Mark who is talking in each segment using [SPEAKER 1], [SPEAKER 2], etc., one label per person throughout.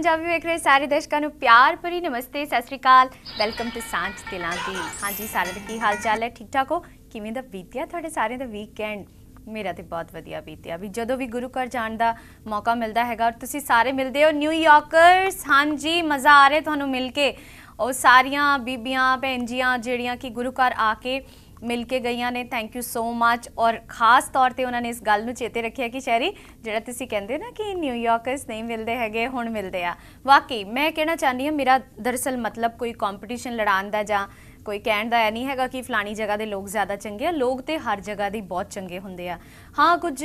[SPEAKER 1] ਪੰਜਾਬੀ ਵੇਖ ਰਹੇ ਸਾਰੇ ਦਰਸ਼ਕਾਂ ਨੂੰ ਪਿਆਰ ਭਰੀ ਨਮਸਤੇ, ਸਤਿ ਸ੍ਰੀ ਅਕਾਲ। ਵੈਲਕਮ ਟੂ ਸਾਂਝ ਦਿਲਾਂ ਦੀ ਹਾਂਜੀ ਸਾਰੇ ਦਾ ਕੀ ਹਾਲ ਚਾਲ ਹੈ? ਠੀਕ ਠਾਕ ਹੋ? ਕਿਵੇਂ ਦਾ ਬੀਤਿਆ ਤੁਹਾਡੇ ਸਾਰਿਆਂ ਦਾ ਵੀਕਐਂਡ ਮੇਰਾ ਤੇ ਬਹੁਤ ਵਧੀਆ ਬੀਤਿਆ। ਵੀ ਜਦੋਂ ਵੀ ਗੁਰੂ ਘਰ ਜਾਣ ਦਾ ਮੌਕਾ ਮਿਲਦਾ ਹੈਗਾ ਔਰ ਤੁਸੀਂ ਸਾਰੇ ਮਿਲਦੇ ਹੋ ਨਿਊਯਾਰਕਰਸ ਹਾਂਜੀ, ਮਜ਼ਾ ਆ ਰਿਹਾ ਤੁਹਾਨੂੰ ਮਿਲ ਕੇ। ਉਹ ਸਾਰੀਆਂ ਬੀਬੀਆਂ, ਭੈਣ ਜੀਆਂ, ਜਿਹੜੀਆਂ ਕਿ ਗੁਰੂ ਘਰ ਆ ਕੇ ਮਿਲ ਕੇ ਗਈਆਂ ਨੇ। ਥੈਂਕ ਯੂ ਸੋ ਮੱਚ ਔਰ ਖਾਸ ਤੌਰ ਤੇ ਉਹਨਾਂ ਨੇ ਇਸ ਗੱਲ ਨੂੰ ਚੇਤੇ ਰੱਖਿਆ ਕਿ ਸ਼ੈਰੀ, ਜਿਹੜਾ ਤੁਸੀਂ ਕਹਿੰਦੇ ਨਾ ਕਿ ਨਿਊਯਾਰਕਰਸ ਨਹੀਂ ਮਿਲਦੇ ਹੈਗੇ, ਹੁਣ ਮਿਲਦੇ ਆ। ਵਾਕਈ, ਮੈਂ ਕਹਿਣਾ ਚਾਹੁੰਦੀ ਹਾਂ, ਮੇਰਾ ਦਰਅਸਲ ਮਤਲਬ ਕੋਈ ਕੰਪੀਟੀਸ਼ਨ ਲੜਾਉਣ ਦਾ ਜਾਂ ਕੋਈ ਕਹਿਣ ਦਾ ਇਹ ਨਹੀਂ ਹੈਗਾ ਕਿ ਫਲਾਣੀ ਜਗ੍ਹਾ ਦੇ ਲੋਕ ਜ਼ਿਆਦਾ ਚੰਗੇ ਆ। ਲੋਕ ਤੇ ਹਰ ਜਗ੍ਹਾ ਦੇ ਬਹੁਤ ਚੰਗੇ ਹੁੰਦੇ ਆ। ਹਾਂ, ਕੁਝ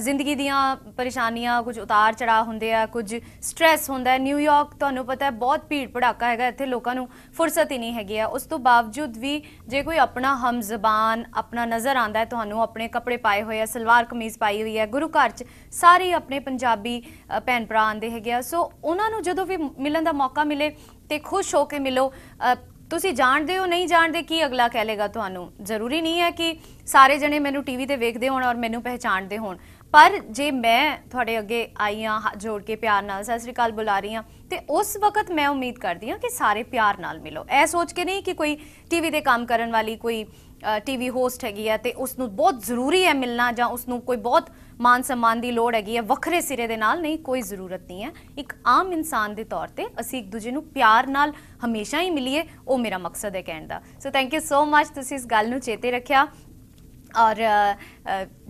[SPEAKER 1] ਜ਼ਿੰਦਗੀ ਦੀਆਂ ਪਰੇਸ਼ਾਨੀਆਂ ਕੁਝ ਉਤਾਰ ਚੜਾ ਹੁੰਦੇ ਆ, ਕੁਝ ਸਟ्रेस ਹੁੰਦਾ ਹੈ। ਨਿਊਯਾਰਕ ਤੁਹਾਨੂੰ ਪਤਾ ਹੈ, ਬਹੁਤ ਭੀੜ ਭੜਾਕਾ ਹੈਗਾ, ਇੱਥੇ ਲੋਕਾਂ ਨੂੰ ਫੁਰਸਤ ਹੀ ਨਹੀਂ ਹੈਗੀ ਆ। ਉਸ ਤੋਂ ਬਾਵਜੂਦ ਵੀ ਜੇ ਕੋਈ ਆਪਣਾ ਹਮਜ਼ਬਾਨ, ਆਪਣਾ ਨਜ਼ਰ ਆਂਦਾ ਹੈ, ਤੁਹਾਨੂੰ ਆਪਣੇ ਕੱਪੜੇ ਪਾਏ ਹੋਏ ਆ, ਸਲਵਾਰ ਕਮੀਜ਼ ਪਾਈ ਹੋਈ ਹੈ ਗੁਰੂ ਘਰ 'ਚ ਸਾਰੇ ਆਪਣੇ ਪੰਜਾਬੀ ਭੈਣ ਭਰਾ ਆਂਦੇ ਹੈਗੇ ਆ। ਸੋ ਉਹਨਾਂ ਨੂੰ ਜਦੋਂ ਵੀ ਮਿਲਣ ਦਾ ਮੌਕਾ ਮਿਲੇ ਤੇ ਖੁਸ਼ ਹੋ ਕੇ ਮਿਲੋ ਤੁਸੀਂ ਜਾਣਦੇ ਹੋ, ਨਹੀਂ ਜਾਣਦੇ, ਕੀ ਅਗਲਾ ਕਹਿ ਲੇਗਾ ਤੁਹਾਨੂੰ? ਜ਼ਰੂਰੀ ਨਹੀਂ ਹੈ ਕਿ ਸਾਰੇ ਜਣੇ ਮੈਨੂੰ ਟੀਵੀ ਤੇ ਵੇਖਦੇ ਹੋਣ ਔਰ ਮੈਨੂੰ ਪਹਿਚਾਣਦੇ ਹੋਣ। ਪਰ ਜੇ ਮੈਂ ਤੁਹਾਡੇ ਅੱਗੇ ਆਈ ਹਾਂ ਹੱਥ ਜੋੜ ਕੇ ਪਿਆਰ ਨਾਲ, ਸਤਿ ਸ੍ਰੀ ਅਕਾਲ ਬੁਲਾ ਰਹੀ ਹਾਂ, ਤੇ ਉਸ ਵਕਤ ਮੈਂ ਉਮੀਦ ਕਰਦੀ ਹਾਂ ਕਿ ਸਾਰੇ ਪਿਆਰ ਨਾਲ ਮਿਲੋ। ਐ ਸੋਚ ਕੇ ਨਹੀਂ ਕਿ ਕੋਈ ਟੀਵੀ ਤੇ ਕੰਮ ਕਰਨ ਵਾਲੀ ਕੋਈ ਟੀਵੀ ਹੋਸਟ ਹੈਗੀ ਆ ਤੇ ਉਸ ਨੂੰ ਬਹੁਤ ਜ਼ਰੂਰੀ ਹੈ ਮਿਲਣਾ ਜਾਂ ਉਸ ਨੂੰ ਕੋਈ ਬਹੁਤ ਮਾਨ ਸਨਮਾਨ ਦੀ ਲੋੜ ਹੈਗੀ ਹੈ, ਵੱਖਰੇ ਸਿਰੇ ਦੇ ਨਾਲ ਨਹੀਂ, ਕੋਈ ਜ਼ਰੂਰਤ ਨਹੀਂ ਹੈ। ਇੱਕ ਆਮ ਇਨਸਾਨ ਦੇ ਤੌਰ ਤੇ ਅਸੀਂ ਇੱਕ ਦੂਜੇ ਨੂੰ ਪਿਆਰ ਨਾਲ ਹਮੇਸ਼ਾ ਹੀ ਮਿਲੀਏ, ਉਹ ਮੇਰਾ ਮਕਸਦ ਹੈ ਕਹਿਣ ਦਾ। ਸੋ ਥੈਂਕ ਯੂ ਸੋ ਮੱਚ ਤੁਸੀਂ ਇਸ ਗੱਲ ਨੂੰ ਚੇਤੇ ਰੱਖਿਆ। ਔਰ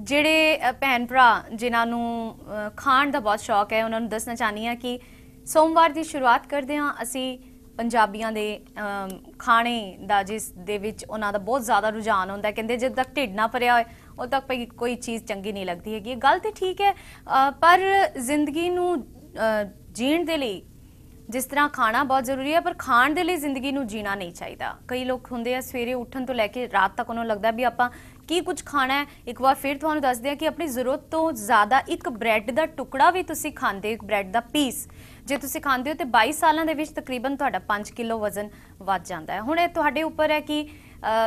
[SPEAKER 1] ਜਿਹੜੇ ਭੈਣ ਭਰਾ ਜਿਨ੍ਹਾਂ ਨੂੰ ਖਾਣ ਦਾ ਬਹੁਤ ਸ਼ੌਕ ਹੈ, ਉਹਨਾਂ ਨੂੰ ਦੱਸਣਾ ਚਾਹਨੀ ਹਾਂ ਕਿ ਸੋਮਵਾਰ ਦੀ ਸ਼ੁਰੂਆਤ ਕਰਦੇ ਹਾਂ। ਅਸੀਂ ਪੰਜਾਬੀਆਂ ਦੇ ਖਾਣੇ ਦਾ ਜਿਸ ਦੇ ਵਿੱਚ ਉਹਨਾਂ ਦਾ ਬਹੁਤ ਜ਼ਿਆਦਾ ਰੁਝਾਨ ਹੁੰਦਾ ਕਹਿੰਦੇ ਜਦ ਤੱਕ ਢਿੱਡ ਨਾ ਭਰਿਆ ਹੋਏ, ਉਦੋਂ ਤੱਕ ਭਈ ਕੋਈ ਚੀਜ਼ ਚੰਗੀ ਨਹੀਂ ਲੱਗਦੀ ਹੈਗੀ। ਗੱਲ ਤੇ ਠੀਕ ਹੈ ਪਰ ਜ਼ਿੰਦਗੀ ਨੂੰ ਜੀਣ ਦੇ ਲਈ ਜਿਸ ਤਰ੍ਹਾਂ ਖਾਣਾ ਬਹੁਤ ਜ਼ਰੂਰੀ ਹੈ, ਪਰ ਖਾਣ ਦੇ ਲਈ ਜ਼ਿੰਦਗੀ ਨੂੰ ਜੀਣਾ ਨਹੀਂ ਚਾਹੀਦਾ। ਕਈ ਲੋਕ ਹੁੰਦੇ ਆ ਸਵੇਰੇ ਉੱਠਣ ਤੋਂ ਲੈ ਕੇ ਰਾਤ ਤੱਕ ਉਹਨਾਂ ਨੂੰ ਲੱਗਦਾ ਵੀ ਆਪਾਂ ਕੀ ਕੁਝ ਖਾਣਾ ਹੈ? ਇੱਕ ਵਾਰ ਫਿਰ ਤੁਹਾਨੂੰ ਦੱਸਦੇ ਹਾਂ ਕਿ ਆਪਣੀ ਜ਼ਰੂਰਤ ਤੋਂ ਜ਼ਿਆਦਾ ਇੱਕ ਬ੍ਰੈਡ ਦਾ ਟੁਕੜਾ ਵੀ ਤੁਸੀਂ ਖਾਂਦੇ ਹੋ, ਇੱਕ ਬ੍ਰੈਡ ਦਾ ਪੀਸ। ਜੇ ਤੁਸੀਂ ਖਾਂਦੇ ਹੋ ਤੇ 22 ਸਾਲਾਂ ਦੇ ਵਿੱਚ ਤਕਰੀਬਨ ਤੁਹਾਡਾ 5 ਕਿਲੋ ਵਜ਼ਨ ਵੱਧ ਜਾਂਦਾ ਹੈ। ਹੁਣ ਇਹ ਤੁਹਾਡੇ ਉੱਪਰ ਹੈ ਕਿ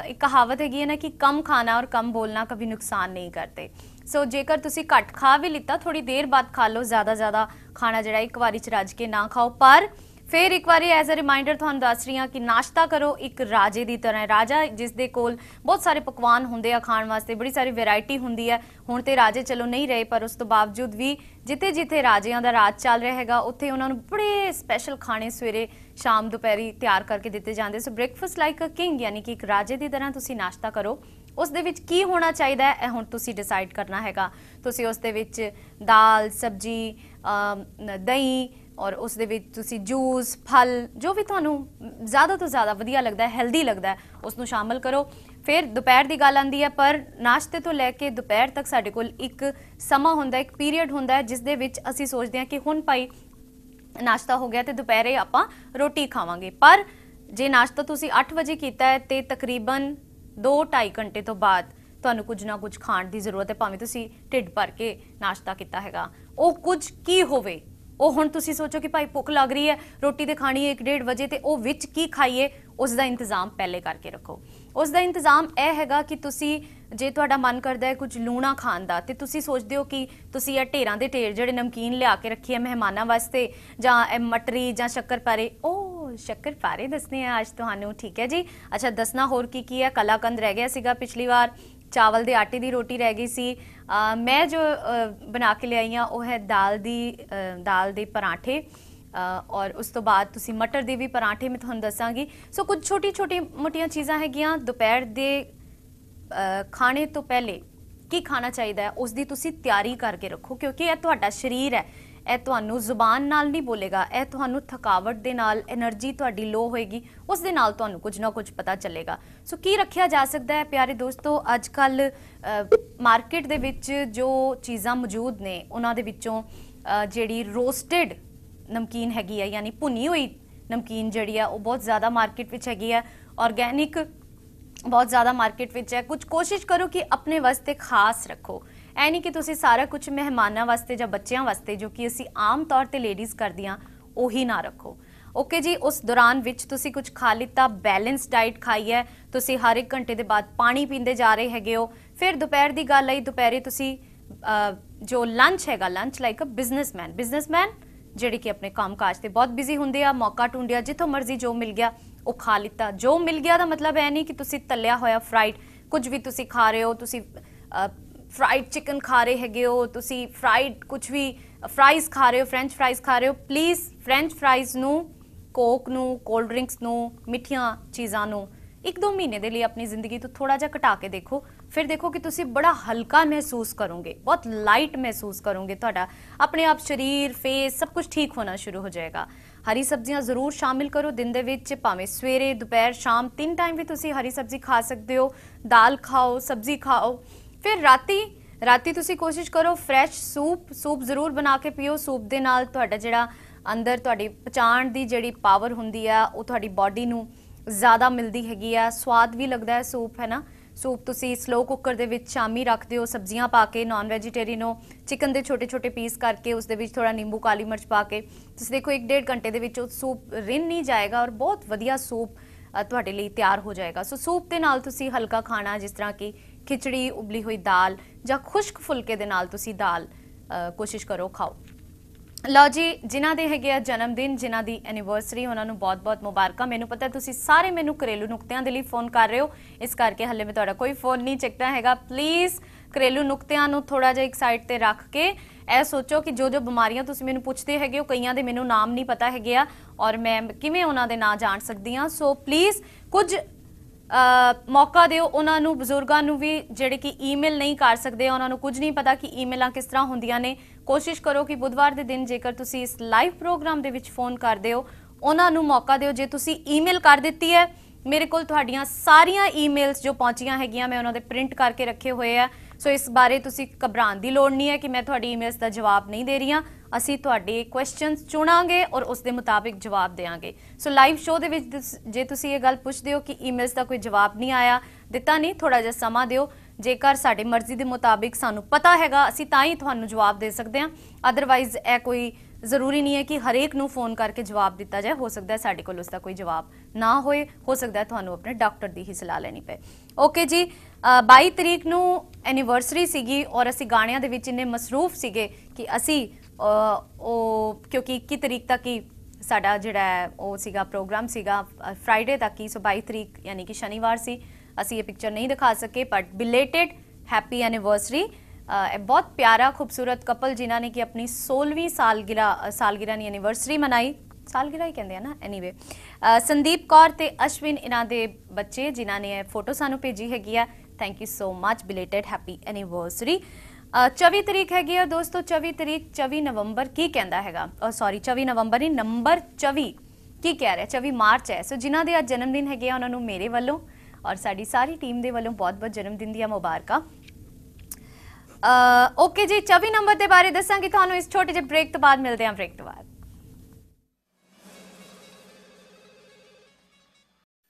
[SPEAKER 1] ਇੱਕ ਕਹਾਵਤ ਹੈਗੀ ਹੈ ਨਾ ਕਿ ਕਮ ਖਾਣਾ ਔਰ ਕਮ ਬੋਲਣਾ ਕभी ਨੁਕਸਾਨ ਨਹੀਂ ਕਰਦੇ। ਸੋ ਜੇਕਰ ਤੁਸੀਂ ਘੱਟ ਖਾ ਵੀ ਲਿੱਤਾ ਥੋੜੀ ਦੇਰ ਬਾਅਦ ਖਾ ਲਓ ਜ਼ਿਆਦਾ ਜ਼ਿਆਦਾ ਖਾਣਾ ਜਿਹੜਾ ਇੱਕ ਵਾਰੀ ਚ ਰੱਜ ਕੇ ਨਾ ਖਾਓ। ਪਰ ਫਿਰ ਇੱਕ ਵਾਰੀ ਐਜ਼ ਅ ਰਿਮਾਈਂਡਰ ਤੁਹਾਨੂੰ ਦੱਸ ਰਹੀ ਹਾਂ ਕਿ ਨਾਸ਼ਤਾ ਕਰੋ ਇੱਕ ਰਾਜੇ ਦੀ ਤਰ੍ਹਾਂ। ਰਾਜਾ ਜਿਸ ਦੇ ਕੋਲ ਬਹੁਤ ਸਾਰੇ ਪਕਵਾਨ ਹੁੰਦੇ ਆ ਖਾਣ ਵਾਸਤੇ, ਬੜੀ ਸਾਰੀ ਵੈਰਾਈਟੀ ਹੁੰਦੀ ਹੈ। ਹੁਣ ਤੇ ਰਾਜੇ ਚਲੋ ਨਹੀਂ ਰਹੇ, ਪਰ ਉਸ ਤੋਂ ਬਾਵਜੂਦ ਵੀ ਜਿੱਥੇ ਜਿੱਥੇ ਰਾਜਿਆਂ ਦਾ ਰਾਜ ਚੱਲ ਰਿਹਾ ਹੈਗਾ, ਉੱਥੇ ਉਹਨਾਂ ਨੂੰ ਬੜੇ ਸਪੈਸ਼ਲ ਖਾਣੇ ਸਵੇਰੇ, ਸ਼ਾਮ, ਦੁਪਹਿਰੀ ਤਿਆਰ ਕਰਕੇ ਦਿੱਤੇ ਜਾਂਦੇ। So breakfast like a king ਯਾਨੀ ਕਿ ਇੱਕ ਰਾਜੇ ਦੀ ਤਰ੍ਹਾਂ ਤੁਸੀਂ ਨਾਸ਼ਤਾ ਕਰੋ। ਉਸ ਦੇ ਵਿੱਚ ਕੀ ਹੋਣਾ ਚਾਹੀਦਾ ਹੈ, ਇਹ ਹੁਣ ਤੁਸੀਂ ਡਿਸਾਈਡ ਕਰਨਾ ਹੈਗਾ। ਤੁਸੀਂ ਉਸ ਦੇ ਵਿੱਚ ਦਾਲ, ਸਬਜੀ ਦਹੀਂ ਔਰ ਉਸ ਦੇ ਵਿੱਚ ਤੁਸੀਂ ਜੂਸ, ਫਲ, ਜੋ ਵੀ ਤੁਹਾਨੂੰ ਜ਼ਿਆਦਾ ਤੋਂ ਜ਼ਿਆਦਾ ਵਧੀਆ ਲੱਗਦਾ ਹੈ ਹੈਲਦੀ ਲੱਗਦਾ ਹੈ ਉਸ ਨੂੰ ਸ਼ਾਮਲ ਕਰੋ। ਫਿਰ ਦੁਪਹਿਰ ਦੀ ਗੱਲ ਆਂਦੀ ਹੈ, ਪਰ ਨਾਸ਼ਤੇ ਤੋਂ ਲੈ ਕੇ ਦੁਪਹਿਰ ਤੱਕ ਸਾਡੇ ਕੋਲ ਇੱਕ ਸਮਾਂ ਹੁੰਦਾ, ਇੱਕ ਪੀਰੀਅਡ ਹੁੰਦਾ ਹੈ, ਜਿਸ ਦੇ ਵਿੱਚ ਅਸੀਂ ਸੋਚਦੇ ਹਾਂ ਕਿ ਹੁਣ ਭਾਈ ਨਾਸ਼ਤਾ ਹੋ ਗਿਆ ਤੇ ਦੁਪਹਿਰੇ ਆਪਾਂ ਰੋਟੀ ਖਾਵਾਂਗੇ। ਪਰ ਜੇ ਨਾਸ਼ਤਾ ਤੁਸੀਂ 8 ਵਜੇ ਕੀਤਾ ਹੈ, ਤੇ ਤਕਰੀਬਨ 2-2.5 ਘੰਟੇ ਤੋਂ ਬਾਅਦ ਤੁਹਾਨੂੰ ਕੁਝ ਨਾ ਕੁਝ ਖਾਣ ਦੀ ਜ਼ਰੂਰਤ ਹੈ, ਭਾਵੇਂ ਤੁਸੀਂ ਢਿੱਡ ਭਰ ਕੇ ਨਾਸ਼ਤਾ ਕੀਤਾ ਹੈਗਾ। ਉਹ ਕੁਝ ਕੀ ਹੋਵੇ ਉਹ ਹੁਣ ਤੁਸੀਂ ਸੋਚੋ ਕਿ ਭਾਈ ਭੁੱਖ ਲੱਗ ਰਹੀ ਹੈ, ਰੋਟੀ ਤੇ ਖਾਣੀ ਹੈ 1:30 ਵਜੇ ਤੇ ਉਹ ਵਿੱਚ ਕੀ ਖਾਈਏ, ਉਸ ਦਾ ਇੰਤਜ਼ਾਮ ਪਹਿਲੇ ਕਰਕੇ ਰੱਖੋ। ਉਸ ਦਾ ਇੰਤਜ਼ਾਮ ਇਹ ਹੈਗਾ ਕਿ ਤੁਸੀਂ, ਜੇ ਤੁਹਾਡਾ ਮਨ ਕਰਦਾ ਹੈ ਕੁਝ ਲੂਣਾ ਖਾਣ ਦਾ, ਤੇ ਤੁਸੀਂ ਸੋਚਦੇ ਹੋ ਕਿ ਤੁਸੀਂ ਇਹ ਢੇਰਾਂ ਦੇ ਢੇਰ ਜਿਹੜੇ ਨਮਕੀਨ ਲਿਆ ਕੇ ਰੱਖੀ ਹੈ ਮਹਿਮਾਨਾਂ ਵਾਸਤੇ, ਜਾਂ ਇਹ ਮਟਰੀ ਜਾਂ ਸ਼ੱਕਰਪਾਰੇ ਉਹ ਸ਼ੱਕਰਪਾਰੇ ਦੱਸਨੇ ਆ ਅੱਜ ਤੁਹਾਨੂੰ, ਠੀਕ ਹੈ ਜੀ? ਅੱਛਾ, ਦੱਸਣਾ ਹੋਰ ਕੀ ਕੀ ਹੈ? ਕਲਾਕੰਦ ਰਹਿ ਗਿਆ ਸੀਗਾ ਪਿਛਲੀ ਵਾਰ, ਚਾਵਲ ਦੇ ਆਟੇ ਦੀ ਰੋਟੀ ਰਹਿ ਗਈ ਸੀ ਮੈਂ ਜੋ ਬਣਾ ਕੇ ਲਿਆਈ ਆ ਉਹ ਹੈ ਦਾਲ ਦੀ ਦਾਲ ਦੇ ਪਰਾਂਠੇ। ਔਰ ਉਸ ਤੋਂ ਬਾਅਦ ਤੁਸੀਂ ਮਟਰ ਦੇ ਵੀ ਪਰਾਂਠੇ ਮੈਂ ਤੁਹਾਨੂੰ ਦੱਸਾਂਗੀ। ਸੋ ਕੁਝ ਛੋਟੀ ਛੋਟੀ ਮੋਟੀਆਂ ਚੀਜ਼ਾਂ ਹੈਗੀਆਂ। ਦੁਪਹਿਰ ਦੇ ਖਾਣੇ ਤੋਂ ਪਹਿਲੇ ਕੀ ਖਾਣਾ ਚਾਹੀਦਾ ਉਸ ਦੀ ਤੁਸੀਂ ਤਿਆਰੀ ਕਰਕੇ ਰੱਖੋ, ਕਿਉਂਕਿ ਇਹ ਤੁਹਾਡਾ ਸਰੀਰ ਹੈ। ਇਹ ਤੁਹਾਨੂੰ ਜ਼ੁਬਾਨ ਨਾਲ ਨਹੀਂ ਬੋਲੇਗਾ। ਇਹ ਤੁਹਾਨੂੰ ਥਕਾਵਟ ਦੇ ਨਾਲ એનર્ਜੀ ਤੁਹਾਡੀ ਲੋ ਹੋਏਗੀ। ਉਸ ਦੇ ਨਾਲ ਤੁਹਾਨੂੰ ਕੁਝ ਨਾ ਕੁਝ ਪਤਾ ਚੱਲੇਗਾ। ਸੋ ਕੀ ਰੱਖਿਆ ਜਾ ਸਕਦਾ ਹੈ, ਪਿਆਰੇ ਦੋਸਤੋ? ਅੱਜ ਕੱਲ ਮਾਰਕੀਟ ਦੇ ਵਿੱਚ ਜੋ ਚੀਜ਼ਾਂ ਮੌਜੂਦ ਨੇ, ਉਹਨਾਂ ਦੇ ਵਿੱਚੋਂ ਜਿਹੜੀ ਰੋਸਟਡ ਨਮਕੀਨ ਹੈਗੀ ਹੈ ਯਾਨੀ ਭੁੰਨੀ ਹੋਈ ਨਮਕੀਨ ਜਿਹੜੀ ਆ, ਉਹ ਬਹੁਤ ਜ਼ਿਆਦਾ ਮਾਰਕੀਟ ਵਿੱਚ ਹੈਗੀ ਹੈ ਆਰਗੈਨਿਕ ਬਹੁਤ ਜ਼ਿਆਦਾ ਮਾਰਕੀਟ ਵਿੱਚ ਹੈ। ਕੁਝ ਕੋਸ਼ਿਸ਼ ਕਰੋ ਕਿ ਆਪਣੇ ਵਾਸਤੇ ਖਾਸ ਰੱਖੋ। ਐ ਨਹੀਂ ਕਿ ਤੁਸੀਂ ਸਾਰਾ ਕੁਝ ਮਹਿਮਾਨਾਂ ਵਾਸਤੇ ਜਾਂ ਬੱਚਿਆਂ ਵਾਸਤੇ, ਜੋ ਕਿ ਅਸੀਂ ਆਮ ਤੌਰ ਤੇ ਲੇਡੀਜ਼ ਕਰਦੀਆਂ, ਉਹੀ ਨਾ ਰੱਖੋ। ਓਕੇ ਜੀ, ਉਸ ਦੌਰਾਨ ਵਿੱਚ ਤੁਸੀਂ ਕੁਝ ਖਾ ਲਿੱਤਾ ਬੈਲੈਂਸ ਡਾਈਟ ਖਾਈ ਹੈ। ਤੁਸੀਂ ਹਰ ਇੱਕ ਘੰਟੇ ਦੇ ਬਾਅਦ ਪਾਣੀ ਪੀਂਦੇ ਜਾ ਰਹੇ ਹੈਗੇ ਹੋ। ਫਿਰ ਦੁਪਹਿਰ ਦੀ ਗੱਲ ਆਈ, ਦੁਪਹਿਰੇ ਤੁਸੀਂ ਜੋ ਲੰਚ ਹੈਗਾ lunch like a businessman businessman ਜਿਹੜੇ ਕਿ ਆਪਣੇ ਕੰਮਕਾਜ ਤੇ ਬਹੁਤ ਬਿਜ਼ੀ ਹੁੰਦੇ ਆ, ਮੌਕਾ ਢੂੰਡਿਆ, ਜਿੱਥੋਂ ਮਰਜ਼ੀ ਜੋ ਮਿਲ ਗਿਆ, ਉਹ ਖਾ ਲਿੱਤਾ। ਜੋ ਮਿਲ ਗਿਆ ਦਾ ਮਤਲਬ ਇਹ ਨਹੀਂ ਕਿ ਤੁਸੀਂ ਤਲਿਆ ਹੋਇਆ ਫਰਾਈਡ ਕੁਝ ਵੀ ਤੁਸੀਂ ਖਾ ਰਹੇ ਹੋ, ਤੁਸੀਂ ਫਰਾਈਡ ਚਿਕਨ ਖਾ ਰਹੇ ਹੈਗੇ ਹੋ, ਤੁਸੀਂ ਫਰਾਈਡ ਕੁਝ ਵੀ ਫਰਾਈਜ਼ ਖਾ ਰਹੇ ਹੋ ਫ੍ਰੈਂਚ ਫਰਾਈਜ਼ ਖਾ ਰਹੇ ਹੋ ਪਲੀਜ਼ ਫ੍ਰੈਂਚ ਫਰਾਈਜ਼ ਨੂੰ ਕੋਕ ਨੂੰ ਕੋਲਡ ਡਰਿੰਕਸ ਨੂੰ, ਮਿੱਠੀਆਂ ਚੀਜ਼ਾਂ ਨੂੰ ਇੱਕ ਦੋ ਮਹੀਨੇ ਦੇ ਲਈ ਆਪਣੀ ਜ਼ਿੰਦਗੀ ਤੋਂ ਥੋੜਾ ਜਿਹਾ ਘਟਾ ਕੇ ਦੇਖੋ। ਫਿਰ ਦੇਖੋ ਕਿ ਤੁਸੀਂ ਬੜਾ ਹਲਕਾ ਮਹਿਸੂਸ ਕਰੋਗੇ, ਬਹੁਤ ਲਾਈਟ ਮਹਿਸੂਸ ਕਰੋਗੇ ਤੁਹਾਡਾ। ਆਪਣੇ ਆਪ ਸਰੀਰ ਫੇਸ ਸਭ ਕੁਝ ਠੀਕ ਹੋਣਾ ਸ਼ੁਰੂ ਹੋ ਜਾਏਗਾ। ਹਰੀ ਸਬਜ਼ੀਆਂ ਜ਼ਰੂਰ ਸ਼ਾਮਿਲ ਕਰੋ ਦਿਨ ਦੇ ਵਿੱਚ, ਭਾਵੇਂ ਸਵੇਰੇ, ਦੁਪਹਿਰ, ਸ਼ਾਮ, ਤਿੰਨ ਟਾਈਮ ਵੀ ਤੁਸੀਂ ਹਰੀ ਸਬਜ਼ੀ ਖਾ ਸਕਦੇ ਹੋ। ਦਾਲ ਖਾਓ, ਸਬਜ਼ੀ ਖਾਓ। ਫਿਰ ਰਾਤੀ ਰਾਤੀ ਤੁਸੀਂ ਕੋਸ਼ਿਸ਼ ਕਰੋ ਫਰੈਸ਼ ਸੂਪ ਸੂਪ ਜ਼ਰੂਰ ਬਣਾ ਕੇ ਪੀਓ। ਸੂਪ ਦੇ ਨਾਲ ਤੁਹਾਡਾ ਜਿਹੜਾ ਅੰਦਰ ਤੁਹਾਡੀ ਪਚਾਣ ਦੀ ਜਿਹੜੀ ਪਾਵਰ ਹੁੰਦੀ ਆ, ਉਹ ਤੁਹਾਡੀ ਬਾਡੀ ਨੂੰ ਜ਼ਿਆਦਾ ਮਿਲਦੀ ਹੈਗੀ ਆ। ਸਵਾਦ ਵੀ ਲੱਗਦਾ ਹੈ ਸੂਪ ਹੈ ਨਾ? ਸੂਪ ਤੁਸੀਂ ਸਲੋ ਕੁੱਕਰ ਦੇ ਵਿੱਚ ਸ਼ਾਮੀ ਰੱਖਦੇ ਹੋ, ਸਬਜ਼ੀਆਂ ਪਾ ਕੇ ਨਾਨ ਵੈਜੀਟੇਰੀਅਨ ਹੋ ਚਿਕਨ ਦੇ ਛੋਟੇ ਛੋਟੇ ਪੀਸ ਕਰਕੇ ਉਸ ਦੇ ਵਿੱਚ ਥੋੜਾ ਨਿੰਬੂ, ਕਾਲੀ ਮਿਰਚ ਪਾ ਕੇ, ਤੁਸੀਂ ਦੇਖੋ 1.5 ਘੰਟੇ ਦੇ ਵਿੱਚ ਉਹ ਸੂਪ ਰਿੰਨ ਨਹੀਂ ਜਾਏਗਾ ਔਰ ਬਹੁਤ ਵਧੀਆ ਸੂਪ ਤੁਹਾਡੇ ਲਈ ਤਿਆਰ ਹੋ ਜਾਏਗਾ। ਸੋ ਸੂਪ ਦੇ ਨਾਲ ਤੁਸੀਂ ਹਲਕਾ ਖਾਣਾ, ਜਿਸ ਤਰ੍ਹਾਂ ਕਿ ਖਿਚੜੀ, ਉਬਲੀ ਹੋਈ ਦਾਲ ਜਾਂ ਖੁਸ਼ਕ ਫੁਲਕੇ ਦੇ ਨਾਲ ਤੁਸੀਂ ਦਾਲ ਕੋਸ਼ਿਸ਼ ਕਰੋ ਖਾਓ। ਲਓ ਜੀ, ਜਿਨ੍ਹਾਂ ਦੇ ਹੈਗੇ ਆ ਜਨਮ ਦਿਨ ਜਿਨ੍ਹਾਂ ਦੀ ਐਨੀਵਰਸਰੀ ਉਹਨਾਂ ਨੂੰ ਬਹੁਤ-ਬਹੁਤ ਮੁਬਾਰਕਾਂ। ਮੈਨੂੰ ਪਤਾ ਤੁਸੀਂ ਸਾਰੇ ਮੈਨੂੰ ਘਰੇਲੂ ਨੁਕਤਿਆਂ ਦੇ ਲਈ ਫੋਨ ਕਰ ਰਹੇ ਹੋ। ਇਸ ਕਰਕੇ ਹੱਲੇ ਮੈਂ ਤੁਹਾਡਾ ਕੋਈ ਫੋਨ ਨਹੀਂ ਚੱਕਦਾ ਹੈਗਾ। ਪਲੀਜ਼ ਘਰੇਲੂ ਨੁਕਤਿਆਂ ਨੂੰ ਥੋੜਾ ਜਿਹਾ ਇੱਕ ਸਾਈਡ ਤੇ ਰੱਖ ਕੇ ਇਹ ਸੋਚੋ ਕਿ ਜੋ ਜੋ ਬਿਮਾਰੀਆਂ ਤੁਸੀਂ ਮੈਨੂੰ ਪੁੱਛਦੇ ਹੈਗੇ ਹੋ, ਕਈਆਂ ਦੇ ਮੈਨੂੰ ਨਾਮ ਨਹੀਂ ਪਤਾ ਹੈਗੇ ਆ ਔਰ ਮੈਂ ਕਿਵੇਂ ਉਹਨਾਂ ਦੇ ਨਾਂ ਜਾਣ ਸਕਦੀ ਹਾਂ। ਸੋ ਪਲੀਜ਼ ਕੁਝ ਮੌਕਾ ਦਿਓ ਉਹਨਾਂ ਨੂੰ, ਬਜ਼ੁਰਗਾਂ ਨੂੰ ਵੀ ਜਿਹੜੇ ਕਿ ਈਮੇਲ ਨਹੀਂ ਕਰ ਸਕਦੇ, ਉਹਨਾਂ ਨੂੰ ਕੁਝ ਨਹੀਂ ਪਤਾ ਕਿ ਈਮੇਲਾਂ ਕਿਸ ਤਰ੍ਹਾਂ ਹੁੰਦੀਆਂ ਨੇ। ਕੋਸ਼ਿਸ਼ ਕਰੋ ਕਿ ਬੁੱਧਵਾਰ ਦੇ ਦਿਨ ਜੇਕਰ ਤੁਸੀਂ ਇਸ ਲਾਈਵ ਪ੍ਰੋਗਰਾਮ ਦੇ ਵਿੱਚ ਫੋਨ ਕਰਦੇ ਹੋ, ਉਹਨਾਂ ਨੂੰ ਮੌਕਾ ਦਿਓ। ਜੇ ਤੁਸੀਂ ਈਮੇਲ ਕਰ ਦਿੱਤੀ ਹੈ, ਮੇਰੇ ਕੋਲ ਤੁਹਾਡੀਆਂ ਸਾਰੀਆਂ ਈਮੇਲਸ ਜੋ ਪਹੁੰਚੀਆਂ ਹੈਗੀਆਂ, ਮੈਂ ਉਹਨਾਂ ਦੇ ਪ੍ਰਿੰਟ ਕਰਕੇ ਰੱਖੇ ਹੋਏ ਆ। ਸੋ ਇਸ ਬਾਰੇ ਤੁਸੀਂ ਘਬਰਾਉਣ ਦੀ ਲੋੜ ਨਹੀਂ ਹੈ ਕਿ ਮੈਂ ਤੁਹਾਡੀ ਈਮੇਲਸ ਦਾ ਜਵਾਬ ਨਹੀਂ ਦੇ ਰਹੀ ਹਾਂ। ਅਸੀਂ ਤੁਹਾਡੇ ਕੁਐਸਚਨਸ ਚੁਣਾਂਗੇ ਔਰ ਉਸ ਦੇ ਮੁਤਾਬਿਕ ਜਵਾਬ ਦੇਵਾਂਗੇ। ਸੋ ਲਾਈਵ ਸ਼ੋਅ ਦੇ ਵਿੱਚ ਦਿਸ- ਜੇ ਤੁਸੀਂ ਇਹ ਗੱਲ ਪੁੱਛਦੇ ਹੋ ਕਿ ਈਮੇਲਸ ਦਾ ਕੋਈ ਜਵਾਬ ਨਹੀਂ ਆਇਆ, ਦਿੱਤਾ ਨਹੀਂ ਥੋੜਾ ਜਿਹਾ ਸਮਾਂ ਦਿਓ। ਜੇਕਰ ਸਾਡੇ ਮਰਜ਼ੀ ਦੇ ਮੁਤਾਬਿਕ ਸਾਨੂੰ ਪਤਾ ਹੈਗਾ ਅਸੀਂ ਤਾਂ ਹੀ ਤੁਹਾਨੂੰ ਜਵਾਬ ਦੇ ਸਕਦੇ ਹਾਂ। ਅਦਰਵਾਈਜ਼ ਇਹ ਕੋਈ ਜ਼ਰੂਰੀ ਨਹੀਂ ਹੈ ਕਿ ਹਰੇਕ ਨੂੰ ਫੋਨ ਕਰਕੇ ਜਵਾਬ ਦਿੱਤਾ ਜਾਏ। ਹੋ ਸਕਦਾ ਹੈ ਸਾਡੇ ਕੋਲ ਉਸ ਦਾ ਕੋਈ ਜਵਾਬ ਨਾ ਹੋਏ ਹੋ ਸਕਦਾ ਹੈ ਤੁਹਾਨੂੰ ਆਪਣੇ ਡਾਕਟਰ ਦੀ ਹੀ ਸਲਾਹ ਲੈਣੀ ਪਏ। ਓਕੇ ਜੀ ਅ, 22 ਤਰੀਕ ਨੂੰ ਐਨੀਵਰਸਰੀ ਸੀਗੀ ਔਰ ਅਸੀਂ ਗਾਣਿਆਂ ਦੇ ਵਿੱਚ ਇੰਨੇ ਮਸਰੂਫ ਸੀਗੇ ਕਿ ਅਸੀਂ ਉਹ ਕਿਉਂਕਿ 21 ਤਰੀਕ ਤੱਕ ਹੀ ਸਾਡਾ ਜਿਹੜਾ ਉਹ ਸੀਗਾ ਪ੍ਰੋਗਰਾਮ ਸੀਗਾ ਫਰਾਈਡੇ ਤੱਕ ਹੀ। ਸੋ 22 ਤਰੀਕ ਯਾਨੀ ਕਿ ਸ਼ਨੀਵਾਰ ਸੀ। ਅਸੀਂ ਇਹ ਪਿਕਚਰ ਨਹੀਂ ਦਿਖਾ ਸਕੇ ਬਟ ਬਿਲੇਟਡ ਹੈਪੀ ਐਨੀਵਰਸਰੀ ਬਹੁਤ ਪਿਆਰਾ, ਖੂਬਸੂਰਤ ਕਪਲ ਜਿਨ੍ਹਾਂ ਨੇ ਕਿ ਆਪਣੀ 16ਵੀਂ ਸਾਲਗਿਰਾ ਸਾਲਗਿਰਾ ਨਹੀਂ ਐਨੀਵਰਸਰੀ ਮਨਾਈ। ਸਾਲਗਿਰਾ ਹੀ ਕਹਿੰਦੇ ਆ ਨਾ ਐਨੀਵੇ ਸੰਦੀਪ ਕੌਰ ਤੇ ਅਸ਼ਵਿਨ, ਇਹਨਾਂ ਦੇ ਬੱਚੇ ਜਿਨ੍ਹਾਂ ਨੇ ਇਹ ਫੋਟੋ ਸਾਨੂੰ ਭੇਜੀ ਹੈਗੀ ਆ। Thank you so much belated happy anniversary 24 ਤਰੀਕ ਹੈਗੀ ਆ ਦੋਸਤੋ 24 ਤਰੀਕ 24 ਨਵੰਬਰ ਕੀ ਕਹਿੰਦਾ ਹੈਗਾ? ਔਰ ਸੌਰੀ 24 ਨਵੰਬਰ ਨਹੀਂ, ਨੰਬਰ 24 ਕੀ ਕਹਿ ਰਿਹਾ? 24 ਮਾਰਚ ਹੈ। ਸੋ ਜਿਨ੍ਹਾਂ ਦੇ ਅੱਜ ਜਨਮ ਦਿਨ ਹੈਗੇ ਆ, ਉਹਨਾਂ ਨੂੰ ਮੇਰੇ ਵੱਲੋਂ ਔਰ ਸਾਡੀ ਸਾਰੀ ਟੀਮ ਦੇ ਵੱਲੋਂ ਬਹੁਤ-ਬਹੁਤ ਜਨਮ ਦਿਨ ਦੀਆਂ ਮੁਬਾਰਕਾਂ ਓਕੇ ਜੀ 24 ਨੰਬਰ ਦੇ ਬਾਰੇ ਦੱਸਾਂਗੇ ਤੁਹਾਨੂੰ ਇਸ ਛੋਟੇ ਜਿਹੇ ਬ੍ਰੇਕ ਤੋਂ ਬਾਅਦ ਮਿਲਦੇ ਹਾਂ ਬ੍ਰੇਕ ਤੋਂ ਬਾਅਦ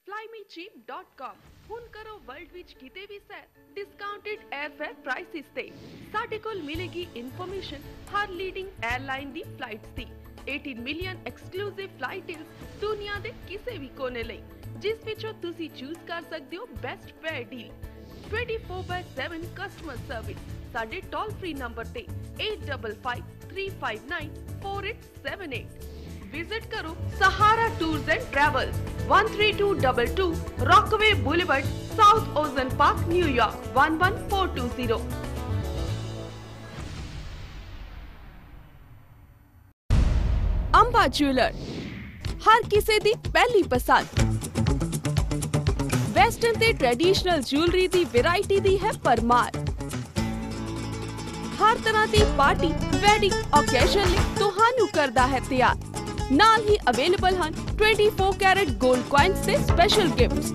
[SPEAKER 2] flymecheap.com ਹੁਣ ਕਰੋ ਵਰਲਡ ਵਿੱਚ ਕਿਤੇ ਵੀ ਸੈਰ ਡਿਸਕਾਊਂਟਡ 에ਅਰਫੇਅਰ ਪ੍ਰਾਈਸਿਸ ਤੇ ਸਾਡੇ ਕੋਲ ਮਿਲੇਗੀ ਇਨਫੋਰਮੇਸ਼ਨ ਹਰ ਲੀਡਿੰਗ 에ਅਰਲਾਈਨ ਦੀ ਫਲਾਈਟਸ ਦੀ 18 ਮਿਲੀਅਨ ਐਕਸਕਲੂਸਿਵ ਫਲਾਈਟ ਡੀਲਸ ਦੁਨੀਆ ਦੇ ਕਿਸੇ ਵੀ ਕੋਨੇ ਲਈ, ਜਿਸ ਵਿੱਚੋਂ ਤੁਸੀਂ ਚੂਜ਼ ਕਰ ਸਕਦੇ ਹੋ best fair deal 24/7 customer service ਸਾਡੇ ਟੋਲ ਫ੍ਰੀ ਨੰਬਰ ਤੇ 8553594878 ਵਿਜ਼ਿਟ ਕਰੋ Sahara tours and travels 13222 Rockaway Boulevard South Ozone Park New York 11420 Amba jeweller ਹਰ ਕਿਸੇ ਦੀ ਪਹਿਲੀ ਪਸੰਦ ਵੈਸਟਰਨ ਤੇ ਟ੍ਰੈਡੀਸ਼ਨਲ ਜੁਐਲਰੀ ਦੀ ਵੈਰਾਈਟੀ ਦੀ ਹੈ ਪਰਮਾਰ ਹਰ ਤਰ੍ਹਾਂ ਦੀ ਪਾਰਟੀ ਵੈਡਿੰਗ ਓਕੇਸ਼ਨ ਲਈ ਤੁਹਾਨੂੰ ਕਰਦਾ ਹੈ ਤਿਆਰ ਨਾਲ ਹੀ ਅਵੇਲੇਬਲ ਹਨ 24 ਕੈਰਟ 골ਡ coins ਤੇ special gifts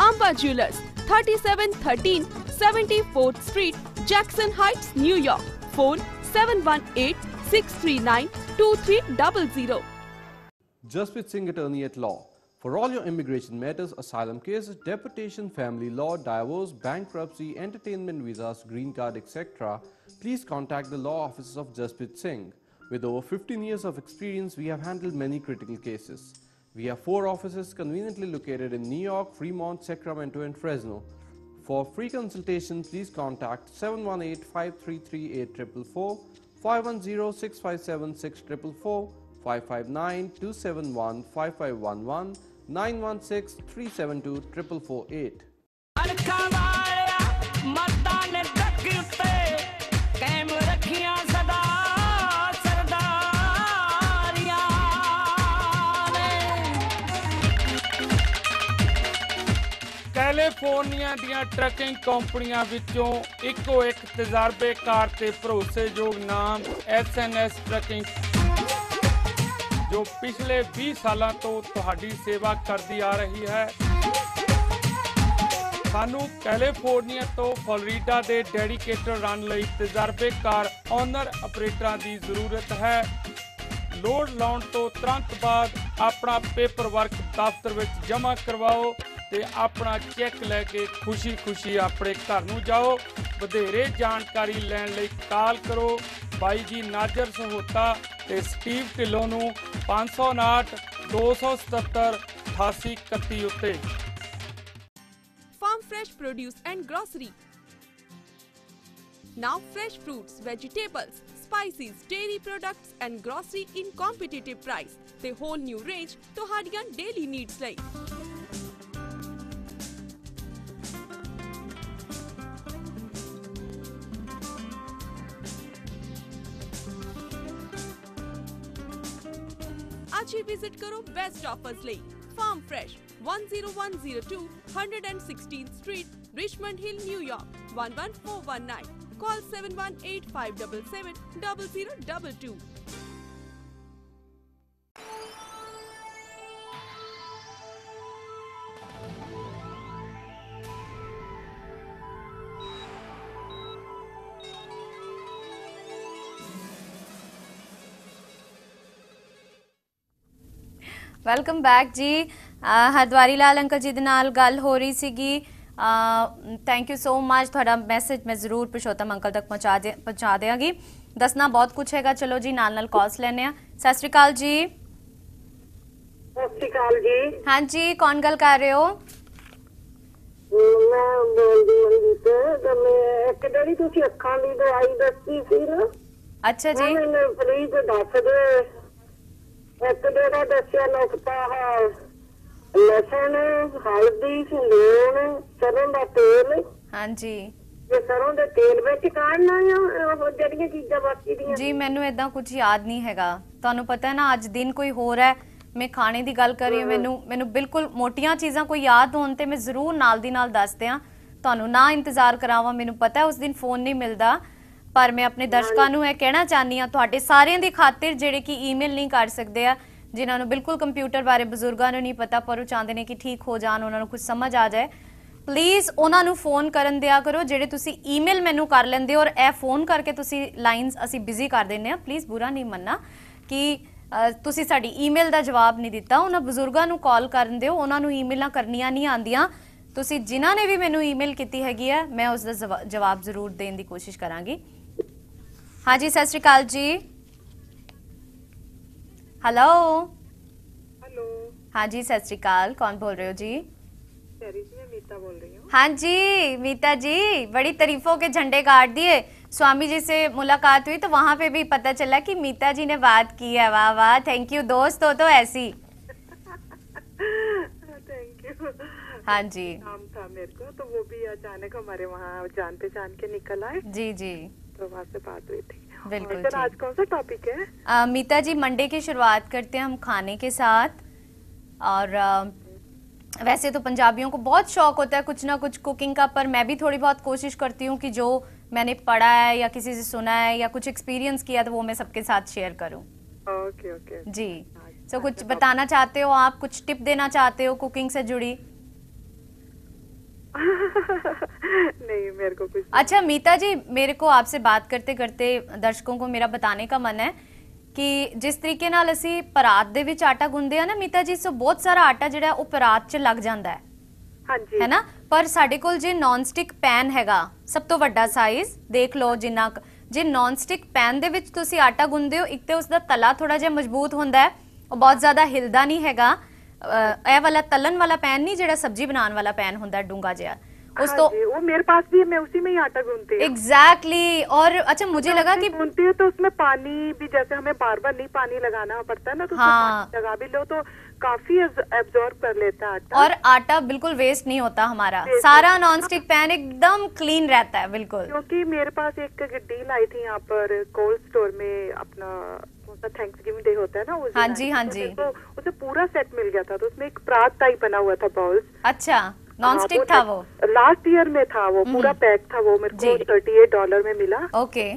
[SPEAKER 2] Amba jewellers 3713 74th Street Jackson Heights New York phone 7186392300
[SPEAKER 3] Jasprit Singh, attorney at law. For all your immigration matters, asylum cases, deportation, family law, divorce, bankruptcy, entertainment visas, green card, etc., please contact the law offices of Jasprit Singh. With over 15 years of experience, we have handled many critical cases. We have four offices conveniently located in New York, Fremont, Sacramento, and Fresno. For free consultation, please contact
[SPEAKER 4] 718 533 8444, 510 657 6444, 559 271 5511, 916 372
[SPEAKER 5] California ਦੀਆਂ trucking ਕੰਪਨੀਆਂ ਵਿੱਚੋਂ ਇੱਕੋ ਇੱਕ ਤਜਰਬੇਕਾਰ ਤੇ ਭਰੋਸੇਯੋਗ ਨਾਮ SNS trucking ਜੋ ਪਿਛਲੇ 20 ਸਾਲਾਂ ਤੋਂ ਤੁਹਾਡੀ ਸੇਵਾ ਕਰਦੀ ਆ ਰਹੀ ਹੈ। ਸਾਨੂੰ ਕੈਲੀਫੋਰਨੀਆ ਤੋਂ ਫਲੋਰੀਡਾ ਦੇ ਡੈਡੀਕੇਟਡ ਰਨ ਲਈ ਤਜਰਬੇਕਾਰ ਓਨਰ ਆਪਰੇਟਰਾਂ ਦੀ ਜ਼ਰੂਰਤ ਹੈ। ਲੋਡ ਲਾਉਣ ਤੋਂ ਤੁਰੰਤ ਬਾਅਦ ਆਪਣਾ ਪੇਪਰ ਵਰਕ ਦਫ਼ਤਰ ਵਿੱਚ ਜਮ੍ਹਾਂ ਕਰਵਾਓ। ਤੇ ਆਪਣਾ ਚੈੱਕ ਲੈ ਕੇ ਖੁਸ਼ੀ-ਖੁਸ਼ੀ ਆਪਣੇ ਘਰ ਨੂੰ ਜਾਓ ਵਧੇਰੇ ਜਾਣਕਾਰੀ ਲੈਣ ਲਈ ਕਾਲ ਕਰੋ ਬਾਈ ਜੀ ਨਾਜਰ ਸਹੋਤਾ ਤੇ ਸਟੀਵ ਢਿੱਲੋਂ ਨੂੰ 559 277 8831 ਉੱਤੇ
[SPEAKER 2] Farm Fresh Produce and Grocery. Now fresh fruits, vegetables, spices, dairy products and grocery in competitive price. The whole new range ਤੁਹਾਡੀਆਂ daily needs ਲਈ। ਵਿਜ਼ਿਟ ਕਰੋ ਬੈਸਟ ਆਫਰਸ ਲਈ farm fresh 10102 116th Street Richmond Hill New York 11419 call 718
[SPEAKER 1] 577 0022 welcome back ਜੀ ਅਹ ਹਰਦਵਾਰੀ ਲਾਲ uncle ਜੀ ਦੇ ਨਾਲ ਗੱਲ ਹੋ ਰਹੀ ਸੀਗੀ ਥੈਂਕ ਯੂ ਸੋ ਮਚ ਤੁਹਾਡਾ ਮੈਸੇਜ ਮੈਂ ਜ਼ਰੂਰ ਪੁਰਸ਼ੋਤਮ ਅੰਕਲ ਤੱਕ ਪਹੁੰਚਾ ਦੇ ਪਹੁੰਚਾ ਦਿਆਂਗੀ ਦੱਸਣਾ ਬਹੁਤ ਕੁਝ ਹੈਗਾ ਚਲੋ ਜੀ ਨਾਲ ਨਾਲ ਕਾਲਸ ਲੈਣੇ ਆ ਸਤਿ ਸ਼੍ਰੀ ਅਕਾਲ ਜੀ
[SPEAKER 6] ਸਤਿ ਸ਼੍ਰੀ ਅਕਾਲ ਜੀ
[SPEAKER 1] ਹਾਂਜੀ ਕੌਣ ਗੱਲ ਕਰ ਰਹੇ ਹੋ
[SPEAKER 6] ਮੈਂ ਬੋਲਦੀ ਮਨਜੀਤ ਤੇ ਮੈਂ ਇੱਕ ਜਿਹੜੀ ਤੁਸੀਂ ਅੱਖਾਂ ਦੀ ਦਵਾਈ ਦੱਸੀ ਸੀ ਨਾ
[SPEAKER 1] ਅੱਛਾ
[SPEAKER 6] ਉਹ
[SPEAKER 1] ਜੀ
[SPEAKER 6] ਮੈਨੂੰ ਪਲੀਜ਼ ਦੱਸ ਦੇ ਇੱਕ ਜਿਹੜਾ ਦੱਸਿਆ ਨੁਕਤਾ ਹੈ ਲਸਣ ਹਲਦੀ ਲੂਣ ਸਰੋਂ ਦਾ ਤੇਲ।
[SPEAKER 1] ਹਾਂਜੀ।
[SPEAKER 6] ਤੇ ਸਰੋਂ ਦੇ ਤੇਲ ਵਿੱਚ ਕਾਢਣਾ ਆ ਉਹ ਜਿਹੜੀਆਂ ਚੀਜ਼ਾਂ ਬਾਕੀ ਦੀਆਂ
[SPEAKER 1] ਜੀ ਮੈਨੂੰ ਇਦਾਂ ਕੁਝ ਯਾਦ ਨਹੀਂ ਹੈਗਾ। ਤੁਹਾਨੂੰ ਪਤਾ ਹੈ ਨਾ ਅੱਜ ਦਿਨ ਕੋਈ ਹੋਰ ਹੈ। ਮੈਂ ਖਾਣੇ ਦੀ ਗੱਲ ਕਰ ਮੈਨੂੰ ਮੈਨੂੰ ਬਿਲਕੁਲ ਮੋਟੀਆਂ ਚੀਜ਼ਾਂ ਕੋਈ ਯਾਦ ਹੋਣ ਤੇ ਮੈਂ ਜ਼ਰੂਰ ਨਾਲ ਦੀ ਨਾਲ ਦੱਸ ਦਿਆਂ ਤੁਹਾਨੂੰ ਨਾ ਇੰਤਜ਼ਾਰ ਕਰਾਵਾਂ ਮੈਨੂੰ ਪਤਾ ਉਸ ਦਿਨ ਫੋਨ ਨਹੀਂ ਮਿਲਦਾ। ਪਰ ਮੈਂ ਆਪਣੇ ਦਰਸ਼ਕਾਂ ਨੂੰ ਇਹ ਕਹਿਣਾ ਚਾਹਨੀ ਆ ਤੁਹਾਡੇ ਸਾਰਿਆਂ ਦੀ ਖਾਤਰ ਜਿਹੜੇ ਕਿ ਈਮੇਲ ਨਹੀਂ ਕਰ ਸਕਦੇ ਆ, ਜਿਨ੍ਹਾਂ ਨੂੰ ਬਿਲਕੁਲ ਕੰਪਿਊਟਰ ਬਾਰੇ ਬਜ਼ੁਰਗਾਂ ਨੂੰ ਨਹੀਂ ਪਤਾ, ਪਰ ਉਹ ਚਾਹੁੰਦੇ ਨੇ ਕਿ ਠੀਕ ਹੋ ਜਾਣ, ਉਹਨਾਂ ਨੂੰ ਕੁਝ ਸਮਝ ਆ ਜਾਏ। ਪਲੀਜ਼ ਉਹਨਾਂ ਨੂੰ ਫੋਨ ਕਰਨ ਦਿਆ ਕਰੋ, ਜਿਹੜੇ ਤੁਸੀਂ ਈਮੇਲ ਮੈਨੂੰ ਕਰ ਲੈਂਦੇ ਹੋ ਔਰ ਇਹ ਫੋਨ ਕਰਕੇ ਤੁਸੀਂ ਲਾਈਨਸ ਅਸੀਂ ਬਿਜ਼ੀ ਕਰ ਦਿੰਨੇ ਆ ਪਲੀਜ਼ ਬੁਰਾ ਨਹੀਂ ਮੰਨਣਾ ਕਿ ਤੁਸੀਂ ਸਾਡੀ ਈਮੇਲ ਦਾ ਜਵਾਬ ਨਹੀਂ ਦਿੱਤਾ। ਉਹਨਾਂ ਬਜ਼ੁਰਗਾਂ ਨੂੰ ਕਾਲ ਕਰਨ ਦਿਓ, ਉਹਨਾਂ ਨੂੰ ਈਮੇਲਾਂ ਕਰਨੀਆਂ ਨਹੀਂ ਆਂਦੀਆਂ ਤੁਸੀਂ ਜਿਨ੍ਹਾਂ ਨੇ ਵੀ ਮੈਨੂੰ ਈਮੇਲ ਕੀਤੀ ਹੈਗੀ ਹੈ, ਮੈਂ ਉਸ ਦਾ ਜਵਾ- ਜਵਾਬ ਜ਼ਰੂਰ ਦੇਣ ਦੀ ਕੋਸ਼ਿਸ਼ ਕਰਾਂਗੀ। हाँ
[SPEAKER 6] जी
[SPEAKER 1] सत श्रीकाल जी। हेलो हेलो हाँ जी सत श्रीकाल।
[SPEAKER 6] कौन बोल रहे हो जी? मीता हाँ।
[SPEAKER 1] जी मीता जी बड़ी तरीफों के झंडे काट दिए। स्वामी जी से मुलाकात हुई तो वहाँ पे भी पता चला कि मीता जी ने बात की है। वाह वाह थैंक यू दोस्त हो तो ऐसी।
[SPEAKER 6] थैंक यू
[SPEAKER 1] हाँ जी।
[SPEAKER 6] नाम था मेरे को तो वो भी अचानक हमारे वहाँ जान पहचान के निकल आए।
[SPEAKER 1] जी जी।
[SPEAKER 6] तो वहाँ से बात हुई थी।
[SPEAKER 1] बिल्कुल
[SPEAKER 6] सर आज कौन सा टॉपिक है?
[SPEAKER 1] अ, मीता जी मंडे की शुरुआत करते हैं हम खाने के साथ। और अ, वैसे तो पंजाबियों को बहुत शौक होता है कुछ ना कुछ कुकिंग का पर मैं भी थोड़ी बहुत कोशिश करती हूँ कि जो मैंने पढ़ा है या किसी से सुना है या कुछ एक्सपीरियंस किया तो वो मैं सबके साथ शेयर करूँ।
[SPEAKER 6] Okay okay
[SPEAKER 1] ji. तो कुछ बताना चाहते हो आप? कुछ टिप देना चाहते हो कुकिंग से जुड़ी?
[SPEAKER 6] नहीं मेरे को कुछ
[SPEAKER 1] अच्छा मीता जी मेरे को आपसे बात करते करते ਦਰਸ਼ਕਾਂ ਕੋ ਮੇਰਾ ਬਤਾਨੇ ਦਾ ਮਨ ਹੈ ਕਿ ਜਿਸ ਤਰੀਕੇ ਨਾਲ ਅਸੀਂ ਪਰਾਤ ਦੇ ਵਿੱਚ ਆਟਾ ਗੁੰਦੇ ਆ ਨਾ ਮੀਤਾ ਜੀ ਸੋ ਬਹੁਤ ਸਾਰਾ ਆਟਾ ਜਿਹੜਾ ਉਹ ਪਰਾਤ 'ਚ ਲੱਗ ਜਾਂਦਾ ਹੈ ਹਾਂਜੀ ਹੈਨਾ ਪਰ ਸਾਡੇ ਕੋਲ ਜੇ ਨਾਨ ਸਟਿਕ ਪੈਨ ਹੈਗਾ ਸਭ ਤੋਂ ਵੱਡਾ ਸਾਈਜ਼ ਦੇਖ ਲਓ ਜਿੰਨਾ ਜੇ ਨਾਨ ਸਟਿਕ ਪੈਨ ਦੇ ਵਿੱਚ ਤੁਸੀਂ ਆਟਾ ਗੁੰਦੇ ਹੋ ਇੱਕ ਤੇ ਉਸ ਦਾ ਤਲਾ ਥੋੜਾ ਜਿਹਾ ਮਜ਼ਬੂਤ ਹੁੰਦਾ ਹੈ ਉਹ ਬਹੁਤ ਜ਼ਿਆਦਾ ਹਿਲਦਾ ਨਹੀਂ ਹੈਗਾ ਇਹ ਵਾਲਾ ਤਲਨ ਵਾਲਾ ਪੈਨ ਨਹੀਂ ਜਿਹੜਾ ਸਬਜ਼ੀ ਬਣਾਉਣ ਵਾਲਾ ਪੈਨ ਹੁੰਦਾ ਡੂੰਗਾ ਜਿਹਾ उस
[SPEAKER 7] हाँ
[SPEAKER 1] तो
[SPEAKER 7] जी, वो मेरे पास भी है मैं उसी में ही आटा गूंथती हूँ
[SPEAKER 1] एग्जैक्टली exactly, और अच्छा मुझे लगा कि
[SPEAKER 7] गूंथती हूँ तो उसमें पानी भी जैसे हमें बार बार नहीं पानी लगाना पड़ता है ना तो उसमें
[SPEAKER 1] हाँ।
[SPEAKER 7] पानी लगा भी लो तो काफी एब्जॉर्ब कर लेता है आटा
[SPEAKER 1] और आटा बिल्कुल वेस्ट नहीं होता हमारा
[SPEAKER 7] Waste
[SPEAKER 1] सारा नॉन स्टिक पैन एकदम क्लीन रहता है बिल्कुल
[SPEAKER 7] क्योंकि मेरे पास एक डील आई थी यहाँ पर कोल्ड स्टोर में अपना सा डे होता है ना उस
[SPEAKER 1] हाँ जी, हाँ जी।
[SPEAKER 7] तो उसे पूरा सेट मिल गया था तो उसमें एक परात टाइप बना हुआ था बॉल्स
[SPEAKER 1] अच्छा नॉन स्टिक था वो?
[SPEAKER 7] लास्ट ईयर में था वो पूरा पैक था वो मेरे को थर्टी एट डॉलर में मिला।
[SPEAKER 1] ओके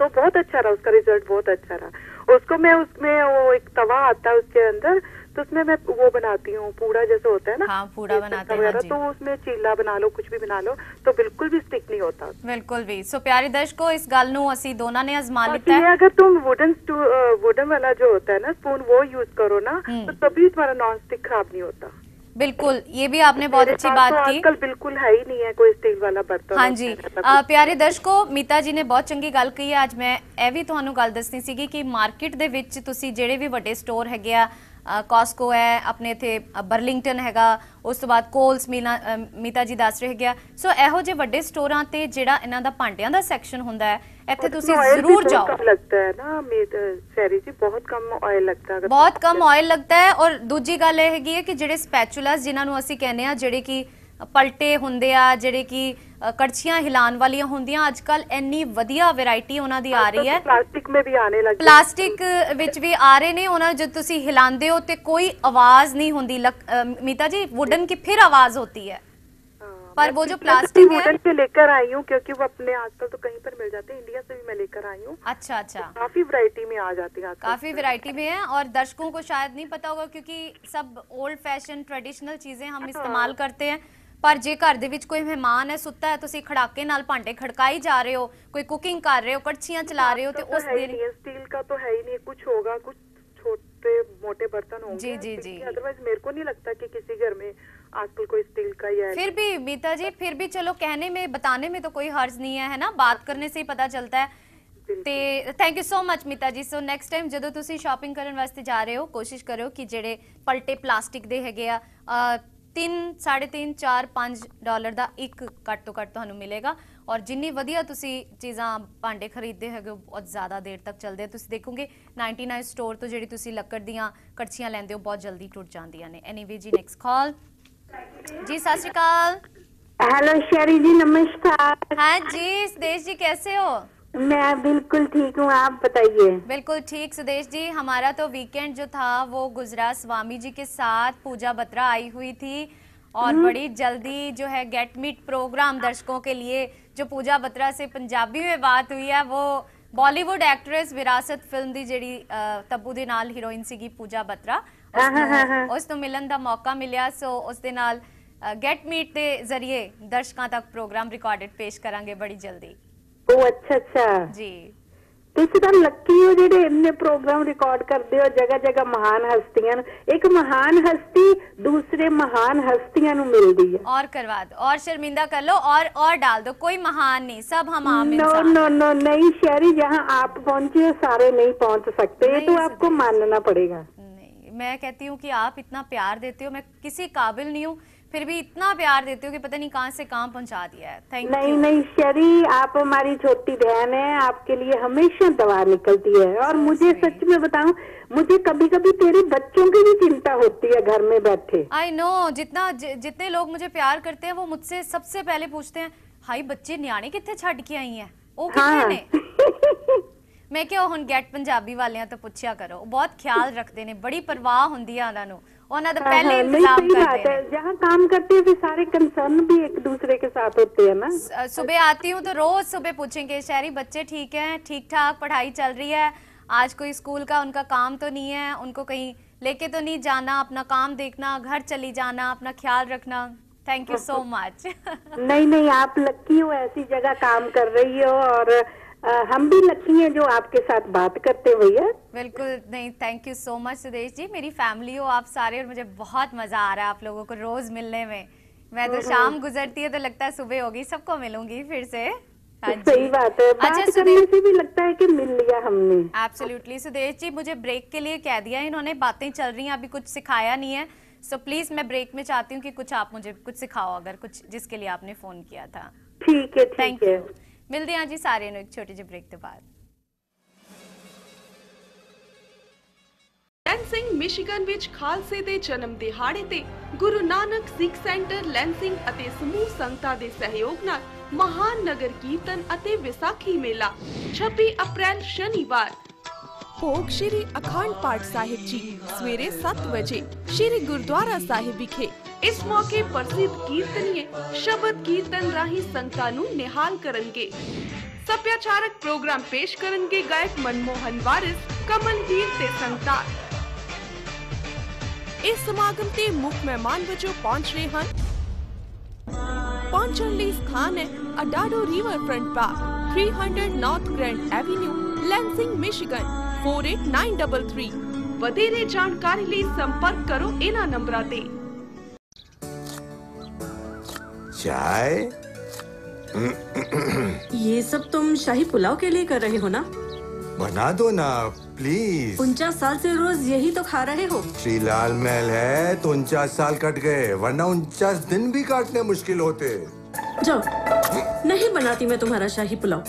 [SPEAKER 7] तो बहुत अच्छा रहा उसका रिजल्ट बहुत अच्छा रहा उसको मैं उसमें वो एक तवा आता है उसके अंदर तो उसमें मैं वो बनाती हूँ पूड़ा जैसे होता है ना
[SPEAKER 1] हाँ, पूड़ा
[SPEAKER 7] ये
[SPEAKER 1] बनाते हैं,
[SPEAKER 7] वगैरह,
[SPEAKER 1] हाँ जी।
[SPEAKER 7] तो उसमें चीला बना लो कुछ भी बना लो तो बिल्कुल भी स्टिक नहीं होता
[SPEAKER 1] ਬਿਲਕੁਲ ਵੀ ਸੋ ਪਿਆਰੇ ਦਰਸ਼ਕੋ ਇਸ ਗੱਲ ਨੂੰ ਅਸੀਂ ਦੋਨਾਂ ਨੇ ਅਜ਼ਮਾ
[SPEAKER 7] बाकी
[SPEAKER 1] ਲਿੱਤਾ
[SPEAKER 7] ये
[SPEAKER 1] ਹੈ
[SPEAKER 7] अगर तुम वुडन वुडन वाला जो होता है ना स्पून वो यूज करो ना
[SPEAKER 1] हम्म।
[SPEAKER 7] तो तभी तुम्हारा नॉन स्टिक खराब नहीं होता
[SPEAKER 1] बिल्कुल ये भी आपने बहुत अच्छी बात
[SPEAKER 7] तो
[SPEAKER 1] की
[SPEAKER 7] आजकल बिल्कुल है ही नहीं है कोई स्टील वाला बर्तन हाँ जी
[SPEAKER 1] आ, ਪਿਆਰੇ ਦਰਸ਼ਕੋ ਮੀਤਾ ਜੀ ਨੇ ਬਹੁਤ ਚੰਗੀ ਗੱਲ ਕਹੀ ਹੈ ਅੱਜ ਮੈਂ ਇਹ ਵੀ ਤੁਹਾਨੂੰ ਗੱਲ ਦੱਸਣੀ ਸੀਗੀ ਕਿ ਮਾਰਕੀਟ ਦੇ ਵਿੱਚ ਤੁਸੀਂ ਜਿਹੜੇ ਵੀ ਵੱਡੇ ਸਟੋਰ ਹੈਗੇ ਆ ਕਾਸਕੋ ਹੈ ਆਪਣੇ ਇੱਥੇ ਬਰਲਿੰਗਟਨ ਹੈਗਾ ਉਸ ਤੋਂ ਬਾਅਦ ਕੋਲਸ ਮੀਨਾ ਮੀਤਾ ਜੀ ਦੱਸ ਰਹੇ ਹੈਗਾ ਸੋ ਇਹੋ ਜਿਹੇ ਵੱਡੇ ਸਟੋਰਾਂ ਤੇ ਜਿਹੜਾ ਇਹਨਾਂ ਦਾ ਭਾਂਡਿਆਂ ਦਾ ਸੈਕਸ਼ਨ ਹੁੰਦਾ ਹੈ ਇੱਥੇ ਤੁਸੀਂ ਜ਼ਰੂਰ ਜਾਓ।
[SPEAKER 7] ਕਮ ਲੱਗਦਾ ਹੈ ਨਾ ਸੈਰੀ ਜੀ ਬਹੁਤ ਕਮ ਆਇਲ ਲੱਗਦਾ ਹੈ
[SPEAKER 1] ਬਹੁਤ ਕਮ ਆਇਲ ਲੱਗਦਾ ਹੈ ਔਰ ਦੂਜੀ ਗੱਲ ਇਹ ਹੈਗੀ ਹੈ ਕਿ ਜਿਹੜੇ ਸਪੈਚੂਲਾਸ ਜਿਨ੍ਹਾਂ ਨੂੰ ਅਸੀਂ ਕਹਿੰਦੇ ਆ ਜਿਹੜੇ ਕਿ ਪਲਟੇ ਹੁੰਦੇ ਆ ਜਿਹੜੇ ਕਿ ਅ, ਕੜਛੀਆਂ ਹਿਲਾਉਣ ਵਾਲੀਆਂ ਹੁੰਦੀਆਂ ਅੱਜ ਕੱਲ ਇੰਨੀ ਵਧੀਆ ਵੈਰਾਈਟੀ ਉਹਨਾਂ ਦੀ ਆ ਰਹੀ ਹੈ
[SPEAKER 7] प्लास्टिक में भी आने लग गए।
[SPEAKER 1] ਪਲਾਸਟਿਕ ਵਿੱਚ ਵੀ ਆ ਰਹੇ ਨੇ ਉਹਨਾਂ ਨੂੰ ਜਦ ਤੁਸੀਂ ਹਿਲਾਉਂਦੇ ਹੋ ਤੇ ਕੋਈ ਆਵਾਜ਼ ਨਹੀਂ ਹੁੰਦੀ ਲੱਕ- ਅ, ਮੀਤਾ ਜੀ ਵੁਡਨ की फिर आवाज होती है
[SPEAKER 7] हाँ,
[SPEAKER 1] पर
[SPEAKER 7] मैं
[SPEAKER 1] वो जो
[SPEAKER 7] पिछले
[SPEAKER 1] प्लास्टिक
[SPEAKER 7] से
[SPEAKER 1] है-
[SPEAKER 7] वुडन के लेकर आई हूँ क्योंकि वो अपने आजकल तो कहीं पर मिल जाते हैं इंडिया से भी मैं लेकर आई हूँ
[SPEAKER 1] अच्छा अच्छा
[SPEAKER 7] काफी वैरायटी में आ जाती है आजकल।
[SPEAKER 1] काफी वैरायटी में है और दर्शकों को शायद नहीं पता होगा क्योंकि सब ओल्ड फैशन ट्रेडिशनल चीजें हम इस्तेमाल करते हैं ਪਰ ਜੇ ਘਰ ਦੇ ਵਿੱਚ ਕੋਈ ਮਹਿਮਾਨ ਹੈ ਸੁੱਤਾ ਹੈ ਤੁਸੀਂ ਖੜਾਕੇ ਨਾਲ ਭਾਂਡੇ ਖੜਕਾਈ ਜਾ ਰਹੇ ਹੋ ਕੋਈ ਕੁਕਿੰਗ ਕਰ ਰਹੇ ਹੋ ਕੜਛੀਆਂ ਚਲਾ ਰਹੇ ਹੋ ਤੇ
[SPEAKER 7] तो
[SPEAKER 1] ਉਸ
[SPEAKER 7] है ही
[SPEAKER 1] ਦੇ
[SPEAKER 7] नहीं है स्टील का तो है ही नहीं कुछ होगा कुछ छोटे मोटे बर्तन होंगे
[SPEAKER 1] जी, जी, जी।
[SPEAKER 7] अदरवाइज मेरे को नहीं लगता कि किसी घर में आजकल कोई स्टील का ही है
[SPEAKER 1] फिर भी मीता जी फिर भी चलो कहने में बताने में तो कोई हर्ज नहीं है है ना बात करने से ही पता चलता है ਤੇ thank you so much Meeta ji so next time ਜਦੋਂ ਤੁਸੀਂ ਸ਼ਾਪਿੰਗ ਕਰਨ ਵਾਸਤੇ ਜਾ ਰਹੇ ਹੋ ਕੋਸ਼ਿਸ਼ ਕਰਿਓ ਕਿ ਜਿਹੜੇ ਪਲਟੇ ਪਲਾਸਟਿਕ ਦੇ ਹੈਗੇ ਆ 3 3.5 4 5 ਡਾਲਰ ਦਾ ਇੱਕ ਘੱਟ ਤੋਂ ਘੱਟ ਤੁਹਾਨੂੰ ਮਿਲੇਗਾ ਔਰ ਜਿੰਨੀ ਵਧੀਆ ਤੁਸੀਂ ਚੀਜ਼ਾਂ ਭਾਂਡੇ ਖਰੀਦਦੇ ਹੈਗੇ ਹੋ ਬਹੁਤ ਜ਼ਿਆਦਾ ਦੇਰ ਤੱਕ ਚੱਲਦੇ ਆ ਤੁਸੀਂ ਦੇਖੋਗੇ 99 ਸਟੋਰ ਤੋਂ ਜਿਹੜੀ ਤੁਸੀਂ ਲੱਕੜ ਦੀਆਂ ਕੜਛੀਆਂ ਲੈਂਦੇ ਹੋ ਬਹੁਤ ਜਲਦੀ ਟੁੱਟ ਜਾਂਦੀਆਂ ਨੇ ਐਨੀਵੇ ਜੀ ਨੈਕਸਟ ਕਾਲ जी सत श्रीकाल
[SPEAKER 6] हेलो शरी जी नमस्कार
[SPEAKER 1] हाँ जी सुदेश जी कैसे हो
[SPEAKER 6] मैं बिल्कुल ठीक हूँ आप बताइए
[SPEAKER 1] बिल्कुल ठीक सुदेश जी हमारा तो वीकेंड जो था वो गुजरा स्वामी जी के साथ पूजा बत्रा आई हुई थी और बड़ी जल्दी जो है गेट मीट प्रोग्राम दर्शकों के लिए जो पूजा बत्रा से पंजाबी में बात हुई है वो ਬਾਲੀਵੁੱਡ ਐਕਟ੍ਰੈਸ ਵਿਰਾਸਤ ਫਿਲਮ ਦੀ ਜਿਹੜੀ ਅ, ਤੱਬੂ ਦੇ ਨਾਲ ਹੀਰੋਇਨ ਸੀਗੀ ਪੂਜਾ ਬਤਰਾ ਉਸ ਨੂੰ ਉਸ ਨੂੰ ਮਿਲਣ ਦਾ ਮੌਕਾ ਮਿਲਿਆ ਸੋ ਉਸ ਦੇ ਨਾਲ ਗੈਟ ਮੀਟ ਦੇ ਜ਼ਰੀਏ ਦਰਸ਼ਕਾਂ ਤੱਕ ਪ੍ਰੋਗਰਾਮ ਰਿਕਾਰਡਡ ਪੇਸ਼ ਕਰਾਂਗੇ ਬੜੀ ਜਲਦੀ
[SPEAKER 6] ਉਹ ਅੱਛਾ ਅੱਛਾ
[SPEAKER 1] ਜੀ
[SPEAKER 6] ਤੁਸੀਂ ਤਾਂ ਲੱਕੀ ਹੋ ਜਿਹੜੇ ਇੰਨੇ ਪ੍ਰੋਗਰਾਮ ਰਿਕਾਰਡ ਕਰਦੇ ਹੋ ਜਗ੍ਹਾ ਜਗ੍ਹਾ ਮਹਾਨ ਹਸਤੀਆਂ ਨੂੰ ਇੱਕ ਮਹਾਨ ਹਸਤੀ ਦੂਸਰੇ ਮਹਾਨ ਹਸਤੀਆਂ ਨੂੰ ਮਿਲਦੀ ਹੈ
[SPEAKER 1] और करवा दो और शर्मिंदा कर लो और और डाल दो कोई महान नहीं सब हम आम
[SPEAKER 6] नो
[SPEAKER 1] इंसान
[SPEAKER 6] नो नो नहीं शहरी जहाँ आप पहुंचे हो सारे नहीं पहुंच सकते ये
[SPEAKER 1] नहीं,
[SPEAKER 6] तो आपको
[SPEAKER 1] सुदेश।
[SPEAKER 6] मानना पड़ेगा
[SPEAKER 1] नहीं मैं कहती हूँ कि आप इतना प्यार देते हो मैं किसी काबिल नहीं हूँ फिर भी इतना प्यार देते हो कि पता नहीं कहाँ से कहाँ पहुँचा दिया है थैंक
[SPEAKER 6] नहीं
[SPEAKER 1] यू
[SPEAKER 6] नहीं शरी आप हमारी छोटी बहन है आपके लिए हमेशा दवा निकलती है और मुझे
[SPEAKER 1] sweet.
[SPEAKER 6] सच में बताऊं मुझे कभी कभी तेरे बच्चों की भी चिंता होती है घर में बैठे
[SPEAKER 1] आई नो जितना जि, जितने लोग मुझे प्यार करते हैं वो मुझसे सबसे पहले पूछते हैं हाई बच्चे न्याणे कितने छड़ के आई हैं ਉਹ ਕਿੱਥੇ
[SPEAKER 6] हाँ
[SPEAKER 1] ਨੇ ਮੈਂ ਕਿਹਾ ਹੁਣ ਗੈਟ ਪੰਜਾਬੀ ਵਾਲਿਆਂ ਤੋਂ ਪੁੱਛਿਆ ਕਰੋ ਉਹ ਬਹੁਤ ਖਿਆਲ ਰੱਖਦੇ ਨੇ ਬੜੀ ਪਰਵਾਹ ਹੁੰਦੀ ਆ ਉਹਨਾਂ ਨੂੰ
[SPEAKER 6] हाँ, हाँ,
[SPEAKER 1] सुबह आती हूँ तो रोज सुबह पूछेंगे शहरी बच्चे ठीक है? ठीक ठाक पढ़ाई चल रही है? आज कोई स्कूल का उनका काम तो नहीं है? उनको कहीं लेके तो नहीं जाना? अपना काम देखना घर चली जाना अपना ख्याल रखना? थैंक यू सो मच
[SPEAKER 6] नहीं नहीं आप लकी हो ऐसी जगह काम कर रही हो और हम भी लकी हैं जो आपके साथ बात करते भैया
[SPEAKER 1] बिल्कुल नहीं thank you so much Sudesh ji. मेरी फैमिली हो आप सारे और मुझे बहुत मज़ा आ रहा है आप लोगों को रोज मिलने में। मैं तो हम्म, हम्म। शाम गुजरती है तो लगता है सुबह होगी सबको मिलूँगी फिर से। हाँ
[SPEAKER 6] सही बात है।
[SPEAKER 1] अच्छा,
[SPEAKER 6] बात
[SPEAKER 1] अच्छा,
[SPEAKER 6] करने से भी लगता है कि मिल लिया हमने।
[SPEAKER 1] एब्सोल्युटली सुदेश जी मुझे ब्रेक के लिए कह दिया इन्होंने बातें चल रही हैं अभी कुछ सिखाया नहीं है। सो so, प्लीज़ मैं ब्रेक में चाहती हूँ कि कुछ आप मुझे कुछ सिखाओ अगर कुछ जिसके लिए आपने फ़ोन किया था। ठीक
[SPEAKER 6] है थैंक
[SPEAKER 1] यू ਮਿਲਦੇ ਹਾਂ ਜੀ ਸਾਰਿਆਂ ਨੂੰ ਇੱਕ ਛੋਟੇ ਜਿਹੇ ਬ੍ਰੇਕ ਤੋਂ ਬਾਅਦ।
[SPEAKER 2] ਲੈਂਸਿੰਗ ਮਿਸ਼ੀਗਨ ਵਿੱਚ ਖਾਲਸੇ ਦੇ ਜਨਮ ਦਿਹਾੜੇ ਤੇ ਗੁਰੂ ਨਾਨਕ ਸਿੱਖ ਸੈਂਟਰ ਲੈਂਸਿੰਗ ਅਤੇ ਸਮੂਹ ਸੰਗਤਾਂ ਦੇ ਸਹਿਯੋਗ ਨਾਲ ਮਹਾਨ ਨਗਰ ਕੀਰਤਨ ਅਤੇ ਵਿਸਾਖੀ ਮੇਲਾ 26 ਅਪ੍ਰੈਲ ਸ਼ਨੀਵਾਰ। ਭੋਗ ਸ਼੍ਰੀ ਅਖੰਡ ਪਾਠ ਸਾਹਿਬ ਜੀ ਸਵੇਰੇ 7 ਵਜੇ ਸ਼੍ਰੀ ਗੁਰਦੁਆਰਾ ਸਾਹਿਬ ਵਿਖੇ ਇਸ ਮੌਕੇ ਪ੍ਰਸਿੱਧ ਕੀਰਤਨੀਏ ਸ਼ਬਦ ਕੀਰਤਨ ਰਾਹੀਂ ਸੰਗਤਾਂ ਨੂੰ ਨਿਹਾਲ ਕਰਨਗੇ। ਸੱਭਿਆਚਾਰਕ ਪ੍ਰੋਗਰਾਮ ਪੇਸ਼ ਕਰਨਗੇ ਗਾਇਕ ਮਨਮੋਹਨ ਵਾਰਿਸ ਕਮਲ ਹੀਰ ਤੇ ਸੰਗਤਾਂ ਇਸ ਸਮਾਗਮ ਤੇ ਮੁੱਖ ਮਹਿਮਾਨ ਵਜੋਂ ਪਹੁੰਚ ਰਹੇ ਹਨ। ਪਹੁੰਚਣ ਲਈ ਸਥਾਨ ਹੈ Adado River Front Park 300 North Grand Avenue Lansing Michigan 48933 ਵਧੇਰੇ ਜਾਣਕਾਰੀ ਲਈ ਸੰਪਰਕ ਕਰੋ ਇਹਨਾਂ ਨੰਬਰਾਂ ਤੇ।
[SPEAKER 8] चाय?
[SPEAKER 9] ये सब तुम शाही पुलाव के लिए कर रहे हो ना?
[SPEAKER 8] बना दो ना प्लीज़
[SPEAKER 9] उनचास साल से रोज यही तो खा रहे हो।
[SPEAKER 8] श्री लाल महल है तो उनचास साल कट गए वरना उनचास दिन भी काटने मुश्किल होते।
[SPEAKER 9] जाओ नहीं बनाती मैं तुम्हारा शाही पुलाव।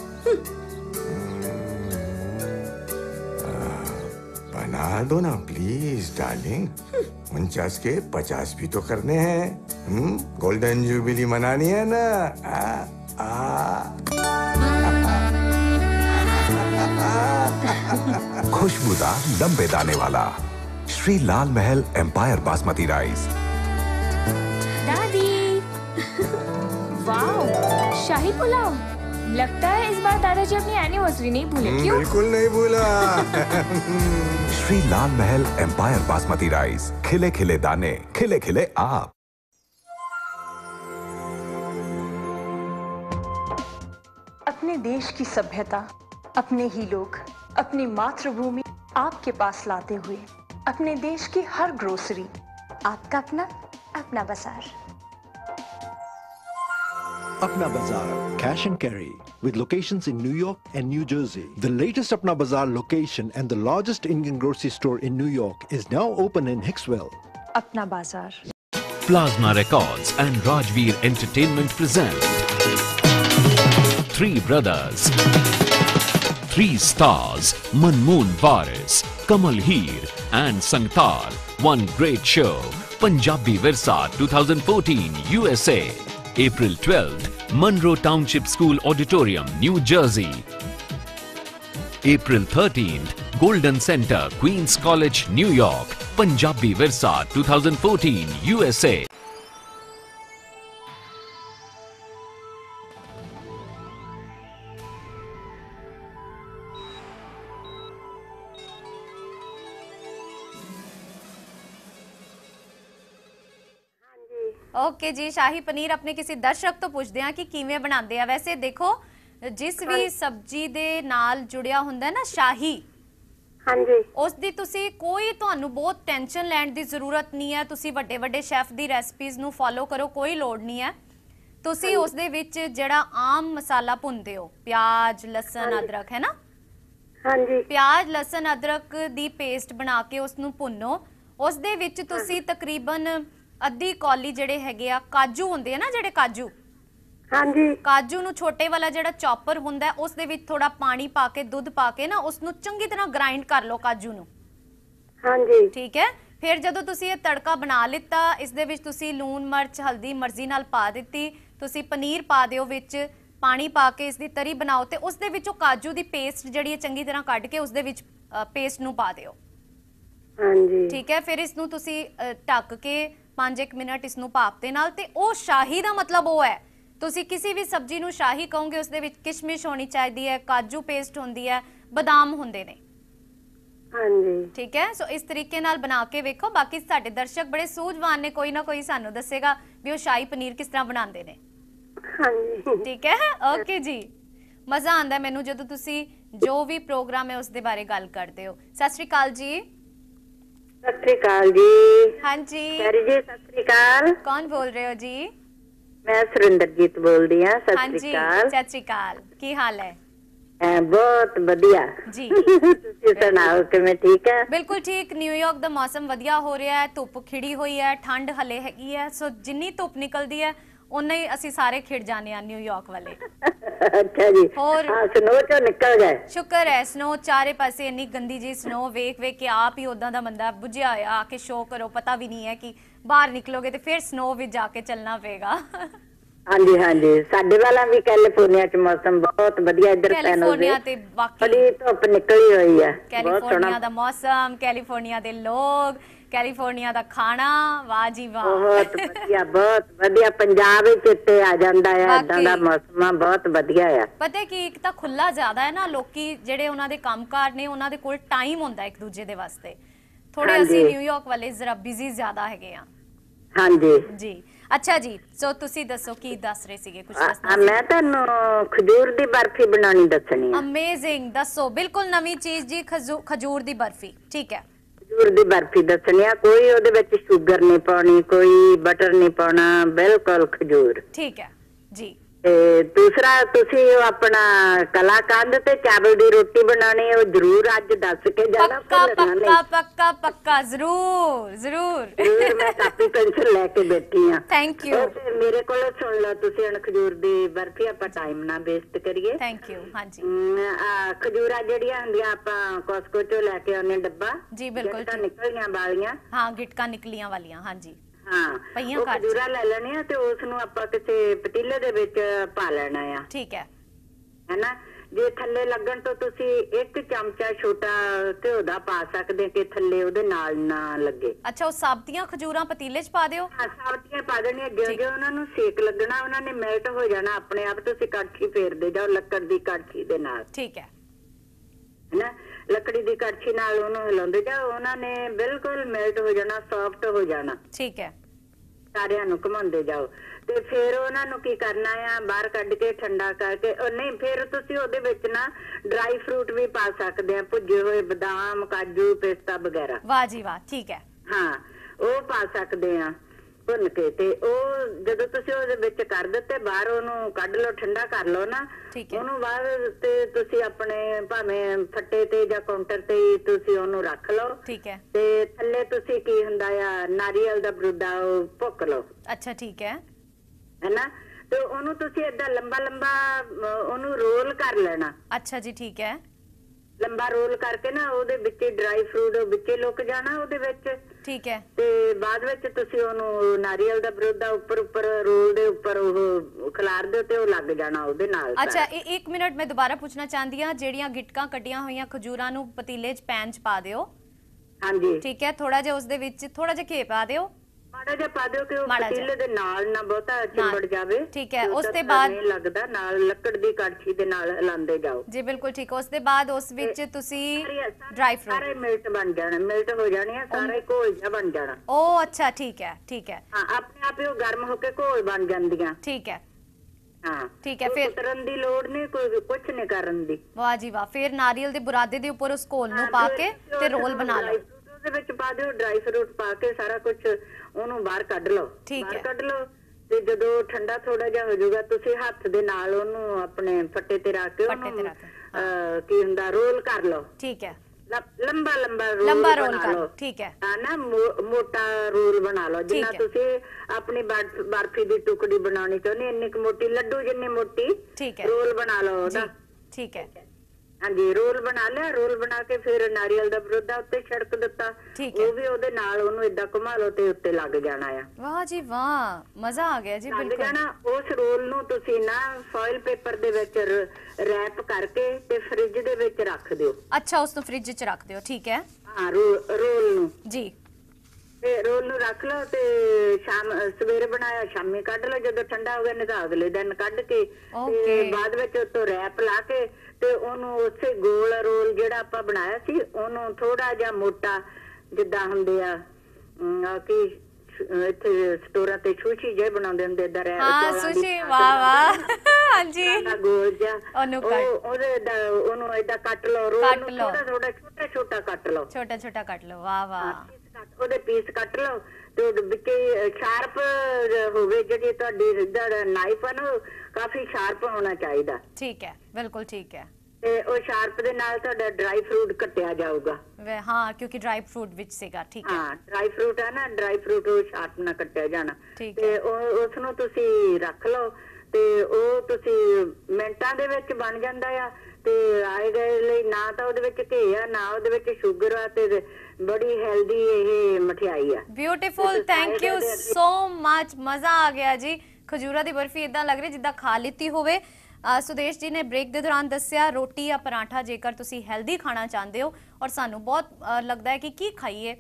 [SPEAKER 8] बना दो ना प्लीज़ डार्लिंग उनचास के पचास भी तो करने हैं। हम्म गोल्डन जुबिली मनानी है ना? आ, आ।
[SPEAKER 10] खुशबूदार लंबे दाने वाला श्री लाल महल एम्पायर बासमती राइस।
[SPEAKER 11] दादी। वाह शाही पुलाव। लगता है इस बार दादाजी अपनी एनिवर्सरी नहीं भूले।
[SPEAKER 8] हम्म,
[SPEAKER 11] क्यों?
[SPEAKER 8] बिल्कुल नहीं भूला।
[SPEAKER 10] श्री लाल महल एम्पायर बासमती राइस खिले खिले दाने खिले खिले आप
[SPEAKER 12] अपने देश की सभ्यता अपने ही लोग अपनी मातृभूमि आपके पास लाते हुए अपने देश की हर ग्रोसरी आपका अपना अपना बाज़ार।
[SPEAKER 13] Apna Bazaar, cash and carry, with locations in New York and New Jersey. The latest Apna Bazaar location and the largest Indian grocery store in New York is now open in Hicksville.
[SPEAKER 12] Apna Bazaar.
[SPEAKER 14] Plasma Records and Rajveer Entertainment present Three Brothers, Three Stars, Manmoon Varis, Kamal Heer and Sangtar. One great show, Punjabi Versa 2014 USA. April 12th, Monroe Township School Auditorium, New Jersey. April 13th, Golden Center, Queens College, New York. Punjabi Virsa 2014 USA.
[SPEAKER 1] Okay ji shahi paneer ਆਪਣੇ ਕਿਸੇ ਦਰਸ਼ਕ ਤੋਂ ਪੁੱਛਦੇ ਆ ਕਿ ਕਿਵੇਂ ਬਣਾਉਂਦੇ ਆ। ਵੈਸੇ ਦੇਖੋ ਜਿਸ ਵੀ ਸਬਜ਼ੀ ਦੇ ਨਾਲ ਜੁੜਿਆ ਹੁੰਦਾ ਨਾ ਸ਼ਾਹੀ
[SPEAKER 6] ਹਾਂਜੀ।
[SPEAKER 1] ਉਸ ਦੀ ਤੁਸੀਂ ਕੋਈ ਤੁਹਾਨੂੰ ਬਹੁਤ ਟੈਨਸ਼ਨ ਲੈਣ ਦੀ ਜ਼ਰੂਰਤ ਨਹੀਂ ਹੈ। ਤੁਸੀਂ ਵੱਡੇ ਵੱਡੇ ਸ਼ੈਫ ਦੀ ਰੈਸਪੀਜ਼ ਨੂੰ ਫੋਲੋ ਕਰੋ ਕੋਈ ਲੋੜ ਨਹੀਂ ਹੈ। ਤੁਸੀਂ ਉਸ ਦੇ ਵਿੱਚ ਜਿਹੜਾ ਆਮ ਮਸਾਲਾ ਭੁੰਨਦੇ ਹੋ ਪਿਆਜ਼ ਲਸਣ ਅਦਰਕ ਹੈ ਨਾ?
[SPEAKER 6] ਹਾਂਜੀ।
[SPEAKER 1] ਪਿਆਜ਼ ਲਸਣ ਅਦਰਕ ਦੀ ਪੇਸਟ ਬਣਾ ਕੇ ਉਸ ਨੂੰ ਭੁੰਨੋ। ਉਸ ਦੇ ਵਿੱਚ ਤੁਸੀਂ ਤਕਰੀਬਨ ਅੱਧੀ ਕੌਲੀ ਜਿਹੜੇ ਹੈਗੇ ਆ ਕਾਜੂ ਹੁੰਦੇ ਆ ਨਾ ਜਿਹੜੇ ਕਾਜੂ?
[SPEAKER 6] ਹਾਂਜੀ।
[SPEAKER 1] ਕਾਜੂ ਨੂੰ ਛੋਟੇ ਵਾਲਾ ਜਿਹੜਾ ਚੌਪਰ ਹੁੰਦਾ ਉਸ ਦੇ ਵਿੱਚ ਥੋੜਾ ਪਾਣੀ ਪਾ ਕੇ ਦੁੱਧ ਪਾ ਕੇ ਨਾ ਉਸ ਨੂੰ ਚੰਗੀ ਤਰ੍ਹਾਂ ਗ੍ਰਾਈਂਡ ਕਰ ਲਓ ਕਾਜੂ ਨੂੰ।
[SPEAKER 6] ਹਾਂਜੀ।
[SPEAKER 1] ਠੀਕ ਹੈ? ਫਿਰ ਜਦੋਂ ਤੁਸੀਂ ਇਹ ਤੜਕਾ ਬਣਾ ਲਿੱਤਾ ਇਸ ਦੇ ਵਿੱਚ ਤੁਸੀਂ ਲੂਣ ਮਿਰਚ ਹਲਦੀ ਮਰਜ਼ੀ ਨਾਲ ਪਾ ਦਿੱਤੀ ਤੁਸੀਂ ਪਨੀਰ ਪਾ ਦਿਓ ਵਿੱਚ ਪਾਣੀ ਪਾ ਕੇ ਇਸ ਦੀ ਤਰੀ ਬਣਾਓ ਤੇ ਉਸ ਦੇ ਵਿੱਚੋਂ ਕਾਜੂ ਦੀ ਪੇਸਟ ਜਿਹੜੀ ਹੈ ਚੰਗੀ ਤਰ੍ਹਾਂ ਕੱਢ ਕੇ ਉਸ ਦੇ ਵਿੱਚ ਪੇਸਟ ਨੂੰ ਪਾ ਦਿਓ।
[SPEAKER 6] ਹਾਂਜੀ।
[SPEAKER 1] ਠੀਕ ਹੈ? ਫਿਰ ਇਸ ਨੂੰ ਤੁਸੀਂ ਢੱਕ ਕੇ 5-1 ਮਿੰਟ ਇਸ ਨੂੰ ਭਾਪ ਦੇ ਨਾਲ ਤੇ ਉਹ ਸ਼ਾਹੀ ਦਾ ਮਤਲਬ ਉਹ ਹੈ। ਤੁਸੀਂ ਕਿਸੇ ਵੀ ਸਬਜ਼ੀ ਨੂੰ ਸ਼ਾਹੀ ਕਹੋਗੇ ਉਸ ਦੇ ਵਿੱਚ ਕਿਸ਼ਮਿਸ਼ ਹੋਣੀ ਚਾਹੀਦੀ ਹੈ ਕਾਜੂ ਪੇਸਟ ਹੁੰਦੀ ਹੈ ਬਦਾਮ ਹੁੰਦੇ ਨੇ।
[SPEAKER 6] ਹਾਂਜੀ।
[SPEAKER 1] ਠੀਕ ਹੈ? ਸੋ ਇਸ ਤਰੀਕੇ ਨਾਲ ਬਣਾ ਕੇ ਵੇਖੋ। ਬਾਕੀ ਸਾਡੇ ਦਰਸ਼ਕ ਬੜੇ ਸੂਝਵਾਨ ਨੇ ਕੋਈ ਨਾ ਕੋਈ ਸਾਨੂੰ ਦੱਸੇਗਾ ਵੀ ਉਹ ਸ਼ਾਹੀ ਪਨੀਰ ਕਿਸ ਤਰ੍ਹਾਂ ਬਣਾਉਂਦੇ ਨੇ।
[SPEAKER 6] ਹਾਂਜੀ।
[SPEAKER 1] ਠੀਕ ਹੈ? ਓਕੇ ਜੀ। ਮਜ਼ਾ ਆਂਦਾ ਮੈਨੂੰ ਜਦੋਂ ਤੁਸੀਂ ਜੋ ਵੀ ਪ੍ਰੋਗਰਾਮ ਹੈ ਉਸ ਦੇ ਬਾਰੇ ਗੱਲ ਕਰਦੇ ਹੋ। ਸਤਿ ਸ਼੍ਰੀ ਅਕਾਲ ਜੀ।
[SPEAKER 6] ਸਤਿ ਸ੍ਰੀ ਅਕਾਲ ਜੀ।
[SPEAKER 1] ਹਾਂਜੀ।
[SPEAKER 6] ਜੀ ਸਤਿ ਸ੍ਰੀ ਅਕਾਲ।
[SPEAKER 1] ਕੌਣ ਬੋਲ ਰਹੇ ਹੋ ਜੀ?
[SPEAKER 6] ਮੈਂ ਸੁਰਿੰਦਰਜੀਤ ਬੋਲਦੀ ਆ ਸਤਿ
[SPEAKER 1] ਹਾਂਜੀ
[SPEAKER 6] ਸ੍ਰੀ ਅਕਾਲ।
[SPEAKER 1] ਸਤਿ ਸ਼੍ਰੀ ਅਕਾਲ। ਕੀ ਹਾਲ ਹੈ?
[SPEAKER 15] ਐ ਬਹੁਤ ਵਧੀਆ।
[SPEAKER 1] ਜੀ।
[SPEAKER 15] ਤੁਸੀਂ ਸੁਣਾਓ ਕਿਵੇਂ ਠੀਕ ਹੈ?
[SPEAKER 1] ਬਿਲਕੁਲ ਠੀਕ। ਨਿਊਯਾਰਕ ਦਾ ਮੌਸਮ ਵਧੀਆ ਹੋ ਰਿਹਾ ਹੈ ਧੁੱਪ ਖਿੜੀ ਹੋਈ ਹੈ ਠੰਡ ਹਲੇ ਹੈਗੀ ਹੈ। ਸੋ ਜਿੰਨੀ ਧੁੱਪ ਨਿਕਲਦੀ ਹੈ ਉਨਾ ਹੀ ਅਸੀਂ ਸਾਰੇ ਖਿੜ ਜਾਂਦੇ ਆ ਨਿਊਯਾਰਕ ਵਾਲੇ।
[SPEAKER 15] ਅੱਛਾ ਜੀ।
[SPEAKER 1] ਹੋਰ
[SPEAKER 15] ਹਾਂ ਸਨੋ ਚੋਂ ਨਿਕਲ ਗਏ।
[SPEAKER 1] ਸ਼ੁਕਰ ਹੈ ਸਨੋ ਚਾਰੇ ਪਾਸੇ ਇੰਨੀ ਗੰਦੀ ਜੀ ਸਨੋ ਵੇਖ ਵੇਖ ਕੇ ਆਪ ਹੀ ਉਦਾਂ ਦਾ ਬੰਦਾ ਬੁਝਿਆ ਆ ਕੇ ਸ਼ੋਅ ਕਰੋ ਪਤਾ ਵੀ ਨਹੀਂ ਹੈ ਕਿ ਬਾਹਰ ਨਿਕਲੋਗੇ ਤੇ ਫਿਰ ਸਨੋ ਵਿੱਚ ਜਾ ਕੇ ਚੱਲਣਾ ਪਏਗਾ।
[SPEAKER 15] ਹਾਂਜੀ ਹਾਂਜੀ। ਸਾਡੇ ਵਾਲਾ ਵੀ ਕੈਲੀਫੋਰਨੀਆ ਚ ਮੌਸਮ ਬਹੁਤ ਵਧੀਆ ਇੱਧਰ ਪੈਨੋ
[SPEAKER 1] ਕੈਲੀਫੋਰਨੀਆ ਤੇ ਬਾਕੀ
[SPEAKER 15] ਬੜੀ ਧੁੱਪ ਨਿਕਲੀ ਹੋਈ ਹੈ।
[SPEAKER 1] ਕੈਲੀਫੋਰਨੀਆ ਦਾ ਮੌਸਮ ਕੈਲੀਫੋਰਨੀਆ ਦੇ ਲੋਕ ਕੈਲੀਫੋਰਨੀਆ ਦਾ ਖਾਣਾ ਵਾਹ ਜੀ ਵਾਹ।
[SPEAKER 15] ਬਹੁਤ ਵਧੀਆ ਬਹੁਤ ਵਧੀਆ। ਪੰਜਾਬ ਵਿੱਚ ਇੱਥੇ ਆ ਜਾਂਦਾ ਹੈ ਇਦਾਂ ਦਾ। ਮੌਸਮ ਆ ਬਹੁਤ ਵਧੀਆ ਆ।
[SPEAKER 1] ਪਤਾ ਹੈ ਕਿ ਇੱਕ ਤਾਂ ਖੁੱਲਾ ਜ਼ਿਆਦਾ ਹੈ ਨਾ ਲੋਕੀ ਜਿਹੜੇ ਉਹਨਾਂ ਦੇ ਕੰਮਕਾਰ ਨੇ ਉਹਨਾਂ ਦੇ ਕੋਲ ਟਾਈਮ ਹੁੰਦਾ ਇੱਕ ਦੂਜੇ ਦੇ ਵਾਸਤੇ। ਥੋੜੇ। ਅਸੀਂ ਨਿਊਯਾਰਕ ਵਾਲੇ ਜ਼ਰਾ ਬਿਜ਼ੀ ਜ਼ਿਆਦਾ ਹੈਗੇ ਆ।
[SPEAKER 15] ਹਾਂਜੀ।
[SPEAKER 1] ਜੀ। ਅੱਛਾ ਜੀ ਸੋ ਤੁਸੀਂ ਦੱਸੋ ਕੀ ਦੱਸ ਰਹੇ ਸੀਗੇ ਕੁਝ ਦੱਸਣਾ
[SPEAKER 15] ਮੈਂ ਤੁਹਾਨੂੰ ਖਜੂਰ ਦੀ ਬਰਫੀ ਬਣਾਉਣੀ ਦੱਸਣੀ ਆ।
[SPEAKER 1] ਅਮੇਜ਼ਿੰਗ ਦੱਸੋ ਬਿਲਕੁਲ ਨਵੀਂ ਚੀਜ਼ ਜੀ ਖਜੂ- ਖਜੂਰ ਦੀ ਬਰਫੀ ਠੀਕ ਹੈ।
[SPEAKER 15] ਖਜੂਰ ਦੀ ਬਰਫੀ ਦੱਸਣੀ ਆ, ਕੋਈ ਉਹਦੇ ਵਿੱਚ ਸ਼ੂਗਰ ਨਹੀਂ ਪਾਉਣੀ, ਕੋਈ ਬਟਰ ਨਹੀਂ ਪਾਉਣਾ, ਬਿਲਕੁਲ ਖਜੂਰ।
[SPEAKER 1] ਠੀਕ ਹੈ, ਜੀ।
[SPEAKER 15] ਤੇ ਦੂਸਰਾ ਤੁਸੀਂ ਆਪਣਾ ਕਲਾਕੰਦ ਤੇ ਚਾਵਲ ਦੀ ਰੋਟੀ ਬਣਾਉਣੀ ਉਹ ਜ਼ਰੂਰ ਅੱਜ ਦੱਸ ਕੇ ਜਾਣਾ
[SPEAKER 1] ਪੱਕਾ। ਪੱਕਾ ਪੱਕਾ ਪੱਕਾ ਜ਼ਰੂਰ ਜ਼ਰੂਰ।
[SPEAKER 15] ਮੈਂ ਕਾਪੀ ਪੈਨਸਲ ਲੈ ਕੇ ਬੈਠੀ ਆ
[SPEAKER 1] ਥੈਂਕ ਯੂ
[SPEAKER 15] ਮੇਰੇ ਕੋਲ ਸੁਣ ਲਓ ਤੁਸੀਂ ਹੁਣ ਖਜੂਰ ਦੀ ਬਰਫੀ ਆਪਾਂ ਟਾਈਮ ਨਾ ਵੇਸਟ ਕਰੀਏ।
[SPEAKER 1] ਥੈਂਕ ਯੂ ਹਾਂਜੀ।
[SPEAKER 15] ਖਜੂਰਾਂ ਜਿਹੜੀਆਂ ਹੁੰਦੀਆਂ ਆਪਾਂ ਕੋਸਕੋ ਚੋਂ ਲੈ ਕੇ ਆਉਨੇ ਡੱਬਾ।
[SPEAKER 1] ਜੀ ਬਿਲਕੁਲ
[SPEAKER 15] ਨਿਕਲੀਆਂ ਵਾਲੀਆਂ।
[SPEAKER 1] ਹਾਂ ਗਿਟਕਾਂ ਨਿਕਲੀਆਂ ਵਾਲੀਆਂ ਹਾਂਜੀ।
[SPEAKER 15] ਹਾਂ।
[SPEAKER 1] ਪਈਆਂ
[SPEAKER 15] ਉਹ
[SPEAKER 1] 'ਚ।
[SPEAKER 15] ਖਜੂਰਾਂ ਲੈ ਲੈਣੀਆਂ ਤੇ ਉਸ ਨੂੰ ਆਪਾਂ ਕਿਸੇ ਪਤੀਲੇ ਦੇ ਵਿੱਚ ਪਾ ਲੈਣਾ ਆ।
[SPEAKER 1] ਠੀਕ ਹੈ।
[SPEAKER 15] ਹੈਨਾ? ਜੇ ਥੱਲੇ ਲੱਗਣ ਤੋਂ ਤੁਸੀਂ ਇੱਕ ਚਮਚਾ ਛੋਟਾ ਘਿਓ ਦਾ ਪਾ ਸਕਦੇ ਕਿ ਥੱਲੇ ਉਹਦੇ ਨਾਲ ਨਾ ਲੱਗੇ।
[SPEAKER 1] ਅੱਛਾ ਉਹ ਸਾਬਤੀਆਂ ਖਜੂਰਾਂ ਪਤੀਲੇ 'ਚ ਪਾ ਦਿਓ?
[SPEAKER 15] ਹਾਂ ਸਾਬਤੀਆਂ ਪਾ ਦੇਣੀਆਂ। ਜਿਉਂ ਜਿਉਂ ਉਹਨਾਂ ਨੂੰ ਸੇਕ ਲੱਗਣਾ ਉਹਨਾਂ ਨੇ ਮੈਲਟ ਹੋ ਜਾਣਾ ਆਪਣੇ ਆਪ ਤੁਸੀਂ ਕੜਛੀ ਫੇਰਦੇ ਜਾਓ ਲੱਕੜ ਦੀ ਕੜਛੀ ਦੇ ਨਾਲ।
[SPEAKER 1] ਠੀਕ ਹੈ।
[SPEAKER 15] ਹੈਨਾ? ਲੱਕੜੀ ਦੀ ਕੜਛੀ ਨਾਲ ਉਹਨੂੰ ਹਿਲਾਉਂਦੇ ਜਾਓ ਉਹਨਾਂ ਨੇ ਬਿਲਕੁਲ ਮੈਲਟ ਹੋ ਜਾਣਾ ਸੌਫਟ ਹੋ ਜਾਣਾ।
[SPEAKER 1] ਠੀਕ ਹੈ।
[SPEAKER 15] ਸਾਰਿਆਂ ਨੂੰ ਘੁਮਾਉਂਦੇ ਜਾਓ। ਤੇ ਫਿਰ ਉਹਨਾਂ ਨੂੰ ਕੀ ਕਰਨਾ ਆ? ਬਾਹਰ ਕੱਢ ਕੇ ਠੰਡਾ ਕਰਕੇ ਉਹ ਨਹੀਂ ਫਿਰ ਤੁਸੀਂ ਉਹਦੇ ਵਿੱਚ ਨਾ ਡਰਾਈ ਫਰੂਟ ਵੀ ਪਾ ਸਕਦੇ ਆ ਭੁੱਜੇ ਹੋਏ ਬਦਾਮ ਕਾਜੂ ਪਿਸਤਾ ਵਗੈਰਾ।
[SPEAKER 1] ਵਾਹ ਜੀ ਵਾਹ ਠੀਕ ਹੈ।
[SPEAKER 15] ਹਾਂ ਉਹ ਪਾ ਸਕਦੇ ਆ। ਭੁੰਨ ਕੇ ਤੇ ਉਹ ਜਦੋਂ ਤੁਸੀਂ ਉਹਦੇ ਵਿੱਚ ਕਰ ਦਿੱਤੇ ਬਾਹਰ ਉਹਨੂੰ ਕੱਢ ਲਓ ਠੰਡਾ ਕਰ ਲਓ ਨਾ ਉਹਨੂੰ ਬਾਅਦ ਤੇ ਤੁਸੀਂ ਆਪਣੇ ਭਾਵੇਂ ਫੱਟੇ ਤੇ ਜਾਂ ਕਾਊਂਟਰ ਤੇ ਤੁਸੀਂ ਉਹਨੂੰ ਰੱਖ ਲਓ।
[SPEAKER 1] ਠੀਕ ਹੈ।
[SPEAKER 15] ਤੇ ਥੱਲੇ ਤੁਸੀਂ ਕੀ ਹੁੰਦਾ ਆ ਨਾਰੀਅਲ ਦਾ ਬਰੂਦਾ ਉਹ ਭੁੱਕ ਲਓ।
[SPEAKER 1] ਅੱਛਾ ਠੀਕ ਹੈ।
[SPEAKER 15] ਹੈਨਾ? ਤੇ ਉਹਨੂੰ ਤੁਸੀਂ ਏਦਾਂ ਲੰਬਾ ਲੰਬਾ ਉਹਨੂੰ ਰੋਲ ਕਰ ਲੈਣਾ।
[SPEAKER 1] ਅੱਛਾ ਜੀ ਠੀਕ ਹੈ।
[SPEAKER 15] ਲੰਬਾ ਰੋਲ ਕਰਕੇ ਨਾ ਉਹਦੇ ਵਿੱਚ ਡਰਾਈ ਫਰੂਟ ਵਿੱਚੇ ਲੁਕ ਜਾਣਾ ਉਹਦੇ ਵਿੱਚ।
[SPEAKER 1] ਠੀਕ ਹੈ।
[SPEAKER 15] ਤੇ ਬਾਅਦ ਵਿੱਚ ਤੁਸੀਂ ਉਹਨੂੰ ਨਾਰੀਅਲ ਦਾ ਬਰੂਦਾ ਉੱਪਰ ਉੱਪਰ ਰੋਲ ਦੇ ਉੱਪਰ ਉਹ ਖਿਲਾਰ ਦਿਓ ਤੇ ਉਹ ਲੱਗ ਜਾਣਾ ਉਹਦੇ ਨਾਲ
[SPEAKER 1] ਅੱਛਾ। ਇਹ ਇੱਕ ਮਿੰਟ ਮੈਂ ਦੁਬਾਰਾ ਪੁੱਛਣਾ ਚਾਹੁੰਦੀ ਹਾਂ ਜਿਹੜੀਆਂ ਗਿਟਕਾਂ ਕੱਟੀਆਂ ਹੋਈਆਂ ਖਜੂਰਾਂ ਨੂੰ ਪਤੀਲੇ 'ਚ ਪੈਨ 'ਚ ਪਾ ਦਿਓ।
[SPEAKER 15] ਹਾਂਜੀ।
[SPEAKER 1] ਠੀਕ ਹੈ ਥੋੜਾ ਜਿਹਾ ਉਸ ਦੇ ਵਿੱਚ ਥੋੜਾ ਜਿਹਾ ਘੇ ਪਾ ਦਿਓ।
[SPEAKER 15] ਮਾੜਾ ਜਿਹਾ ਪਾ ਦਿਓ ਕਿ ਉਹ
[SPEAKER 1] ਮਾੜਾ ਜਿਹਾ।
[SPEAKER 15] ਪਤੀਲੇ ਦੇ ਨਾਲ ਨਾ ਬਹੁਤਾ ਚਿੰਬੜ ਜਾਵੇ।
[SPEAKER 1] ਠੀਕ ਹੈ, ਉਸ ਤੇ ਬਾਅਦ-
[SPEAKER 15] ਨਹੀਂ ਲੱਗਦਾ ਨਾਲ ਲੱਕੜ ਦੀ ਕੜਛੀ ਦੇ ਨਾਲ ਹਿਲਾਉਂਦੇ ਜਾਓ।
[SPEAKER 1] ਜੀ ਬਿਲਕੁਲ ਠੀਕ। ਉਸ ਦੇ ਬਾਅਦ ਉਸ ਵਿੱਚ ਤੁਸੀਂ ਡਰਾਈ ਫਰੂਟ
[SPEAKER 15] ਸਾਰੇ ਮਿਲਟ ਬਣ ਜਾਣਾ ਮਿਲਟ ਹੋ ਜਾਣੀਆਂ ਸਾਰਾ ਘੋਲ ਜਿਹਾ ਬਣ ਜਾਣਾ।
[SPEAKER 1] ਉਹ ਅੱਛਾ ਠੀਕ ਹੈ ਠੀਕ ਹੈ।
[SPEAKER 15] ਹਾਂ ਆਪਣੇ ਆਪ ਹੀ ਉਹ ਗਰਮ ਹੋ ਕੇ ਘੋਲ ਬਣ ਜਾਂਦੀਆਂ।
[SPEAKER 1] ਠੀਕ ਹੈ।
[SPEAKER 15] ਹਾਂ
[SPEAKER 1] ਠੀਕ ਹੈ,
[SPEAKER 15] ਕੋਈ
[SPEAKER 1] ਫਿਰ-
[SPEAKER 15] ਕੁਤਰਨ ਦੀ ਲੋੜ ਨਹੀਂ ਕੋਈ ਕੁਝ ਨਹੀਂ ਕਰਨ ਦੀ।
[SPEAKER 1] ਵਾਹ ਜੀ ਵਾਹ ਫਿਰ ਨਾਰੀਅਲ ਦੇ ਬੁਰਾਦੇ ਦੇ ਉੱਪਰ ਉਸ ਘੋਲ ਨੂੰ ਪਾ ਕੇ ਤੇ ਰੋਲ ਬਣਾ ਲਓ।
[SPEAKER 15] ਉਹਦੇ ਵਿੱਚ ਪਾ ਦਿਓ ਡਰਾਈ ਫਰੂਟ ਪਾ ਕੇ ਸਾਰਾ ਕੁਝ ਉਹਨੂੰ ਬਾਹਰ ਕੱਢ ਲਓ। ਬਾਹਰ। ਕੱਢ ਲਓ ਤੇ ਜਦੋਂ ਠੰਡਾ ਥੋੜਾ ਜਿਹਾ ਹੋ ਜਾਊਗਾ ਤੁਸੀਂ ਹੱਥ ਦੇ ਨਾਲ ਉਹਨੂੰ ਆਪਣੇ ਫੱਟੇ ਤੇ ਰੱਖ ਕੇ ਉਹਨੂੰ ਕੀ ਹੁੰਦਾ ਰੋਲ ਕਰ ਲਓ।
[SPEAKER 1] ਠੀਕ ਹੈ।
[SPEAKER 15] ਲੰਬਾ ਲੰਬਾ ਰੋਲ
[SPEAKER 1] ਲੰਬਾ ਰੋਲ ਕਰ ਠੀਕ ਹੈ।
[SPEAKER 15] ਹਾਂ ਨਾ ਮੋਟਾ ਰੋਲ ਬਣਾ ਲਓ। ਜਿੰਨਾ। ਤੁਸੀਂ ਆਪਣੀ ਬਰਫ- ਦੀ ਟੁਕੜੀ ਬਣਾਉਣੀ ਚਾਹੁੰਦੇ ਇੰਨੀ ਕੁ ਮੋਟੀ ਲੱਡੂ ਜਿੰਨੀ ਮੋਟੀ ਰੋਲ ਬਣਾ ਲਓ ਉਹਦਾ।
[SPEAKER 1] ਠੀਕ ਹੈ।
[SPEAKER 15] ਹਾਂਜੀ ਰੋਲ ਬਣਾ ਲਿਆ ਰੋਲ ਬਣਾ ਕੇ ਫਿਰ ਨਾਰੀਅਲ ਦਾ ਬਰੋਦਾ ਉੱਤੇ ਛਿੜਕ ਦਿੱਤਾ।
[SPEAKER 1] ਠੀਕ
[SPEAKER 15] ਉਹ ਵੀ ਉਹਦੇ ਨਾਲ ਉਹਨੂੰ ਇਦਾਂ ਘੁਮਾ ਲਓ ਤੇ ਉੱਤੇ ਲੱਗ ਜਾਣਾ ਆ।
[SPEAKER 1] ਵਾਹ ਜੀ ਵਾਹ ਮਜ਼ਾ ਆ ਗਿਆ ਜੀ
[SPEAKER 15] ਲੱਗ
[SPEAKER 1] ਬਿਲਕੁਲ।
[SPEAKER 15] ਜਾਣਾ ਉਸ ਰੋਲ ਨੂੰ ਤੁਸੀਂ ਨਾ ਫੋਇਲ ਪੇਪਰ ਦੇ ਵਿੱਚ ਰੈਪ ਕਰਕੇ ਤੇ ਫ੍ਰਿਜ ਦੇ ਵਿੱਚ ਰੱਖ ਦਿਓ।
[SPEAKER 1] ਅੱਛਾ ਉਸ ਨੂੰ ਫ੍ਰਿਜ 'ਚ ਰੱਖ ਦਿਓ ਠੀਕ ਹੈ।
[SPEAKER 15] ਹਾਂ ਰੋ- ਰੋਲ ਨੂੰ।
[SPEAKER 1] ਜੀ।
[SPEAKER 15] ਤੇ ਰੋਲ ਨੂੰ ਰੱਖ ਲਓ ਤੇ ਸ਼ਾਮ ਸਵੇਰੇ ਬਣਾਇਆ ਸ਼ਾਮੀ ਕੱਢ ਲਓ ਜਦੋਂ ਠੰਡਾ ਹੋ ਗਿਆ ਨਿਕਾ ਅਗਲੇ ਦਿਨ ਕੱਢ ਕੇ ਤੇ
[SPEAKER 1] Okay.
[SPEAKER 15] ਬਾਅਦ ਵਿੱਚ ਉਤੋਂ ਰੈਪ ਲਾ ਕੇ ਤੇ ਉਹਨੂੰ ਉਸੇ ਗੋਲ ਰੋਲ ਜਿਹੜਾ ਆਪਾਂ ਬਣਾਇਆ ਸੀ ਉਹਨੂੰ ਥੋੜਾ ਜਿਹਾ ਮੋਟਾ ਜਿੱਦਾਂ ਹੁੰਦੇ ਆ ਕੀ ਇੱਥੇ ਸਟੋਰਾਂ ਤੇ ਛੂਛੀ ਜੇ ਬਣਾਉਂਦੇ ਹੁੰਦੇ ਏਦਾਂ ਰੈਪ
[SPEAKER 1] ਹਾਂ ਸੁਸ਼ੀ ਵਾਹ ਵਾਹ ਹਾਂਜੀ।
[SPEAKER 15] ਗੋਲ ਜਿਹਾ।
[SPEAKER 1] ਉਹਨੂੰ ਕੱਟ।
[SPEAKER 15] ਉਹਦੇ ਏਦਾਂ ਉਹਨੂੰ ਏਦਾਂ ਕੱਟ ਲਓ ਰੋਲ
[SPEAKER 1] ਕੱਟ
[SPEAKER 15] ਨੂੰ
[SPEAKER 1] ਲਓ।
[SPEAKER 15] ਥੋੜਾ ਥੋੜਾ ਛੋਟਾ ਛੋਟਾ ਕੱਟ ਲਓ।
[SPEAKER 1] ਛੋਟਾ ਛੋਟਾ ਕੱਟ ਲਓ। ਵਾਹ ਵਾਹ।
[SPEAKER 15] ਉਹਦੇ ਪੀਸ ਕੱਟ ਲਓ ਤੇ ਵਿੱਚ ਸ਼ਾਰਪ ਹੋਵੇ ਜਿਹੜੀ ਤੁਹਾਡੀ ਇਧਰ ਨਾਈਫ ਆ ਨਾ ਕਾਫੀ ਸ਼ਾਰਪ ਹੋਣਾ ਚਾਹੀਦਾ।
[SPEAKER 1] ਠੀਕ ਹੈ ਬਿਲਕੁਲ ਠੀਕ ਹੈ।
[SPEAKER 15] ਤੇ ਉਹ ਸ਼ਾਰਪ ਦੇ ਨਾਲ ਤੁਹਾਡਾ ਡਰਾਈ ਫਰੂਟ ਕੱਟਿਆ ਜਾਊਗਾ।
[SPEAKER 1] ਵੈ- ਹਾਂ ਕਿਉਂਕਿ ਡਰਾਈ ਫਰੂਟ ਵਿੱਚ ਸੀਗਾ ਠੀਕ ਹੈ।
[SPEAKER 15] ਹਾਂ ਡਰਾਈ ਫਰੂਟ ਹੈ ਨਾ ਡਰਾਈ ਫਰੂਟ ਉਹ ਸ਼ਾਰਪ ਨਾਲ ਕੱਟਿਆ ਜਾਣਾ। ਤੇ ਉਹ ਉਸ ਨੂੰ ਤੁਸੀਂ ਰੱਖ ਲਓ ਤੇ ਉਹ ਤੁਸੀਂ ਮਿੰਟਾਂ ਦੇ ਵਿੱਚ ਬਣ ਜਾਂਦਾ ਆ ਤੇ ਆਏ ਗਏ ਲਈ ਨਾ ਤਾਂ ਉਹਦੇ ਵਿੱਚ ਘੇ ਆ ਨਾ ਉਹਦੇ ਵਿੱਚ ਸ਼ੂਗਰ ਆ ਤੇ ਬੜੀ ਹੈਲਦੀ ਇਹ ਮਠਿਆਈ ਆ।
[SPEAKER 1] Beautiful thank you so much ਮਜ਼ਾ ਆ ਗਿਆ ਜੀ। ਖਜੂਰਾ ਦੀ ਬਰਫੀ ਇਦਾਂ ਲੱਗ ਰਹੀ ਜਿੱਦਾਂ ਖਾ ਲਿੱਤੀ ਹੋਵੇ। ਸੁਦੇਸ਼ ਜੀ ਨੇ ਬ੍ਰੇਕ ਦੇ ਦੌਰਾਨ ਦੱਸਿਆ ਰੋਟੀ ਜਾਂ ਪਰਾਂਠਾ ਜੇਕਰ ਤੁਸੀਂ ਹੈਲਦੀ ਖਾਣਾ ਚਾਹੁੰਦੇ ਹੋ ਔਰ ਸਾਨੂੰ ਬਹੁਤ ਲੱਗਦਾ ਹੈ ਕਿ ਕੀ ਖਾਈਏ।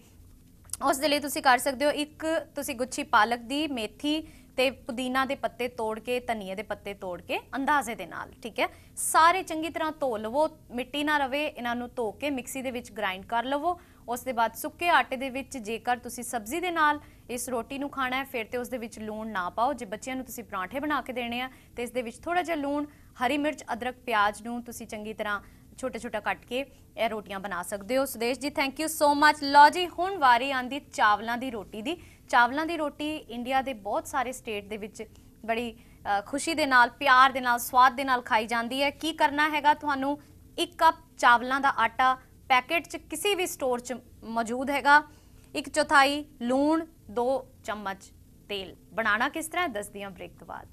[SPEAKER 1] ਉਸ ਦੇ ਲਈ ਤੁਸੀਂ ਕਰ ਸਕਦੇ ਹੋ ਇੱਕ ਤੁਸੀਂ ਗੁੱਛੀ ਪਾਲਕ ਦੀ ਮੇਥੀ ਤੇ ਪੁਦੀਨਾ ਦੇ ਪੱਤੇ ਤੋੜ ਕੇ, ਧਨੀਏ ਦੇ ਪੱਤੇ ਤੋੜ ਕੇ, ਅੰਦਾਜ਼ੇ ਦੇ ਨਾਲ, ਠੀਕ ਹੈ? ਸਾਰੇ ਚੰਗੀ ਤਰ੍ਹਾਂ ਧੋ ਲਵੋ, ਮਿੱਟੀ ਨਾ ਰਵੇ, ਇਹਨਾਂ ਨੂੰ ਧੋ ਕੇ ਮਿਕਸੀ ਦੇ ਵਿੱਚ ਗ੍ਰਾਈਂਡ ਕਰ ਲਵੋ। ਉਸ ਦੇ ਬਾਅਦ ਸੁੱਕੇ ਆਟੇ ਦੇ ਵਿੱਚ ਜੇਕਰ ਤੁਸੀਂ ਸਬਜ਼ੀ ਦੇ ਨਾਲ ਇਸ ਰੋਟੀ ਨੂੰ ਖਾਣਾ ਹੈ, ਫਿਰ ਤੇ ਉਸ ਦੇ ਵਿੱਚ ਲੂਣ ਨਾ ਪਾਓ। ਜੇ ਬੱਚਿਆਂ ਨੂੰ ਤੁਸੀਂ ਪਰਾਂਠੇ ਬਣਾ ਕੇ ਦੇਣੇ ਆ, ਤੇ ਇਸ ਦੇ ਵਿੱਚ ਥੋੜਾ ਜਿਹਾ ਲੂਣ, ਹਰੀ ਮਿਰਚ, ਅਦਰਕ, ਪਿਆਜ਼ ਨੂੰ ਤੁਸੀਂ ਚੰਗੀ ਤਰ੍ਹਾਂ ਛੋਟੇ ਛੋਟਾ ਕੱਟ ਕੇ ਇਹ ਰੋਟੀਆਂ ਬਣਾ ਸਕਦੇ ਹੋ। ਸੁਦੇਸ਼ ਜੀ ਥੈਂਕ ਯੂ ਸੋ ਮੱਚ ਲਓ ਜੀ, ਹੁਣ ਵਾਰੀ ਆਂਦੀ ਚਾਵਲਾਂ ਦੀ ਰੋਟੀ ਦੀ। ਚਾਵਲਾਂ ਦੀ ਰੋਟੀ ਇੰਡੀਆ ਦੇ ਬਹੁਤ ਸਾਰੇ ਸਟੇਟ ਦੇ ਵਿੱਚ ਬੜੀ ਖੁਸ਼ੀ ਦੇ ਨਾਲ, ਪਿਆਰ ਦੇ ਨਾਲ, ਸਵਾਦ ਦੇ ਨਾਲ ਖਾਈ ਜਾਂਦੀ ਹੈ। ਕੀ ਕਰਨਾ ਹੈਗਾ? ਤੁਹਾਨੂੰ ਇੱਕ ਕੱਪ ਚਾਵਲਾਂ ਦਾ ਆਟਾ ਪੈਕੇਟ 'ਚ ਕਿਸੇ ਵੀ ਸਟੋਰ 'ਚ ਮੌਜੂਦ ਹੈਗਾ। ਇੱਕ ਚੌਥਾਈ ਲੂਣ 2 ਚਮਚ ਤੇਲ। ਬਣਾਉਣਾ ਕਿਸ ਤਰ੍ਹਾਂ ਦੱਸਦੀ ਹਾਂ ਬ੍ਰੇਕ ਤੋਂ ਬਾਅਦ।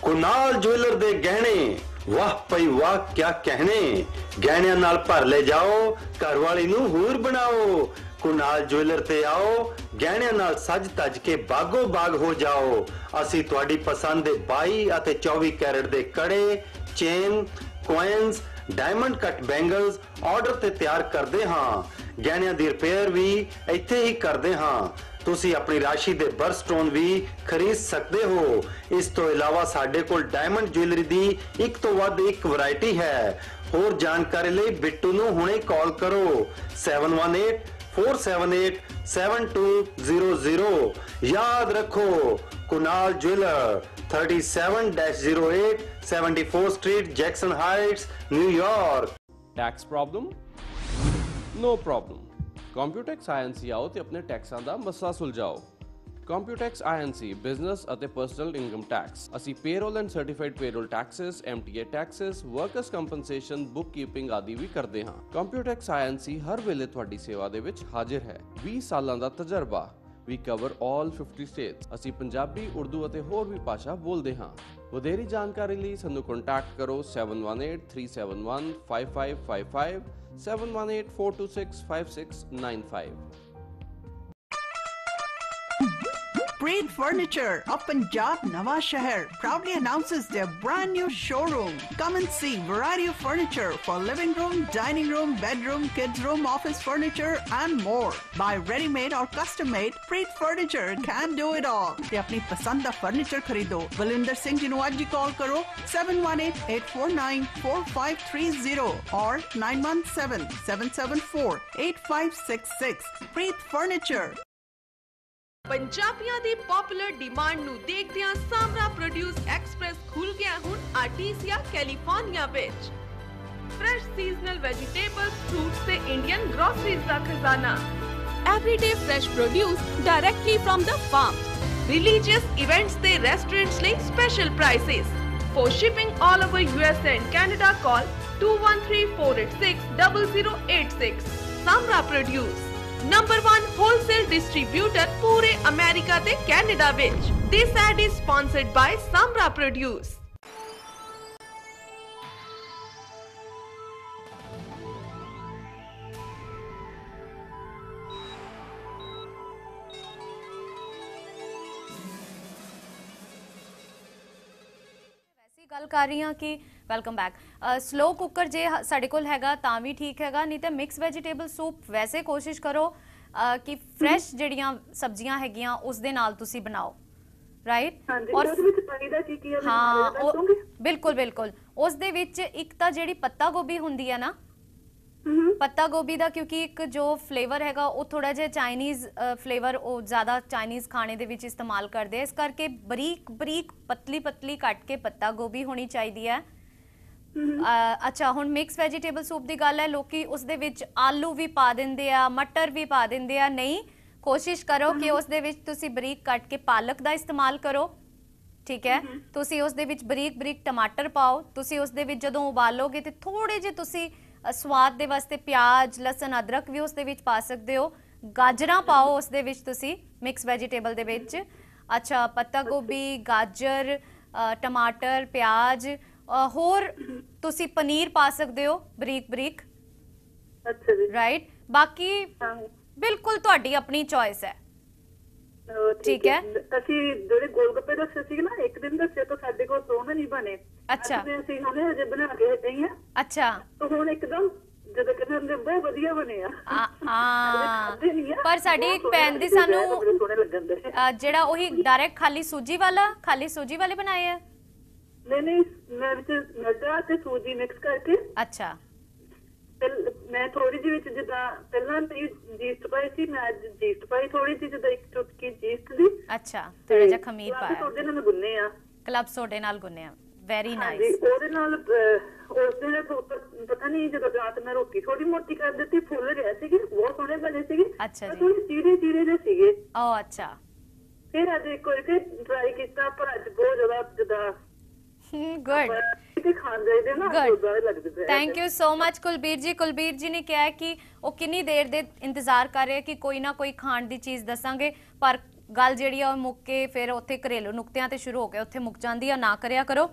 [SPEAKER 16] ਕੁਨਾਲ ਜੁਐਲਰ ਦੇ ਗਹਿਣੇ। ਵਾਹ ਭਈ ਵਾਹ, ਕਿਆ ਕਹਿਣੇ। ਗਹਿਣਿਆਂ ਨਾਲ ਭਰ ਲੈ ਜਾਓ ਘਰ ਵਾਲੀ ਨੂੰ ਹੂਰ ਬਣਾਓ। ਕੁਨਾਲ ਜੁਐਲਰ ਤੇ ਆਓ, ਗਹਿਣਿਆਂ ਨਾਲ ਸਜ ਤਜ ਕੇ ਬਾਗੋ ਬਾਗ ਹੋ ਜਾਓ। ਅਸੀਂ ਤੁਹਾਡੀ ਪਸੰਦ ਦੇ 22 ਅਤੇ 24 ਕੈਰਟ ਦੇ ਕੜੇ, chain coins diamond cut bangles order ਤੇ ਤਿਆਰ ਕਰਦੇ ਹਾਂ। ਗਹਿਣਿਆਂ ਦੀ ਰਿਪੇਅਰ ਵੀ ਇੱਥੇ ਹੀ ਕਰਦੇ ਹਾਂ। ਤੁਸੀਂ ਆਪਣੀ ਰਾਸ਼ੀ ਦੇ ਬਰਸਟੋਨ ਵੀ ਖਰੀਦ ਸਕਦੇ ਹੋ। ਇਸ ਤੋਂ ਇਲਾਵਾ ਸਾਡੇ ਕੋਲ ਡਾਇਮੰਡ ਜੁਐਲਰੀ ਦੀ ਇੱਕ ਤੋਂ ਵੱਧ ਇੱਕ ਵੈਰਾਈਟੀ ਹੈ। ਹੋਰ ਜਾਣਕਾਰੀ ਲਈ ਬਿੱਟੂ ਨੂੰ ਹੁਣੇ ਕਾਲ ਕਰੋ। 718 478 7200 ਯਾਦ ਰੱਖੋ, Kunal jeweller 37-08 74 Street Jackson Heights
[SPEAKER 3] New York tax problem no problem Computax INC ਆਓ ਤੇ ਆਪਣੇ ਟੈਕਸਾਂ ਦਾ ਮਸਲਾ ਸੁਲਝਾਓ। ਕੰਪਿਊਟੈਕਸ ਆਈਐਨਸੀ ਬਿਜ਼ਨਸ ਅਤੇ ਪਰਸਨਲ ਇਨਕਮ ਟੈਕਸ। ਅਸੀਂ payroll and certified payroll taxes, MTA taxes, workers compensation, bookkeeping ਆਦਿ ਵੀ ਕਰਦੇ ਹਾਂ। ਕੰਪਿਊਟੈਕਸ ਆਈਐਨਸੀ ਹਰ ਵੇਲੇ ਤੁਹਾਡੀ ਸੇਵਾ ਦੇ ਵਿੱਚ ਹਾਜ਼ਰ ਹੈ। 20 ਸਾਲਾਂ ਦਾ ਤਜਰਬਾ। ਵੀ ਕਵਰ all 50 states ਅਸੀਂ ਪੰਜਾਬੀ, ਉਰਦੂ ਅਤੇ ਹੋਰ ਵੀ ਭਾਸ਼ਾ ਬੋਲਦੇ ਹਾਂ। ਵਧੇਰੀ ਜਾਣਕਾਰੀ ਲਈ ਸਾਨੂੰ ਕੰਟੈਕਟ ਕਰੋ 7183715555 718
[SPEAKER 17] 426 5695. Great Furniture up in Jat proudly announces their brand new showroom. Come and see variety of furniture for living room, dining room, bedroom, kids room, office furniture and more. Buy ready-made or custom-made, Preet Furniture can do it all. ये अपनी पसंद का furniture खरीदो Balinder Singh जिनवाज call करो 7188494530 or 9177748566 Preet Furniture
[SPEAKER 2] ਪੰਜਾਬੀਆਂ ਦੀ poplar demand ਨੂੰ ਦੇਖਦਿਆਂ Samra produce express ਖੁੱਲ ਗਿਆ ਹੁਣ ਆਰਟੀਸੀਆ ਕੈਲੀਫੋਰਨੀਆ ਵਿੱਚ। ਫਰੈਸ਼ ਸੀਜ਼ਨਲ ਵੈਜੀਟੇਬਲਸ ਫਰੂਟਸ ਤੇ ਇੰਡੀਅਨ ਗਰੋਸਰੀਜ਼ ਦਾ ਖਜ਼ਾਨਾ। Everyday fresh produce directly from the farm religious events ਤੇ ਰੈਸਟੋਰੈਂਟਸ ਲਈ special prices For shipping all over US and Canada, call 213-486-0086. Number 1 wholesale distributor ਪੂਰੇ America ਤੇ Canada ਵਿੱਚ this ad is sponsored by Samra
[SPEAKER 1] produce ਗੱਲ ਕਰ ਰਹੀ ਹਾਂ ਕਿ ਵੈਲਕਮ ਬੈਕ ਸਲੋ ਕੁੱਕਰ ਜੇ ਸਾਡੇ ਕੋਲ ਹੈਗਾ ਤਾਂ ਵੀ ਠੀਕ ਹੈਗਾ ਨਹੀਂ ਤੇ ਮਿਕਸ ਵੈਜੀਟੇਬਲ ਸੂਪ ਵੈਸੇ ਕੋਸ਼ਿਸ਼ ਕਰੋ ਕਿ ਫਰੈਸ਼ ਜਿਹੜੀਆਂ ਸਬਜ਼ੀਆਂ ਹੈਗੀਆਂ ਉਸ ਦੇ ਨਾਲ ਤੁਸੀਂ ਬਣਾਓ ਰਾਈਟ
[SPEAKER 7] ਹਾਂਜੀ ਉਹਦੇ ਵਿੱਚ ਪਾਈਦਾ ਕੀ ਕੀ ਹੈ
[SPEAKER 1] ਹਾਂ? ਬਿਲਕੁਲ ਬਿਲਕੁਲ। ਉਸ ਦੇ ਵਿੱਚ ਇੱਕ ਤਾਂ ਜਿਹੜੀ ਪੱਤਾ ਗੋਭੀ ਹੁੰਦੀ ਹੈ ਨਾ ਪੱਤਾ ਗੋਭੀ ਦਾ ਕਿਉਂਕਿ ਇੱਕ ਜੋ ਫਲੇਵਰ ਹੈਗਾ ਉਹ ਥੋੜਾ ਜਿਹਾ ਚਾਈਨੀਜ਼ ਫਲੇਵਰ ਉਹ ਜ਼ਿਆਦਾ ਚਾਈਨੀਜ਼ ਖਾਣੇ ਦੇ ਵਿੱਚ ਇਸਤੇਮਾਲ ਕਰਦੇ ਆ। ਇਸ ਕਰਕੇ ਬਰੀਕ ਬਰੀਕ ਪਤਲੀ ਪਤਲੀ ਕੱਟ ਕੇ ਪੱਤਾ ਗੋਭੀ ਹੋਣੀ ਚਾਹੀਦੀ ਹੈ। ਅੱਛਾ ਹੁਣ ਮਿਕਸ ਵੈਜੀਟੇਬਲ ਸੂਪ ਦੀ ਗੱਲ ਹੈ ਲੋਕੀ ਉਸ ਦੇ ਵਿੱਚ ਆਲੂ ਵੀ ਪਾ ਦਿੰਦੇ ਆ ਮਟਰ ਵੀ ਪਾ ਦਿੰਦੇ ਆ। ਨਹੀਂ ਕੋਸ਼ਿਸ਼ ਕਰੋ ਕਿ ਉਸ ਦੇ ਵਿੱਚ ਤੁਸੀਂ ਬਰੀਕ ਕੱਟ ਕੇ ਪਾਲਕ ਦਾ ਇਸਤੇਮਾਲ ਕਰੋ ਠੀਕ ਹੈ? ਤੁਸੀਂ ਉਸ ਦੇ ਵਿੱਚ ਬਰੀਕ ਬਰੀਕ ਟਮਾਟਰ ਪਾਓ। ਤੁਸੀਂ ਉਸ ਦੇ ਵਿੱਚ ਜਦੋਂ ਉਬਾਲੋਗੇ ਤੇ ਥੋੜੇ ਜਿਹੇ ਤੁਸੀਂ ਸਵਾਦ ਦੇ ਵਾਸਤੇ ਪਿਆਜ਼ ਲਸਣ ਅਦਰਕ ਵੀ ਉਸ ਦੇ ਵਿੱਚ ਪਾ ਸਕਦੇ ਹੋ। ਗਾਜਰਾਂ ਪਾਓ ਉਸ ਦੇ ਵਿੱਚ ਤੁਸੀਂ ਮਿਕਸ ਵੈਜੀਟੇਬਲ ਦੇ ਵਿੱਚ। ਅੱਛਾ ਪੱਤਾ ਗੋਭੀ ਗਾਜਰ ਟਮਾਟਰ ਪਿਆਜ਼ ਹੋਰ ਤੁਸੀਂ ਪਨੀਰ ਪਾ ਸਕਦੇ ਹੋ ਬਰੀਕ ਬਰੀਕ।
[SPEAKER 6] ਅੱਛਾ ਜੀ।
[SPEAKER 1] ਰਾਈਟ ਬਾਕੀ ਬਿਲਕੁਲ ਤੁਹਾਡੀ ਆਪਣੀ ਚੋਇਸ ਹੈ। ਠੀਕ ਹੈ।
[SPEAKER 6] ਅਸੀਂ ਜਿਹੜੇ ਗੋਲਗੱਪੇ ਦੱਸੇ ਸੀ ਨਾ ਇੱਕ ਦਿਨ ਦੱਸੇ ਤਾਂ ਸਾਡੇ ਕੋਲ ਦੋਨੋਂ ਨਹੀਂ ਬਣੇ।
[SPEAKER 1] ਅੱਛਾ।
[SPEAKER 6] ਦੇ ਅਸੀਂ ਹੁਣੇ ਅਜੇ ਬਣਾ ਕੇ ਹਟੇ ਹੀ ਆ।
[SPEAKER 1] ਅੱਛਾ।
[SPEAKER 6] ਤਾਂ ਹੁਣ ਇੱਕਦਮ ਜਦੋਂ ਕਹਿੰਦੇ ਹੁੰਦੇ ਬਹੁਤ ਵਧੀਆ ਬਣੇ ਆ।
[SPEAKER 1] ਆ
[SPEAKER 6] ਆ।
[SPEAKER 1] ਪਰ ਸਾਡੀ ਇੱਕ ਭੈਣ ਦੀ
[SPEAKER 6] ਆ,
[SPEAKER 1] ਸਾਨੂੰ ਜਿਹੜਾ ਉਹੀ ਡਾਇਰੈਕਟ ਖਾਲੀ ਸੂਜੀ ਵਾਲਾ ਖਾਲੀ ਸੂਜੀ ਵਾਲੇ ਬਣਾਏ ਆ?
[SPEAKER 6] ਨਹੀਂ ਨਹੀਂ ਮੈਂ ਵਿੱਚ ਮੈਦਾ ਤੇ ਸੂਜੀ ਮਿਕਸ ਕਰਕੇ
[SPEAKER 1] ਅੱਛਾ।
[SPEAKER 6] ਮੈਂ ਥੋੜੀ ਜਿਹੀ ਵਿੱਚ ਜਿੱਦਾਂ ਪਹਿਲਾਂ ਤੇ ਜੀਸਟ ਪਾਈ ਸੀ ਮੈਂ ਅੱਜ ਜੀਸਟ ਪਾਈ ਥੋੜੀ ਜਿਹੀ ਜਿੱਦਾਂ ਇੱਕ ਚੁਟਕੀ ਜੀਸਟ ਦੀ।
[SPEAKER 1] ਅੱਛਾ। ਥੋੜਾ ਜਿਹਾ ਖਮੀਰ ਪਾਇਆ।
[SPEAKER 6] ਤੁਹਾਡੇ ਨਾਲ ਗੁੰਨੇ ਆ।
[SPEAKER 1] ਕਲੱਬ ਸੋਡੇ ਨਾਲ ਗੁੰਨਿਆ ਵੈਰੀ ਨਾਈਸ
[SPEAKER 6] ਉਹਦੇ ਨਾਲ ਉਸ ਪ- ਪਤਾ ਨਹੀਂ ਜਦੋਂ ਰਾਤ ਮੈਂ ਰੋਟੀ ਥੋੜੀ ਮੋਟੀ ਕਰ ਦਿੱਤੀ ਫੁੱਲ ਰਿਹਾ ਸੀਗੀ ਬਹੁਤ ਸੋਹਣੇ ਬਣੇ ਸੀਗੇ
[SPEAKER 1] ਅੱਛਾ ਜੀ।
[SPEAKER 6] ਥੋੜੀ ਚੀੜੇ ਚੀੜੇ ਜਿਹੇ ਸੀਗੇ।
[SPEAKER 1] ਓ ਅੱਛਾ।
[SPEAKER 6] ਫਿਰ ਅੱਜ ਇੱਕ ਵਾਰ ਫਿਰ ਟਰਾਈ ਕੀਤਾ ਪਰ ਅੱਜ ਬਹੁਤ ਜ਼ਿਆਦਾ ਜਿੱਦਾਂ
[SPEAKER 1] ਗੁੱਡ
[SPEAKER 6] ਕਿ ਦੇ।
[SPEAKER 1] Thank you so much Kulbir ji. Kulbir ji ਨੇ ਕਿਹਾ ਕਿ ਉਹ ਕਿੰਨੀ ਦੇਰ ਦੇ ਇੰਤਜ਼ਾਰ ਕਰ ਰਹੇ ਕਿ ਕੋਈ ਨਾ ਕੋਈ ਖਾਣ ਦੀ ਚੀਜ਼ ਦੱਸਾਂਗੇ ਪਰ ਗੱਲ ਜਿਹੜੀ ਆ ਉਹ ਮੁੱਕ ਕੇ ਫਿਰ ਉੱਥੇ ਘਰੇਲੂ ਨੁਕਤਿਆਂ ਤੇ ਸ਼ੁਰੂ ਹੋ ਕੇ ਉੱਥੇ ਮੁੱਕ ਜਾਂਦੀ ਆ। ਨਾ ਕਰਿਆ ਕਰੋ।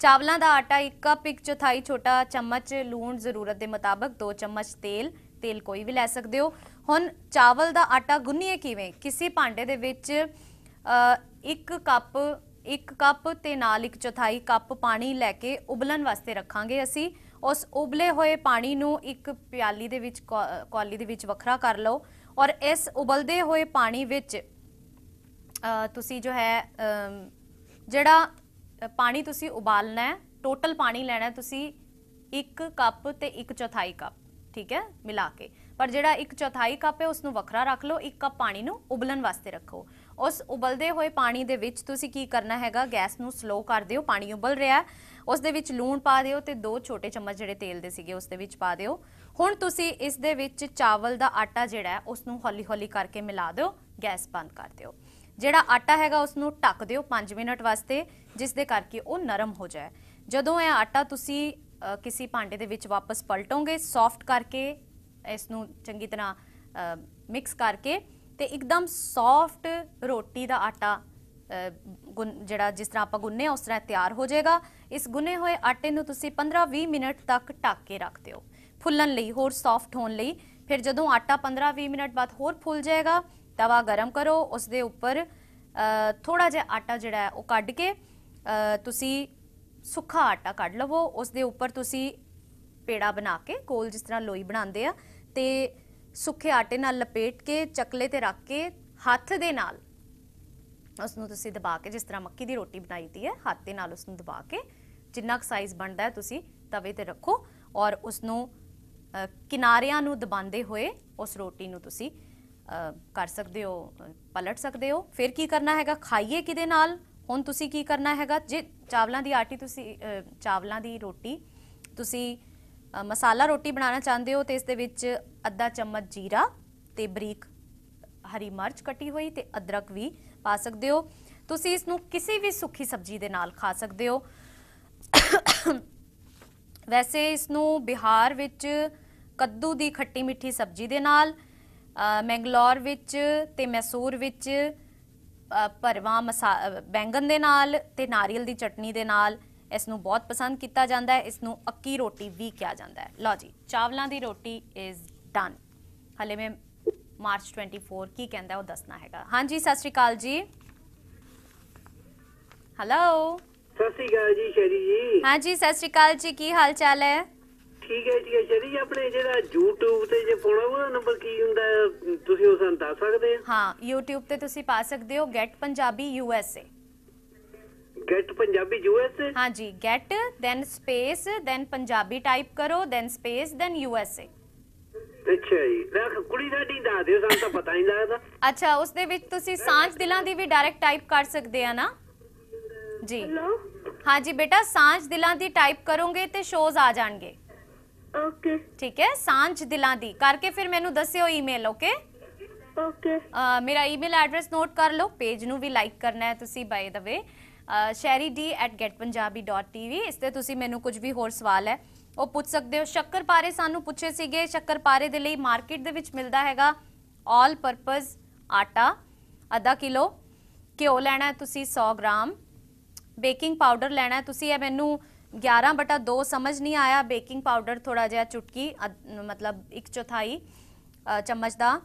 [SPEAKER 1] ਚਾਵਲਾਂ ਦਾ ਆਟਾ 1 ਕੱਪ 1 ਚੌਥਾਈ ਛੋਟਾ ਚਮਚ, ਲੂਣ ਜ਼ਰੂਰਤ ਦੇ ਮੁਤਾਬਕ 2 ਚਮਚ ਤੇਲ ਤੇਲ ਕੋਈ ਵੀ ਲੈ ਸਕਦੇ ਹੋ। ਹੁਣ ਚਾਵਲ ਦਾ ਆਟਾ ਗੁੰਨੀਏ ਕਿਵੇਂ? ਕਿਸੇ ਭਾਂਡੇ ਦੇ ਵਿੱਚ 1 ਕੱਪ 1 ਕੱਪ ਤੇ ਨਾਲ 1 ਚੌਥਾਈ ਕੱਪ ਪਾਣੀ ਲੈ ਕੇ ਉਬਲਣ ਵਾਸਤੇ ਰੱਖਾਂਗੇ ਅਸੀਂ। ਉਸ ਉਬਲੇ ਹੋਏ ਪਾਣੀ ਨੂੰ ਇੱਕ ਪਿਆਲੀ ਦੇ ਵਿੱਚ ਕੌ- ਕੌਲੀ ਦੇ ਵਿੱਚ ਵੱਖਰਾ ਕਰ ਲਓ ਔਰ ਇਸ ਉਬਲਦੇ ਹੋਏ ਪਾਣੀ ਵਿੱਚ ਤੁਸੀਂ ਜੋ ਹੈ ਜਿਹੜਾ ਪਾਣੀ ਤੁਸੀਂ ਉਬਾਲਣਾ ਹੈ ਟੋਟਲ ਪਾਣੀ ਲੈਣਾ ਤੁਸੀਂ 1 ਕੱਪ ਤੇ 1 ਚੌਥਾਈ ਕੱਪ, ਠੀਕ ਹੈ, ਮਿਲਾ ਕੇ। ਪਰ ਜਿਹੜਾ 1 ਚੌਥਾਈ ਕੱਪ ਹੈ ਉਸ ਨੂੰ ਵੱਖਰਾ ਰੱਖ ਲਓ 1 ਕੱਪ ਪਾਣੀ ਨੂੰ ਉਬਲਣ ਵਾਸਤੇ ਰੱਖੋ। ਉਸ ਉਬਲਦੇ ਹੋਏ ਪਾਣੀ ਦੇ ਵਿੱਚ ਤੁਸੀਂ ਕੀ ਕਰਨਾ ਹੈਗਾ, ਗੈਸ ਨੂੰ ਸਲੋ ਕਰ ਦਿਓ, ਪਾਣੀ ਉਬਲ ਰਿਹਾ ਉਸ ਦੇ ਵਿੱਚ ਲੂਣ ਪਾ ਦਿਓ ਤੇ ਦੋ ਛੋਟੇ ਚਮਚ ਜਿਹੜੇ ਤੇਲ ਦੇ ਸੀਗੇ, ਉਸ ਦੇ ਵਿੱਚ ਪਾ ਦਿਓ। ਹੁਣ ਤੁਸੀਂ ਇਸ ਦੇ ਵਿੱਚ ਚਾਵਲ ਦਾ ਆਟਾ ਜਿਹੜਾ ਹੈ ਉਸ ਨੂੰ ਹੌਲੀ-ਹੌਲੀ ਕਰਕੇ ਮਿਲਾ ਦਿਓ, ਗੈਸ ਬੰਦ ਕਰ ਦਿਓ। ਜਿਹੜਾ ਆਟਾ ਹੈਗਾ ਉਸ ਨੂੰ ਢੱਕ ਦਿਓ 5 ਮਿੰਟ ਵਾਸਤੇ ਜਿਸ ਦੇ ਕਰਕੇ ਉਹ ਨਰਮ ਹੋ ਜਾਏ। ਜਦੋਂ ਇਹ ਆਟਾ ਤੁਸੀਂ ਕਿਸੇ ਭਾਂਡੇ ਦੇ ਵਿੱਚ ਵਾਪਸ ਪਲਟੋਗੇ ਸੌਫਟ ਕਰਕੇ ਇਸ ਨੂੰ ਚੰਗੀ ਤਰ੍ਹਾਂ ਮਿਕਸ ਕਰਕੇ ਤੇ ਇੱਕਦਮ ਸੌਫਟ ਰੋਟੀ ਦਾ ਆਟਾ ਅ, ਜਿਹੜਾ ਜਿਸ ਤਰ੍ਹਾਂ ਆਪਾਂ ਗੁੰਨੇ ਉਸ ਤਰ੍ਹਾਂ ਤਿਆਰ ਹੋ ਜਾਏਗਾ। ਇਸ ਗੁੰਨੇ ਹੋਏ ਆਟੇ ਨੂੰ ਤੁਸੀਂ 15-20 ਮਿੰਟ ਤੱਕ ਢੱਕ ਕੇ ਰੱਖ ਦਿਓ। ਫੁੱਲਣ ਲਈ ਹੋਰ ਸੌਫਟ ਹੋਣ ਲਈ। ਫਿਰ ਜਦੋਂ ਆਟਾ 15-20 ਮਿੰਟ ਬਾਅਦ ਹੋਰ ਫੁੱਲ ਜਾਏਗਾ ਤਵਾ ਗਰਮ ਕਰੋ ਉਸ ਦੇ ਉੱਪਰ ਥੋੜਾ ਜਿਹਾ ਆਟਾ ਜਿਹੜਾ ਹੈ ਉਹ ਕੱਢ ਕੇ ਤੁਸੀਂ ਸੁੱਖਾ ਆਟਾ ਕੱਢ ਲਵੋ। ਉਸ ਦੇ ਉੱਪਰ ਤੁਸੀਂ ਪੇੜਾ ਬਣਾ ਕੇ, ਕੋਲ ਜਿਸ ਤਰ੍ਹਾਂ ਲੋਈ ਬਣਾਉਂਦੇ ਆ, ਤੇ ਸੁੱਕੇ ਆਟੇ ਨਾਲ ਲਪੇਟ ਕੇ, ਚਕਲੇ ਤੇ ਰੱਖ ਕੇ, ਹੱਥ ਦੇ ਨਾਲ ਉਸ ਨੂੰ ਤੁਸੀਂ ਦਬਾ ਕੇ, ਜਿਸ ਤਰ੍ਹਾਂ ਮੱਕੀ ਦੀ ਰੋਟੀ ਬਣਾਈਦੀ ਹੈ, ਹੱਥ ਦੇ ਨਾਲ ਉਸ ਨੂੰ ਦਬਾ ਕੇ, ਜਿੰਨਾ ਕੁ ਸਾਈਜ਼ ਬਣਦਾ ਹੈ ਤੁਸੀਂ ਤਵੇ ਤੇ ਰੱਖੋ ਔਰ ਉਸ ਨੂੰ ਕਿਨਾਰਿਆਂ ਨੂੰ ਦਬਾਉਂਦੇ ਹੋਏ ਉਸ ਰੋਟੀ ਨੂੰ ਤੁਸੀਂ ਕਰ ਸਕਦੇ ਹੋ ਪਲਟ ਸਕਦੇ ਹੋ। ਫਿਰ ਕੀ ਕਰਨਾ ਹੈਗਾ? ਖਾਈਏ ਕਿਦੇ ਨਾਲ? ਹੁਣ ਤੁਸੀਂ ਕੀ ਕਰਨਾ ਹੈਗਾ? ਜੇ ਚਾਵਲਾਂ ਦੀ ਆਟੀ ਤੁਸੀਂ ਚਾਵਲਾਂ ਦੀ ਰੋਟੀ, ਤੁਸੀਂ ਮਸਾਲਾ ਰੋਟੀ ਬਣਾਉਣਾ ਚਾਹੁੰਦੇ ਹੋ ਤੇ ਇਸ ਦੇ ਵਿੱਚ ਅੱਧਾ ਚਮਚ ਜੀਰਾ ਤੇ ਬਰੀਕ ਹਰੀ ਮਿਰਚ ਕੱਟੀ ਹੋਈ ਤੇ ਅਦਰਕ ਵੀ ਪਾ ਸਕਦੇ ਹੋ। ਤੁਸੀਂ ਇਸ ਨੂੰ ਕਿਸੇ ਵੀ ਸੁੱਕੀ ਸਬਜ਼ੀ ਦੇ ਨਾਲ ਖਾ ਸਕਦੇ ਹੋ। ਵੈਸੇ ਇਸ ਨੂੰ ਬਿਹਾਰ ਵਿੱਚ ਕੱਦੂ ਦੀ ਖੱਟੀ ਮਿੱਠੀ ਸਬਜ਼ੀ ਦੇ ਨਾਲ ਮੈਂਗਲੋਰ ਵਿੱਚ ਤੇ ਮੈਸੂਰ ਵਿੱਚ ਭਰਵਾਂ ਬੈਂਗਣ ਦੇ ਨਾਲ ਤੇ ਨਾਰੀਅਲ ਦੀ ਚਟਨੀ ਦੇ ਨਾਲ ਇਸ ਨੂੰ ਬਹੁਤ ਪਸੰਦ ਕੀਤਾ ਜਾਂਦਾ ਹੈ। ਇਸ ਨੂੰ ਅੱਕੀ ਰੋਟੀ ਵੀ ਕਿਹਾ ਜਾਂਦਾ ਹੈ। ਲਓ ਜੀ ਚਾਵਲਾਂ ਦੀ ਰੋਟੀ ਇਜ਼ ਡਨ ਹਲੇ ਮੈਂ ਮਾਰਚ 24 ਕੀ ਕਹਿੰਦਾ ਉਹ ਦੱਸਣਾ ਹੈਗਾ। ਹਾਂਜੀ ਸਤਿ ਸ਼੍ਰੀ ਅਕਾਲ ਜੀ। ਹੈਲੋ
[SPEAKER 18] ਸਤਿ ਸ਼੍ਰੀ ਅਕਾਲ ਜੀ ਸ਼ਰੀ ਜੀ।
[SPEAKER 1] ਹਾਂਜੀ ਸਤਿ ਸ਼੍ਰੀ ਅਕਾਲ ਜੀ ਕੀ ਹਾਲ ਚਾਲ ਹੈ?
[SPEAKER 18] ਠੀਕ ਹੈ ਠੀਕ ਹੈ ਸ਼ਰੀ ਜੀ ਆਪਣੇ ਜਿਹੜਾ YouTube ਤੇ ਜੇ ਪਾਉਣਾ ਉਹਦਾ ਨੰਬਰ ਕੀ ਹੁੰਦਾ ਹੈ? ਤੁਸੀਂ ਉਹ ਸਾਨੂੰ ਦੱਸ ਸਕਦੇ ਆ?
[SPEAKER 1] ਹਾਂ YouTube ਤੇ ਤੁਸੀਂ ਪਾ ਸਕਦੇ ਹੋ get Punjabi USA
[SPEAKER 18] get Punjabi US
[SPEAKER 1] ਹਾਂਜੀ get then space then Punjabi type ਕਰੋ ਦੈਨ ਸਪੇਸ ਦੈਨ USA
[SPEAKER 18] ਅੱਛਾ ਜੀ ਰੱਖ ਕੁੜੀ ਸਾਡੀ ਦੱਸ ਦਿਓ ਸਾਨੂੰ ਤਾਂ ਪਤਾ ਨਹੀਂ ਲੱਗਦਾ।
[SPEAKER 1] ਅੱਛਾ ਉਸ ਦੇ ਵਿੱਚ ਤੁਸੀਂ ਸਾਂਝ ਦਿਲਾਂ ਦੀ ਵੀ ਡਾਇਰੈਕਟ ਟਾਈਪ ਕਰ ਸਕਦੇ ਆ ਨਾ? ਜੀ। ਹਾਂਜੀ ਬੇਟਾ ਸਾਂਝ ਦਿਲਾਂ ਦੀ ਟਾਈਪ ਕਰੋਗੇ ਤੇ ਸ਼ੋਜ਼ ਆ ਜਾਣਗੇ।
[SPEAKER 6] ਓਕੇ
[SPEAKER 1] ਠੀਕ ਹੈ ਸਾਂਝ ਦਿਲਾਂ ਦੀ। ਕਰਕੇ ਫਿਰ ਮੈਨੂੰ ਦੱਸਿਓ ਈਮੇਲ ਓਕੇ
[SPEAKER 6] ਓਕੇ
[SPEAKER 1] ਮੇਰਾ ਈਮੇਲ ਐਡਰੈਸ ਨੋਟ ਕਰ ਲਓ ਪੇਜ ਨੂੰ ਵੀ ਲਾਈਕ ਕਰਨਾ ਹੈ ਤੁਸੀਂ ਬਾਈ ਦਾ ਵੇ sherryd@getpunjabi.tv ਇਸ ਤੇ ਤੁਸੀਂ ਮੈਨੂੰ ਕੁਝ ਵੀ ਹੋਰ ਸਵਾਲ ਹੈ ਉਹ ਪੁੱਛ ਸਕਦੇ ਹੋ। ਸ਼ੱਕਰਪਾਰੇ ਸਾਨੂੰ ਪੁੱਛੇ ਸੀਗੇ ਸ਼ੱਕਰਪਾਰੇ ਦੇ ਲਈ ਮਾਰਕੀਟ ਦੇ ਵਿੱਚ ਮਿਲਦਾ ਹੈਗਾ ਆਲ ਪਰਪਸ ਆਟਾ ਅੱਧਾ ਕਿਲੋ। ਘਿਓ ਲੈਣਾ ਤੁਸੀਂ 100 ਗ੍ਰਾਮ ਬੇਕਿੰਗ ਪਾਊਡਰ ਲੈਣਾ ਤੁਸੀਂ ਇਹ ਮੈਨੂੰ 11 ਬਟਾ 2 ਸਮਝ ਨਹੀਂ ਆਇਆ ਬੇਕਿੰਗ ਪਾਊਡਰ ਥੋੜਾ ਜਿਹਾ ਚੁਟਕੀ ਅੱਧ- ਮਤਲਬ 1 ਚੌਥਾਈ ਚਮਚ ਦਾ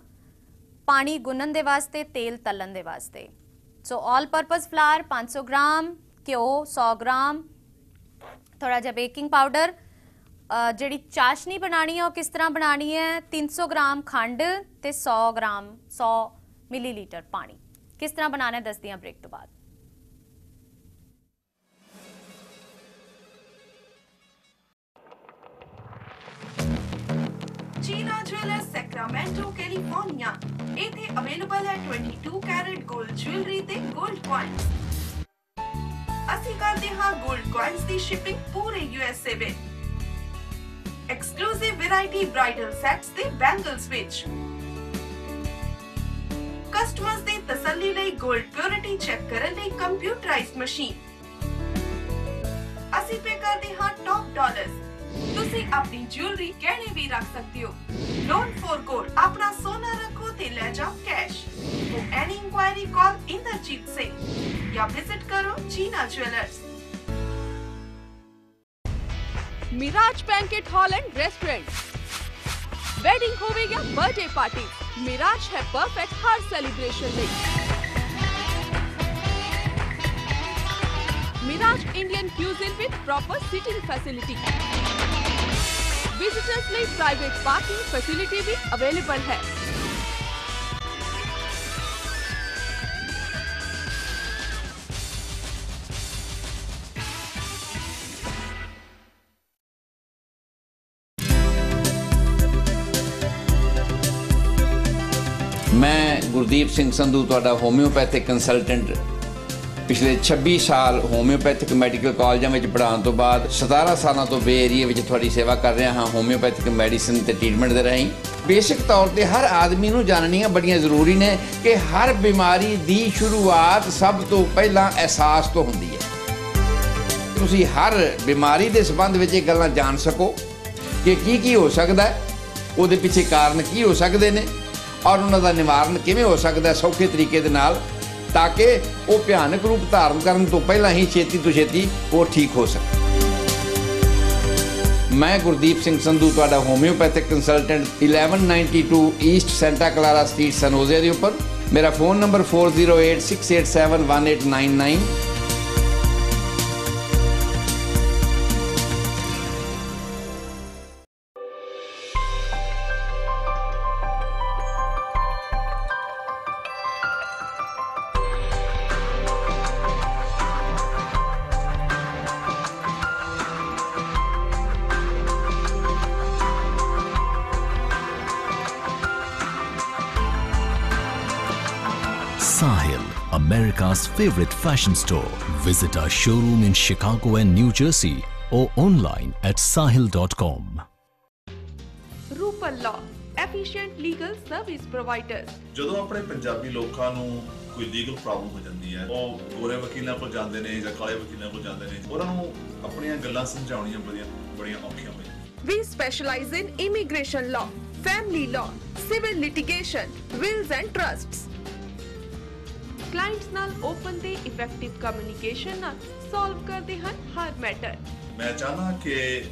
[SPEAKER 1] ਪਾਣੀ ਗੁੰਨਣ ਦੇ ਵਾਸਤੇ ਤੇਲ ਤਲਣ ਦੇ ਵਾਸਤੇ so all purpose flour 500 gram ਘਿਓ 100 ਗ੍ਰਾਮ ਥੋੜਾ ਜਿਹਾ ਬੇਕਿੰਗ ਪਾਊਡਰ ਜਿਹੜੀ ਚਾਸ਼ਨੀ ਬਣਾਣੀ ਹੈ ਉਹ ਕਿਸ ਤਰ੍ਹਾਂ ਬਣਾਣੀ ਹੈ 300 ਗ੍ਰਾਮ ਖੰਡ ਤੇ 100 ਗ੍ਰਾਮ 100 ਮਿਲੀਲੀਟਰ ਪਾਣੀ ਕਿਸ ਤਰ੍ਹਾਂ ਬਣਾਣਾ ਦੱਸਦੀ ਹਾਂ ਬ੍ਰੇਕ ਤੋਂ ਬਾਅਦ
[SPEAKER 2] China Jewelers, Sacramento, California. ਇੱਥੇ ਅਵੇਲੇਬਲ ਹੈ 22 ਕੈਰਟ 골ਡ ਜੁਐਲਰੀ ਤੇ 골ਡ ਕੋਇਨਸ ਅਸੀਂ ਕਰਦੇ ਹਾਂ 골ਡ ਕੋਇਨਸ ਦੀ ਸ਼ਿਪਿੰਗ ਪੂਰੇ ਯੂਐਸਏ ਵਿੱਚ। ਐਕਸਕਲੂਸਿਵ ਵੈਰਾਈਟੀ ਬ੍ਰਾਈਡਲ ਸੈਟਸ ਤੇ ਬੈਂਗਲਸ ਵਿੱਚ। ਕਸਟਮਰਸ ਦੀ ਤਸੱਲੀ ਲਈ 골ਡ ਪਿਓਰਿਟੀ ਚੈੱਕ ਕਰਨ ਲਈ ਕੰਪਿਊਟਰਾਈਜ਼ਡ ਮਸ਼ੀਨ ਅਸੀਂ ਪੇ ਕਰਦੇ ਹਾਂ ਟੌਪ ਡਾਲਰਸ ਤੁਸੀਂ ਆਪਣੀ ਜੁਐਲਰੀ ਗਹਿਣੇ ਵੀ ਰੱਖ ਸਕਦੇ ਹੋ ਲੋਨ ਫॉर ਗੋਲਡ ਆਪਣਾ ਸੋਨਾ ਰੱਖੋ ਤੇ ਲੈ ਜਾਓ cash for any inquiry call Inderjit Singh ਜਾਂ ਵਿਜ਼ਿਟ ਕਰੋ Cheena jewellers Mirage banquet hall and restaurant wedding ਹੋਵੇ ਜਾਂ ਬਰਥਡੇ ਪਾਰਟੀ ਮਿਰਾਜ ਹੈ ਪਰਫੈਕਟ ਹਰ ਸੈਲੀਬ੍ਰੇਸ਼ਨ ਲਈ Mirage Indian cuisine with proper sitting facility. Visitors ਲਈ ਪ੍ਰਾਈਵੇਟ ਪਾਰਕਿੰਗ ਫੈਸਿਲਿਟੀ ਵੀ available ਹੈ
[SPEAKER 19] ਮੈਂ ਗੁਰਦੀਪ ਸਿੰਘ ਸੰਧੂ ਤੁਹਾਡਾ ਹੋਮਿਓਪੈਥਿਕ ਕੰਸਲਟੈਂਟ ਪਿਛਲੇ 26 ਸਾਲ ਹੋਮਿਓਪੈਥਿਕ ਮੈਡੀਕਲ ਕਾਲਜਾਂ ਵਿੱਚ ਪੜ੍ਹਾਉਣ ਤੋਂ ਬਾਅਦ 17 ਸਾਲਾਂ ਤੋਂ ਬੇ ਏਰੀਆ ਵਿੱਚ ਤੁਹਾਡੀ ਸੇਵਾ ਕਰ ਰਿਹਾ ਹਾਂ ਹੋਮਿਓਪੈਥਿਕ ਮੈਡੀਸਿਨ ਤੇ ਟ੍ਰੀਟਮੈਂਟ ਦੇ ਰਾਹੀਂ। ਬੇਸਿਕ ਤੌਰ ਤੇ ਹਰ ਆਦਮੀ ਨੂੰ ਜਾਣਨੀਆਂ ਬੜੀਆਂ ਜ਼ਰੂਰੀ ਨੇ ਕਿ ਹਰ ਬਿਮਾਰੀ ਦੀ ਸ਼ੁਰੂਆਤ ਸਭ ਤੋਂ ਪਹਿਲਾਂ ਅਹਿਸਾਸ ਤੋਂ ਹੁੰਦੀ ਹੈ। ਤੁਸੀਂ ਹਰ ਬਿਮਾਰੀ ਦੇ ਸੰਬੰਧ ਵਿੱਚ ਇਹ ਗੱਲਾਂ ਜਾਣ ਸਕੋ ਕਿ ਕੀ ਕੀ ਹੋ ਸਕਦਾ ਹੈ, ਉਹਦੇ ਪਿੱਛੇ ਕਾਰਨ ਕੀ ਹੋ ਸਕਦੇ ਨੇ ਔਰ ਉਹਨਾਂ ਦਾ ਨਿਵਾਰਨ ਕਿਵੇਂ ਹੋ ਸਕਦਾ ਸੌਖੇ ਤਰੀਕੇ ਦੇ ਨਾਲ ਤਾਂ ਕਿ ਉਹ ਭਿਆਨਕ ਰੂਪ ਧਾਰਨ ਕਰਨ ਤੋਂ ਪਹਿਲਾਂ ਹੀ ਛੇਤੀ ਤੋਂ ਛੇਤੀ ਉਹ ਠੀਕ ਹੋ ਸਕੇ। ਮੈਂ ਗੁਰਦੀਪ ਸਿੰਘ ਸੰਧੂ, ਤੁਹਾਡਾ homeopathic consultant 1192 East Santa Clara Street San Jose ਦੇ ਉੱਪਰ। ਮੇਰਾ phone number 4086871899
[SPEAKER 14] favorite fashion store. Visit our showroom in Chicago and New Jersey or online at sahil.com.
[SPEAKER 2] Rupal ਲਾ ਐਫੀਸ਼ੀਐਂਟ ਲੀਗਲ ਸਰਵਿਸ ਪ੍ਰੋਵਾਈਡਰ
[SPEAKER 20] ਜਦੋਂ ਆਪਣੇ ਪੰਜਾਬੀ ਲੋਕਾਂ ਨੂੰ ਕੋਈ ਲੀਗਲ ਪ੍ਰੋਬਲਮ ਹੋ ਜਾਂਦੀ ਹੈ ਉਹ ਗੋਰੇ ਵਕੀਲਾਂ ਕੋਲ ਜਾਂਦੇ ਨੇ ਜਾਂ ਕਾਲੇ ਵਕੀਲਾਂ ਕੋਲ ਜਾਂਦੇ ਨੇ ਉਹਨਾਂ ਨੂੰ ਆਪਣੀਆਂ ਗੱਲਾਂ ਸਮਝਾਉਣੀਆਂ ਬੜੀਆਂ ਬੜੀਆਂ ਔਖੀਆਂ ਹੋ ਜਾਂਦੀਆਂ
[SPEAKER 2] We specialize in immigration law, family law, civil litigation, wills and trusts. clients ਨਾਲ ਓਪਨ ਤੇ ਇਫੈਕਟਿਵ ਕਮਿਊਨੀਕੇਸ਼ਨ ਨਾਲ ਸੋਲਵ ਕਰਦੇ ਹਨ ਹਰ ਮੈਟਰ।
[SPEAKER 20] ਮੈਂ ਚਾਹਨਾ ਕਿ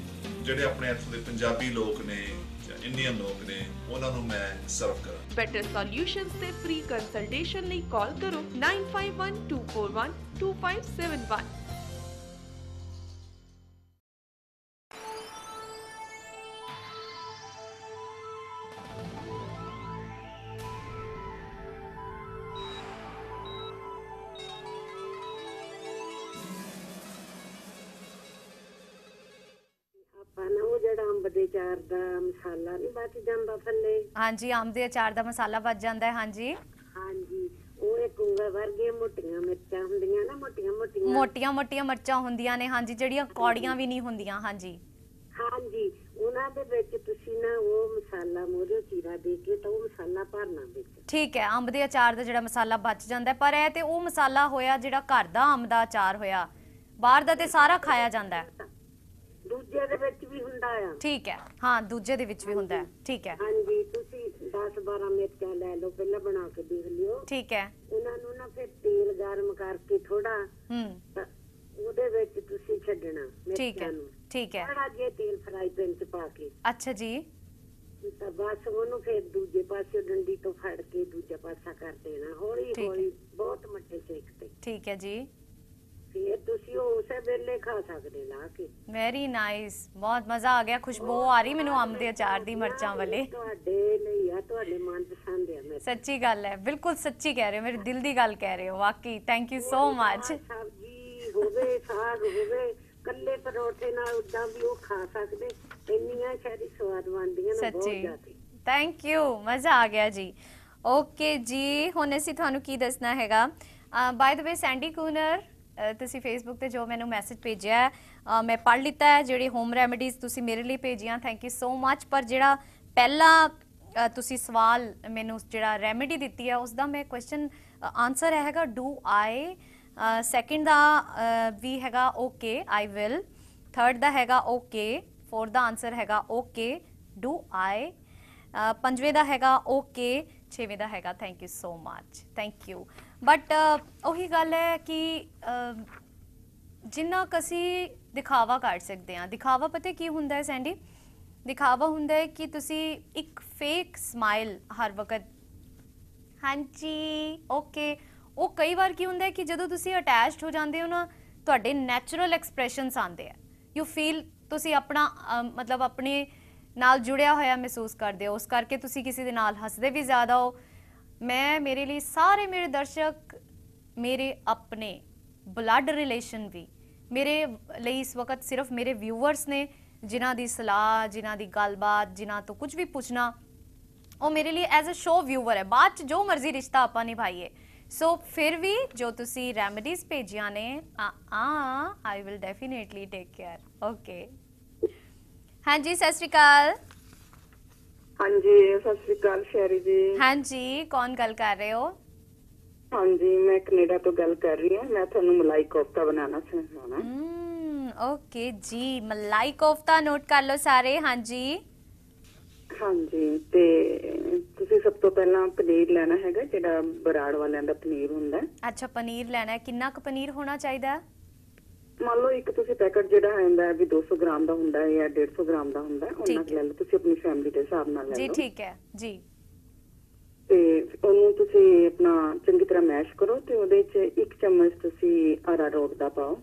[SPEAKER 20] ਜਿਹੜੇ ਆਪਣੇ ਇੱਥੋਂ ਦੇ ਪੰਜਾਬੀ ਲੋਕ ਨੇ ਜਾਂ ਇੰਡੀਅਨ ਲੋਕ ਨੇ ਉਹਨਾਂ ਨੂੰ ਮੈਂ ਸਰਵ ਕਰਾਂ।
[SPEAKER 2] ਬੈਟਰ ਸੋਲਿਊਸ਼ਨਸ ਤੇ ਫ੍ਰੀ ਕੰਸਲਟੇਸ਼ਨ ਲਈ ਕਾਲ ਕਰੋ 9512412571
[SPEAKER 6] ਦੇ ਚਾਰ ਦਾ ਮਸਾਲਾ ਨਹੀਂ ਬਚ ਜਾਂਦਾ ਥੱਲੇ।
[SPEAKER 1] ਹਾਂਜੀ ਅੰਬ ਦੇ ਅਚਾਰ ਦਾ ਮਸਾਲਾ ਵੱਜ ਜਾਂਦਾ ਹੈ ਹਾਂਜੀ।
[SPEAKER 6] ਹਾਂਜੀ ਉਹ ਇੱਕ ਉਂਗਲ ਵਰਗੀਆਂ ਮੋਟੀਆਂ ਮਿਰਚਾਂ ਹੁੰਦੀਆਂ ਨਾ ਮੋਟੀਆਂ ਮੋਟੀਆਂ।
[SPEAKER 1] ਮੋਟੀਆਂ ਮੋਟੀਆਂ ਮਿਰਚਾਂ ਹੁੰਦੀਆਂ ਨੇ ਹਾਂਜੀ ਜਿਹੜੀਆਂ ਕੌੜੀਆਂ ਵੀ ਨਹੀਂ ਹੁੰਦੀਆਂ ਹਾਂਜੀ।
[SPEAKER 6] ਹਾਂਜੀ ਉਹਨਾਂ ਦੇ ਵਿੱਚ ਤੁਸੀਂ ਨਾ ਉਹ ਮਸਾਲਾ ਮੋਰੇ ਚ
[SPEAKER 15] ਜੀਰਾ ਦੇ ਕੇ ਤਾਂ ਉਹ ਮਸਾਲਾ ਭਰਨਾ ਵਿੱਚ।
[SPEAKER 1] ਠੀਕ ਹੈ ਅੰਬ ਦੇ ਅਚਾਰ ਦਾ ਜਿਹੜਾ ਮਸਾਲਾ ਬਚ ਜਾਂਦਾ ਹੈ, ਪਰ ਇਹ ਤੇ ਉਹ ਮਸਾਲਾ ਹੋਇਆ ਜਿਹੜਾ ਘਰ ਦਾ ਅੰਬ ਦਾ ਅਚਾਰ ਹੋਇਆ ਬਾਹਰ ਦਾ ਤੇ ਸਾਰਾ ਖਾਇਆ ਜਾਂਦਾ ਹੈ।
[SPEAKER 15] ਦੂਜੇ ਦੇ ਵਿੱਚ ਹੁੰਦਾ ਆ।
[SPEAKER 1] ਠੀਕ ਹੈ। ਹਾਂ ਦੂਜੇ ਦੇ ਵਿੱਚ ਵੀ ਹੁੰਦਾ ਹੈ। ਠੀਕ ਹੈ।
[SPEAKER 15] ਹਾਂਜੀ ਤੁਸੀਂ 10 12 ਮਿਰਚਾਂ ਲੈ ਲਓ ਪਹਿਲਾਂ ਬਣਾ ਕੇ ਦੇਖ ਲਿਓ।
[SPEAKER 1] ਠੀਕ ਹੈ।
[SPEAKER 15] ਉਹਨਾਂ ਨੂੰ ਨਾ ਫਿਰ ਤੇਲ ਗਰਮ ਕਰਕੇ ਥੋੜਾ
[SPEAKER 1] ਹੂੰ।
[SPEAKER 15] ਉਹਦੇ ਵਿੱਚ ਤੁਸੀਂ ਛੱਡਣਾ
[SPEAKER 1] ਠੀਕ ਹੈ।
[SPEAKER 15] ਮਿਰਚਾਂ ਨੂੰ।
[SPEAKER 1] ਠੀਕ ਹੈ।
[SPEAKER 15] ਥੋੜਾ ਜਿਹਾ ਤੇਲ ਫਰਾਈ ਪੈਨ ਚ ਪਾ ਕੇ।
[SPEAKER 1] ਅੱਛਾ ਜੀ।
[SPEAKER 15] ਤਾਂ ਬਸ ਉਹਨੂੰ ਫਿਰ ਦੂਜੇ ਪਾਸੇ ਡੰਡੀ ਤੋਂ ਫੜ ਕੇ ਦੂਜਾ ਪਾਸਾ ਕਰ ਦੇਣਾ। ਹੌਲੀ
[SPEAKER 1] ਠੀਕ ਹੈ।
[SPEAKER 15] ਹੌਲੀ ਬਹੁਤ ਮੱਠੇ ਸੇਕ ਤੇ।
[SPEAKER 1] ਠੀਕ ਹੈ ਜੀ।
[SPEAKER 15] ਫਿਰ ਤੁਸੀਂ ਉਹ ਉਸੇ ਵੇਲੇ ਖਾ ਸਕਦੇ ਲਾ ਕੇ।
[SPEAKER 1] ਵੈਰੀ ਨਾਈਸ ਬਹੁਤ ਮਜ਼ਾ ਆ ਗਿਆ। ਖੁਸ਼ਬੂ ਆ ਰਹੀ ਮੈਨੂੰ ਅੰਬ ਦੇ ਅਚਾਰ ਦੀ ਮਿਰਚਾਂ ਵਾਲੇ।
[SPEAKER 15] ਤੁਹਾਡੇ ਲਈ ਆ ਤੁਹਾਡੇ ਮਨ ਪਸੰਦ ਆ ਮੈਂ
[SPEAKER 1] ਸੱਚੀ ਗੱਲ ਹੈ। ਬਿਲਕੁਲ ਸੱਚੀ ਕਹਿ ਰਹੇ ਹੋ। ਮੇਰੇ ਦਿਲ ਦੀ ਗੱਲ ਕਹਿ ਰਹੇ ਹੋ। ਵਾਕਈ। ਥੈਂਕ ਯੂ ਸੋ ਮਚ
[SPEAKER 15] ਸਬਜ਼ੀ ਹੋਵੇ ਸਾਗ ਹੋਵੇ ਕੱਲੇ ਪਰੌਠੇ ਨਾਲ ਉਦਾਂ ਵੀ ਉਹ ਖਾ ਸਕਦੇ। ਇੰਨੀਆਂ ਸ਼ਾਇਦ ਸਵਾਦ ਬਣਦੀਆਂ ਨੇ ਬਹੁਤ
[SPEAKER 1] ਸੱਚੀ।
[SPEAKER 15] ਜ਼ਿਆਦਾ।
[SPEAKER 1] ਥੈਂਕ ਯੂ ਮਜ਼ਾ ਆ ਗਿਆ ਜੀ। ਓਕੇ ਜੀ ਹੁਣ ਅਸੀਂ ਤੁਹਾਨੂੰ ਕੀ ਦੱਸਣਾ ਹੈਗਾ? ਬਾਈ ਦ ਵੇ ਸੈਂਡੀ ਕੂਨਰ ਤੁਸੀਂ ਫੇਸਬੁੱਕ ਤੇ ਜੋ ਮੈਨੂੰ ਮੈਸੇਜ ਭੇਜਿਆ ਮੈਂ ਪੜ੍ਹ ਲਿੱਤਾ ਹੈ, ਜਿਹੜੀ ਹੋਮ ਰੈਮੇਡੀਜ਼ ਤੁਸੀਂ ਮੇਰੇ ਲਈ ਭੇਜੀਆਂ ਥੈਂਕ ਯੂ ਸੋ ਮੱਚ ਪਰ ਜਿਹੜਾ ਪਹਿਲਾ ਤੁਸੀਂ ਸਵਾਲ ਮੈਨੂੰ ਜਿਹੜਾ ਰੈਮੇਡੀ ਦਿੱਤੀ ਹੈ ਉਸ ਦਾ ਮੈਂ ਕੁਐਸਚਨ ਆਨਸਰ ਹੈਗਾ ਡੂ ਆਈ ਸੈਕਿੰਡ ਦਾ ਵੀ ਹੈਗਾ ਓਕੇ ਆਈ ਵਿਲ ਥਰਡ ਦਾ ਹੈਗਾ ਓਕੇ ਫੋਰਥ ਦਾ ਆਨਸਰ ਹੈਗਾ ਓਕੇ ਡੂ ਆਈ ਪੰਜਵੇਂ ਦਾ ਹੈਗਾ ਓਕੇ ਛੇਵੇਂ ਦਾ ਹੈਗਾ thank you so much thank you but ਉਹੀ ਗੱਲ ਹੈ ਕਿ ਜਿੰਨਾ ਕੁ ਅਸੀਂ ਦਿਖਾਵਾ ਕਰ ਸਕਦੇ ਹਾਂ ਦਿਖਾਵਾ ਪਤਾ ਕੀ ਹੁੰਦਾ ਹੈ ਸੈਂਡੀ ਦਿਖਾਵਾ ਹੁੰਦਾ ਹੈ ਕਿ ਤੁਸੀਂ ਇੱਕ ਫੇਕ ਸਮਾਈਲ ਹਰ ਵਕਤ ਹਾਂਜੀ। ਓਕੇ ਉਹ ਕਈ ਵਾਰ ਕੀ ਹੁੰਦਾ ਹੈ ਕਿ ਜਦੋਂ ਤੁਸੀਂ ਅਟੈਚਡ ਹੋ ਜਾਂਦੇ ਹੋ ਨਾ ਤੁਹਾਡੇ ਨੈਚੁਰਲ ਐਕਸਪ੍ਰੈਸ਼ਨਸ ਆਉਂਦੇ ਆ। ਯੂ ਫੀਲ ਤੁਸੀਂ ਆਪਣਾ ਮਤਲਬ ਆਪਣੇ ਨਾਲ ਜੁੜਿਆ ਹੋਇਆ ਮਹਿਸੂਸ ਕਰਦੇ ਹੋ। ਉਸ ਕਰਕੇ ਤੁਸੀਂ ਕਿਸੇ ਦੇ ਨਾਲ ਹੱਸਦੇ ਵੀ ਜ਼ਿਆਦਾ ਹੋ। ਮੈਂ ਮੇਰੇ ਲਈ ਸਾਰੇ ਮੇਰੇ ਦਰਸ਼ਕ, ਮੇਰੇ ਆਪਣੇ ਬਲੱਡ ਰਿਲੇਸ਼ਨ ਵੀ, ਮੇਰੇ ਲਈ ਇਸ ਵਕਤ ਸਿਰਫ ਮੇਰੇ ਵਿਊਅਰਸ ਨੇ ਜਿਨ੍ਹਾਂ ਦੀ ਸਲਾਹ, ਜਿਨ੍ਹਾਂ ਦੀ ਗੱਲਬਾਤ, ਜਿਨ੍ਹਾਂ ਤੋਂ ਕੁਝ ਵੀ ਪੁੱਛਣਾ, ਉਹ ਮੇਰੇ ਲਈ ਐਜ਼ ਅ ਸ਼ੋ ਵਿਊਅਰ ਹੈ। ਬਾਅਦ ਚ ਜੋ ਮਰਜ਼ੀ ਰਿਸ਼ਤਾ ਆਪਾਂ ਨਿਭਾਈਏ। ਸੋ ਫਿਰ ਵੀ ਜੋ ਤੁਸੀਂ ਰੈਮੇਡੀਜ਼ ਭੇਜੀਆਂ ਨੇ, ਆ I will definitely take care okay ਹਾਂਜੀ, ਸਤਿ ਸ਼੍ਰੀ ਅਕਾਲ।
[SPEAKER 6] ਹਾਂਜੀ ਸਤਿ ਸ਼੍ਰੀ ਅਕਾਲ ਸ਼ੈਰੀ ਜੀ।
[SPEAKER 1] ਹਾਂਜੀ ਕੌਣ ਗੱਲ ਕਰ ਰਹੇ ਹੋ?
[SPEAKER 6] ਹਾਂਜੀ ਮੈਂ ਕੈਨੇਡਾ ਤੋਂ ਗੱਲ ਕਰ ਰਹੀ ਹਾਂ। ਮੈਂ ਤੁਹਾਨੂੰ ਮਲਾਈ ਕੋਫਤਾ ਬਣਾਉਣਾ ਸਿਖਾਉਣਾ।
[SPEAKER 1] ਓਕੇ ਜੀ ਮਲਾਈ ਕੋਫਤਾ ਨੋਟ ਕਰ ਲਓ ਸਾਰੇ ਹਾਂਜੀ।
[SPEAKER 6] ਹਾਂਜੀ ਤੇ ਤੁਸੀਂ ਸਭ ਤੋਂ ਪਹਿਲਾਂ ਪਨੀਰ ਲੈਣਾ ਹੈਗਾ ਜਿਹੜਾ ਬਰਾੜ ਵਾਲਿਆਂ ਦਾ ਪਨੀਰ ਹੁੰਦਾ।
[SPEAKER 1] ਅੱਛਾ ਪਨੀਰ ਲੈਣਾ ਹੈ। ਕਿੰਨਾ ਕੁ ਪਨੀਰ ਹੋਣਾ ਚਾਹੀਦਾ? ਹੈ?
[SPEAKER 6] ਮੰਨ ਲਓ ਇੱਕ ਤੁਸੀਂ ਪੈਕਟ ਜਿਹੜਾ ਹੁੰਦਾ ਹੈ ਵੀ 200 ਗ੍ਰਾਮ ਦਾ ਹੁੰਦਾ ਹੈ ਜਾਂ 150 ਗ੍ਰਾਮ ਦਾ ਹੁੰਦਾ ਹੈ ਉਹਨਾਂ ਲੈ ਲਓ ਤੁਸੀਂ ਆਪਣੀ ਫੈਮਿਲੀ ਦੇ ਹਿਸਾਬ ਨਾਲ ਲੈ
[SPEAKER 1] ਜੀ
[SPEAKER 6] ਲਓ।
[SPEAKER 1] ਠੀਕ ਹੈ ਜੀ।
[SPEAKER 6] ਤੇ ਉਹਨੂੰ ਤੁਸੀਂ ਆਪਣਾ ਚੰਗੀ ਤਰ੍ਹਾਂ ਮੈਸ਼ ਕਰੋ ਤੇ ਉਹਦੇ 'ਚ ਇੱਕ ਚਮਚ ਤੁਸੀਂ ਅਰਾਰੋਟ ਦਾ ਪਾਓ।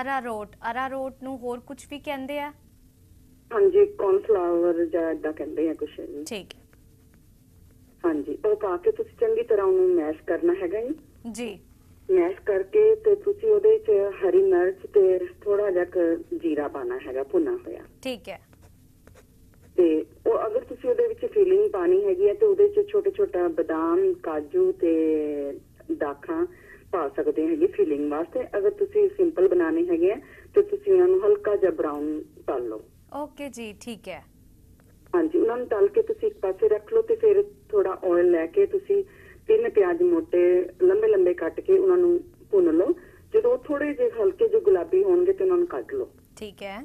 [SPEAKER 1] ਅਰਾਰੋਟ ਅਰਾਰੋਟ ਨੂੰ ਹੋਰ ਕੁਝ ਵੀ ਕਹਿੰਦੇ ਆ?
[SPEAKER 6] ਹਾਂਜੀ ਕੌਰਨਫਲਾਵਰ ਜਾਂ ਏਦਾਂ ਕਹਿੰਦੇ ਆ ਜੀ
[SPEAKER 1] ਠੀਕ
[SPEAKER 6] ਹਾਂਜੀ ਉਹ ਪਾ ਕੇ ਤੁਸੀਂ ਚੰਗੀ ਤਰ੍ਹਾਂ ਉਹਨੂੰ ਮੈਸ਼ ਕਰਨਾ ਹੈਗਾ ਜੀ।
[SPEAKER 1] ਜੀ।
[SPEAKER 6] ਮੈਸ਼ ਕਰਕੇ ਤੇ ਤੁਸੀਂ ਹਰੀ ਮਿਰਚ ਤੇ ਥੋੜਾ ਜਿਹਾ ਜੀਰਾ ਪਾਣਾ ਹੈਗਾ ਭੁੰਨਾ ਹੋਇਆ।
[SPEAKER 1] ਠੀਕ ਹੈ।
[SPEAKER 6] ਤੇ ਉਹ ਅਗਰ ਤੁਸੀਂ ਉਹਦੇ ਵਿੱਚ ਫੀਲਿੰਗ ਪਾਣੀ ਹੈਗੀ ਹੈ ਤੇ ਉਹਦੇ 'ਚ ਛੋਟੇ ਛੋਟਾ ਬਦਾਮ ਕਾਜੂ ਤੇ ਦਾਖਾਂ ਪਾ ਸਕਦੇ ਹੈਗੇ ਫੀਲਿੰਗ ਵਾਸਤੇ। ਅਗਰ ਤੁਸੀਂ ਸਿੰਪਲ ਬਣਾਣੇ ਹੈਗੇ ਤੇ ਤੁਸੀਂ ਉਹਨਾਂ ਨੂੰ ਹਲਕਾ ਜਿਹਾ ਬਰਾਊਨ ਤਲ ਲਓ।
[SPEAKER 1] ਓਕੇ ਜੀ ਠੀਕ ਹੈ।
[SPEAKER 6] ਹਾਂਜੀ ਉਹਨਾਂ ਨੂੰ ਤਲ ਕੇ ਤੁਸੀਂ ਇੱਕ ਪਾਸੇ ਰੱਖ ਲਓ ਤੇ ਫਿਰ ਥੋੜਾ ਆਇਲ ਲੈ ਕੇ ਤੁਸੀਂ ਤਿੰਨ ਪਿਆਜ਼ ਮੋਟੇ ਲੰਬੇ ਲੰਬੇ ਕੱਟ ਕੇ ਉਹਨਾਂ ਨੂੰ ਭੁੰਨ ਲਓ। ਜਦੋਂ ਥੋੜੇ ਜਿਹੇ ਹਲਕੇ ਜਿਹੇ ਗੁਲਾਬੀ ਹੋਣਗੇ ਤੇ ਉਹਨਾਂ ਨੂੰ ਕੱਢ ਲਓ।
[SPEAKER 1] ਠੀਕ ਹੈ।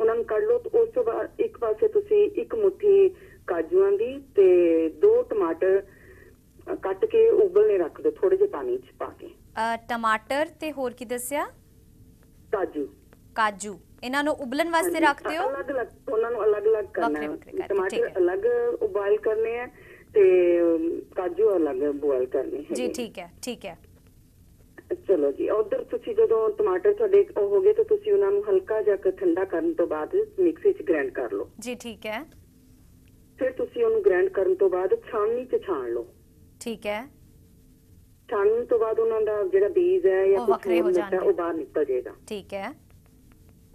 [SPEAKER 6] ਉਹਨਾਂ ਨੂੰ ਕੱਢ ਲਓ ਤੇ ਉਸ ਤੋਂ ਬਾਅਦ ਇੱਕ ਪਾਸੇ ਤੁਸੀਂ ਇੱਕ ਮੁੱਠੀ ਕਾਜੂਆਂ ਦੀ ਤੇ ਦੋ ਟਮਾਟਰ ਕੱਟ ਕੇ ਉਬਲਨੇ ਰੱਖ ਦਿਓ ਥੋੜੇ ਜਿਹੇ ਪਾਣੀ 'ਚ ਪਾ ਕੇ।
[SPEAKER 1] ਟਮਾਟਰ ਤੇ ਹੋਰ ਕੀ ਦੱਸਿਆ?
[SPEAKER 6] ਕਾਜੂ।
[SPEAKER 1] ਕਾਜੂ। ਇਹਨਾਂ ਨੂੰ ਉਬਲਣ ਵਾਸਤੇ ਰੱਖ ਦਿਓ।
[SPEAKER 6] ਅਲੱਗ ਅਲੱਗ ਉਹਨਾਂ ਨੂੰ ਅਲੱਗ ਅਲੱਗ ਕਰਨਾ ਹੈ। ਟਮਾਟਰ ਅਲੱਗ ਉਬਾਲ ਕਰਨੇ ਆ ਤੇ ਕਾਜੂ ਅਲੱਗ ਬੋਇਲ ਕਰਨੇ
[SPEAKER 1] ਜੀ
[SPEAKER 6] ਹੈਗੇ
[SPEAKER 1] ਠੀਕ ਹੈ ਠੀਕ ਹੈ।
[SPEAKER 6] ਚਲੋ ਜੀ ਉਧਰ ਤੁਸੀਂ ਜਦੋਂ ਟਮਾਟਰ ਤੁਹਾਡੇ ਉਹ ਹੋ ਗਏ ਤਾਂ ਤੁਸੀਂ ਉਹਨਾਂ ਨੂੰ ਹਲਕਾ ਜਿਹਾ ਕੁ ਠੰਡਾ ਕਰਨ ਤੋਂ ਬਾਅਦ ਮਿਕਸੀ 'ਚ ਗ੍ਰਾਈਂਡ ਕਰ ਲਓ।
[SPEAKER 1] ਜੀ ਠੀਕ ਹੈ।
[SPEAKER 6] ਫਿਰ ਤੁਸੀਂ ਉਹਨੂੰ ਗ੍ਰਾਈਂਡ ਕਰਨ ਤੋਂ ਬਾਅਦ ਛਾਣਨੀ 'ਚ ਛਾਣ ਲਓ।
[SPEAKER 1] ਠੀਕ ਹੈ।
[SPEAKER 6] ਛਾਣਨ ਤੋਂ ਬਾਅਦ ਉਹਨਾਂ ਦਾ ਜਿਹੜਾ ਬੀਜ ਹੈ ਜਾਂ ਕੁਝ ਹੋਰ
[SPEAKER 1] ਜਾਣਗੇ।
[SPEAKER 6] ਉਹ ਬਾਹਰ ਨਿਕਲ ਜਾਏਗਾ।
[SPEAKER 1] ਠੀਕ ਹੈ।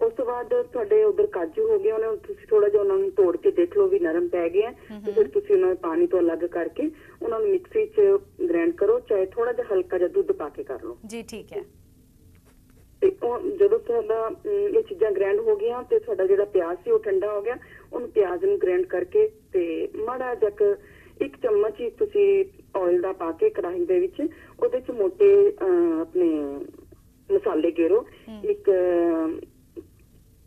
[SPEAKER 6] ਉਸ ਤੋਂ ਬਾਅਦ ਤੁਹਾਡੇ ਉਧਰ ਕਾਜੂ ਹੋ ਗਏ ਉਹਨਾਂ ਨੂੰ ਤੁਸੀਂ ਥੋੜਾ ਜਿਹਾ ਉਹਨਾਂ ਨੂੰ ਤੋੜ ਕੇ ਦੇਖ ਲਓ ਵੀ ਨਰਮ ਪੈ ਗਏ ਆ। ਤੇ ਫਿਰ ਤੁਸੀਂ ਉਹਨਾਂ ਨੂੰ ਪਾਣੀ ਤੋਂ ਅਲੱਗ ਕਰਕੇ ਉਹਨਾਂ ਨੂੰ ਮਿਕਸੀ 'ਚ ਗ੍ਰਾਈਂਡ ਕਰੋ ਚਾਹੇ ਥੋੜਾ ਜਿਹਾ ਹਲਕਾ ਜਿਹਾ ਦੁੱਧ ਪਾ ਕੇ ਕਰ ਲਓ।
[SPEAKER 1] ਜੀ ਠੀਕ ਹੈ।
[SPEAKER 6] ਤੇ ਉਹ ਜਦੋਂ ਤੁਹਾਡਾ ਇਹ ਚੀਜ਼ਾਂ ਗ੍ਰਾਈਂਡ ਹੋ ਗਈਆਂ ਤੇ ਤੁਹਾਡਾ ਜਿਹੜਾ ਪਿਆਜ਼ ਸੀ ਉਹ ਠੰਡਾ ਹੋ ਗਿਆ ਉਹਨੂੰ ਪਿਆਜ਼ ਨੂੰ ਗ੍ਰਾਈਂਡ ਕਰਕੇ ਤੇ ਮਾੜਾ ਜਿਹਾ ਇੱਕ ਚਮਚ ਹੀ ਤੁਸੀਂ ਆਇਲ ਦਾ ਪਾ ਕੇ ਕੜਾਹੀ ਦੇ ਵਿੱਚ ਉਹਦੇ ਚ ਮੋਟੇ ਆਪਣੇ ਮਸਾਲੇ ਗੇਰੋ। ਇੱਕ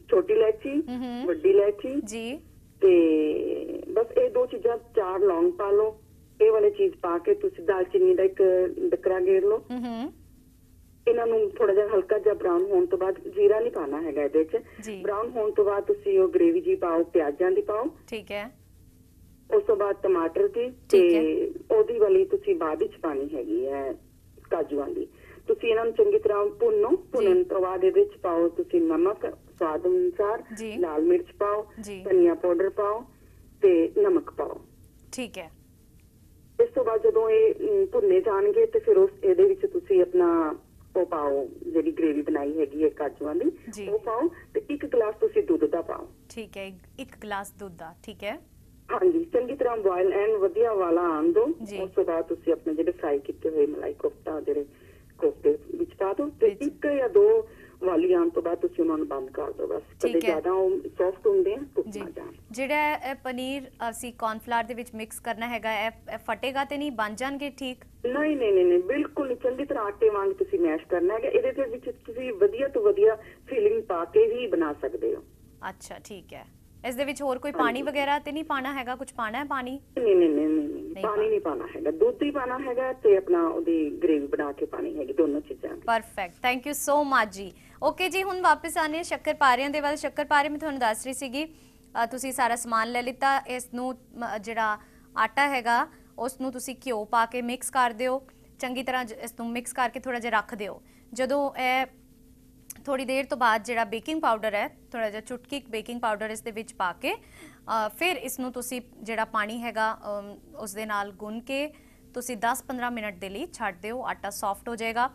[SPEAKER 6] ਛੋਟੀ ਇਲਾਇਚੀ ਵੱਡੀ ਇਲਾਇਚੀ
[SPEAKER 1] ਜੀ।
[SPEAKER 6] ਤੇ ਬਸ ਇਹ ਦੋ ਚੀਜ਼ਾਂ ਚਾਰ ਲੌਂਗ ਪਾ ਲਓ। ਇਹ ਵਾਲੀ ਚੀਜ਼ ਪਾ ਕੇ ਤੁਸੀਂ ਦਾਲਚੀਨੀ ਦਾ ਇੱਕ ਡਕਰਾ ਗੇਰ ਲਓ। ਇਹਨਾਂ ਨੂੰ ਥੋੜਾ ਜਿਹਾ ਹਲਕਾ ਜਿਹਾ ਬਰਾਊਨ ਹੋਣ ਤੋਂ ਬਾਅਦ ਜੀਰਾ ਨਹੀਂ ਪਾਣਾ ਹੈਗਾ ਇਹਦੇ। ਵਿੱਚ। ਬਰਾਊਨ ਹੋਣ ਤੋਂ ਬਾਅਦ ਤੁਸੀਂ ਉਹ ਗ੍ਰੇਵੀ ਜੀ ਪਾਓ ਪਿਆਜ਼ਾਂ ਦੀ ਪਾਓ।
[SPEAKER 1] ਠੀਕ ਹੈ।
[SPEAKER 6] ਉਸ ਤੋਂ ਬਾਅਦ ਟਮਾਟਰ ਦੀ ਤੇ ਉਹਦੀ ਵਾਲੀ ਤੁਸੀਂ ਬਾਅਦ ਵਿੱਚ ਪਾਣੀ ਹੈਗੀ ਹੈ ਕਾਜੂਆਂ ਦੀ। ਤੁਸੀਂ ਇਹਨਾਂ ਨੂੰ ਚੰਗੀ ਤਰ੍ਹਾਂ ਭੁੰਨੋ ਭੁੰਨਣ ਤੋਂ ਬਾਅਦ ਇਹਦੇ ਵਿੱਚ ਪਾਓ ਤੁਸੀਂ ਨਮਕ ਸਵਾਦ ਅਨੁਸਾਰ। ਲਾਲ ਮਿਰਚ ਪਾਓ। ਧਨੀਆ ਪਾਊਡਰ ਪਾਓ ਤੇ ਨਮਕ ਪਾਓ
[SPEAKER 1] ਠੀਕ ਹੈ
[SPEAKER 6] ਇਸ ਤੋਂ ਬਾਅਦ ਜਦੋਂ ਇਹ ਭੁੰਨੇ ਜਾਣਗੇ ਤੇ ਫਿਰ ਉਸ ਇਹਦੇ ਵਿੱਚ ਤੁਸੀਂ ਆਪਣਾ ਉਹ ਪਾਓ ਜਿਹੜੀ ਗ੍ਰੇਵੀ ਬਣਾਈ ਹੈਗੀ ਹੈ ਕਾਜੂਆਂ ਦੀ। ਉਹ ਪਾਓ ਤੇ ਇੱਕ ਗਲਾਸ ਤੁਸੀਂ ਦੁੱਧ ਦਾ ਪਾਓ
[SPEAKER 1] ਠੀਕ ਹੈ ਇੱਕ- ਗਲਾਸ ਦੁੱਧ ਦਾ ਠੀਕ ਹੈ
[SPEAKER 6] ਹਾਂਜੀ ਚੰਗੀ ਤਰ੍ਹਾਂ ਬੋਇਲ ਐਨ ਵਧੀਆ ਵਾਲਾ ਆਉਣ ਦਿਓ। ਉਸ ਤੋਂ ਬਾਅਦ ਤੁਸੀਂ ਆਪਣੇ ਜਿਹੜੇ ਫਰਾਈ ਕੀਤੇ ਹੋਏ ਮਲਾਈ ਕੋਫਤਾ ਜਿਹੜੇ ਕੋਫਤੇ ਵਿੱਚ ਪਾ ਦਿਓ ਤੇ ਇੱਕ ਜਾਂ ਦੋ ਵਾਲੀ ਆਉਣ ਤੋਂ ਬਾਅਦ ਤੁਸੀਂ ਉਹਨਾਂ ਨੂੰ ਬੰਦ ਕਰ ਦਿਓ ਬਸ। ਕਦੇ। ਜ਼ਿਆਦਾ ਉਹ ਸੌਫਟ ਹੁੰਦੇ ਆ
[SPEAKER 1] ਜੀ।
[SPEAKER 6] ਨਾ ਜਾਣ।
[SPEAKER 1] ਜਿਹੜਾ ਇਹ ਪਨੀਰ ਅਸੀਂ ਕੌਰਨਫਲਾਵਰ ਦੇ ਵਿੱਚ ਮਿਕਸ ਕਰਨਾ ਹੈਗਾ ਇਹ ਫਟੇਗਾ ਤੇ ਨਹੀਂ ਬਣ ਜਾਣਗੇ ਠੀਕ?
[SPEAKER 6] ਨਹੀਂ ਨਹੀਂ ਨਹੀਂ ਬਿਲਕੁਲ ਚੰਗੀ ਤਰ੍ਹਾਂ ਆਟੇ ਵਾਂਗ ਤੁਸੀਂ ਮੈਸ਼ ਕਰਨਾ ਹੈਗਾ। ਇਹਦੇ ਦੇ ਵਿੱਚ ਤੁਸੀਂ ਵਧੀਆ ਤੋਂ ਵਧੀਆ ਫੀਲਿੰਗ ਪਾ ਕੇ ਹੀ ਬਣਾ ਸਕਦੇ ਹੋ।
[SPEAKER 1] ਅੱਛਾ ਠੀਕ ਹੈ। ਇਸ ਦੇ ਵਿੱਚ ਹੋਰ ਕੋਈ ਪਾਣੀ ਵਗੈਰਾ ਤੇ ਨਹੀਂ ਪਾਣਾ ਹੈਗਾ ਕੁਝ ਪਾਣਾ ਹੈ ਪਾਣੀ?
[SPEAKER 6] ਨਹੀਂ ਨਹੀਂ ਨਹੀਂ ਨਹੀਂ ਪਾਣੀ ਨਹੀਂ ਪਾਣਾ ਹੈਗਾ। ਦੁੱਧ ਹੀ ਪਾਣਾ ਹੈਗਾ ਤੇ ਆਪਣਾ ਉਹਦੀ ਗ੍ਰੇਵੀ ਬਣਾ ਕੇ ਪਾਣੀ ਹੈਗੀ ਦੋਨੋਂ ਚੀਜ਼ਾਂ
[SPEAKER 1] perfect thank you so much ji. Okay ji ਹੁਣ ਵਾਪਸ ਆਨੇ ਸ਼ੱਕਰ ਪਾਰਿਆਂ ਦੇ ਵੱਲ। ਸ਼ੱਕਰ ਪਾਰੇ ਮੈਂ ਤੁਹਾਨੂੰ ਦੱਸ ਰਹੀ ਸੀਗੀ ਤੁਸੀਂ ਸਾਰਾ ਸਮਾਨ ਲੈ ਲਿੱਤਾ ਇਸ ਨੂੰ ਜਿਹੜਾ ਆਟਾ ਹੈਗਾ ਉਸ ਨੂੰ ਤੁਸੀਂ ਘਿਓ ਪਾ ਕੇ ਮਿਕਸ ਕਰ ਦਿਓ। ਚੰਗੀ ਤਰ੍ਹਾਂ ਇਸ ਨੂੰ ਮਿਕਸ ਕਰਕੇ ਥੋੜਾ ਜਿਹਾ ਰੱਖ ਦਿਓ। ਜਦੋਂ ਇਹ ਥੋੜੀ ਦੇਰ ਤੋਂ ਬਾਅਦ ਜਿਹੜਾ ਬੇਕਿੰਗ ਪਾਊਡਰ ਹੈ ਥੋੜਾ ਜਿਹਾ ਚੁਟਕੀ ਬੇਕਿੰਗ ਪਾਊਡਰ ਇਸ ਦੇ ਵਿੱਚ ਪਾ ਕੇ ਫਿਰ ਇਸ ਨੂੰ ਤੁਸੀਂ ਜਿਹੜਾ ਪਾਣੀ ਹੈਗਾ ਅਮ, ਉਸ ਦੇ ਨਾਲ ਗੁੰਨ ਕੇ ਤੁਸੀਂ 10-15 ਮਿੰਟ ਦੇ ਲਈ ਛੱਡ ਦਿਓ ਆਟਾ ਸੌਫਟ ਹੋ ਜਾਏਗਾ।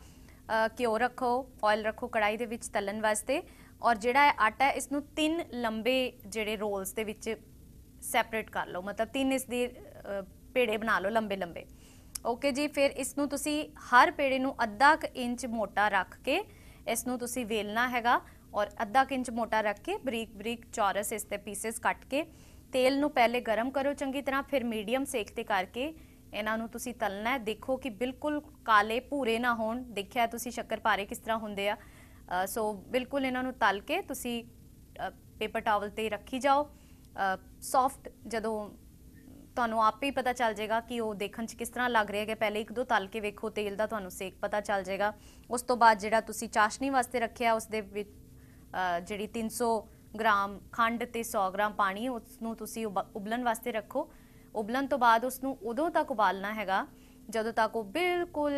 [SPEAKER 1] ਘਿਓ ਰੱਖੋ ਆਇਲ ਰੱਖੋ ਕੜਾਈ ਦੇ ਵਿੱਚ ਤਲਣ ਵਾਸਤੇ ਔਰ ਜਿਹੜਾ ਹੈ ਆਟਾ ਹੈ ਇਸ ਨੂੰ ਤਿੰਨ ਲੰਬੇ ਜਿਹੜੇ ਰੋਲਸ ਦੇ ਵਿੱਚ ਸੈਪਰੇਟ ਕਰ ਲਓ। ਮਤਲਬ ਤਿੰਨ ਇਸ ਦੇ ਪੇੜੇ ਬਣਾ ਲਓ ਲੰਬੇ ਲੰਬੇ ਓਕੇ ਜੀ ਫਿਰ ਇਸ ਨੂੰ ਤੁਸੀਂ ਹਰ ਪੇੜੇ ਨੂੰ ਅੱਧਾ ਕੁ ਇੰਚ ਮੋਟਾ ਰੱਖ ਕੇ ਇਸ ਨੂੰ ਤੁਸੀਂ ਵੇਲਣਾ ਹੈਗਾ ਔਰ ਅੱਧਾ ਕੁ ਇੰਚ ਮੋਟਾ ਰੱਖ ਕੇ ਬਰੀਕ ਬਰੀਕ ਚੌਰਸ ਇਸ ਤੇ ਪੀਸਸ ਕੱਟ ਕੇ ਤੇਲ ਨੂੰ ਪਹਿਲੇ ਗਰਮ ਕਰੋ ਚੰਗੀ ਤਰ੍ਹਾਂ, ਫਿਰ ਮੀਡੀਅਮ ਸੇਕ ਤੇ ਕਰਕੇ ਇਹਨਾਂ ਨੂੰ ਤੁਸੀਂ ਤਲਣਾ ਹੈ। ਦੇਖੋ ਕਿ ਬਿਲਕੁਲ ਕਾਲੇ ਭੂਰੇ ਨਾ ਹੋਣ। ਦੇਖਿਆ ਤੁਸੀਂ ਸ਼ੱਕਰਪਾਰੇ ਕਿਸ ਤਰ੍ਹਾਂ ਹੁੰਦੇ ਆ। ਸੋ ਬਿਲਕੁਲ ਇਹਨਾਂ ਨੂੰ ਤਲ ਕੇ ਤੁਸੀਂ ਪੇਪਰ ਟਾਵਲ ਤੇ ਰੱਖੀ ਜਾਓ। ਸੌਫਟ ਜਦੋਂ ਤੁਹਾਨੂੰ ਆਪੇ ਹੀ ਪਤਾ ਚੱਲ ਜਾਏਗਾ ਕਿ ਉਹ ਦੇਖਣ 'ਚ ਕਿਸ ਤਰ੍ਹਾਂ ਲੱਗ ਰਿਹਾ ਹੈ ਪਹਿਲੇ ਇੱਕ ਦੋ ਤਲ ਕੇ ਵੇਖੋ ਤੇਲ ਦਾ ਤੁਹਾਨੂੰ ਸੇਕ ਪਤਾ ਚੱਲ ਜਾਏਗਾ। ਉਸ ਤੋਂ ਬਾਅਦ ਜਿਹੜਾ ਤੁਸੀਂ ਚਾਸ਼ਨੀ ਵਾਸਤੇ ਰੱਖਿਆ ਉਸ ਦੇ ਵਿੱਚ ਅ, ਜਿਹੜੀ 300 ਗ੍ਰਾਮ ਖੰਡ ਤੇ 100 ਗ੍ਰਾਮ ਪਾਣੀ ਉਸ ਨੂੰ ਤੁਸੀਂ ਉਬ- ਉਬਲਣ ਵਾਸਤੇ ਰੱਖੋ। ਉਬਲਣ ਤੋਂ ਬਾਅਦ ਉਸ ਨੂੰ ਉਦੋਂ ਤੱਕ ਉਬਾਲਣਾ ਹੈਗਾ ਜਦੋਂ ਤੱਕ ਉਹ ਬਿਲਕੁਲ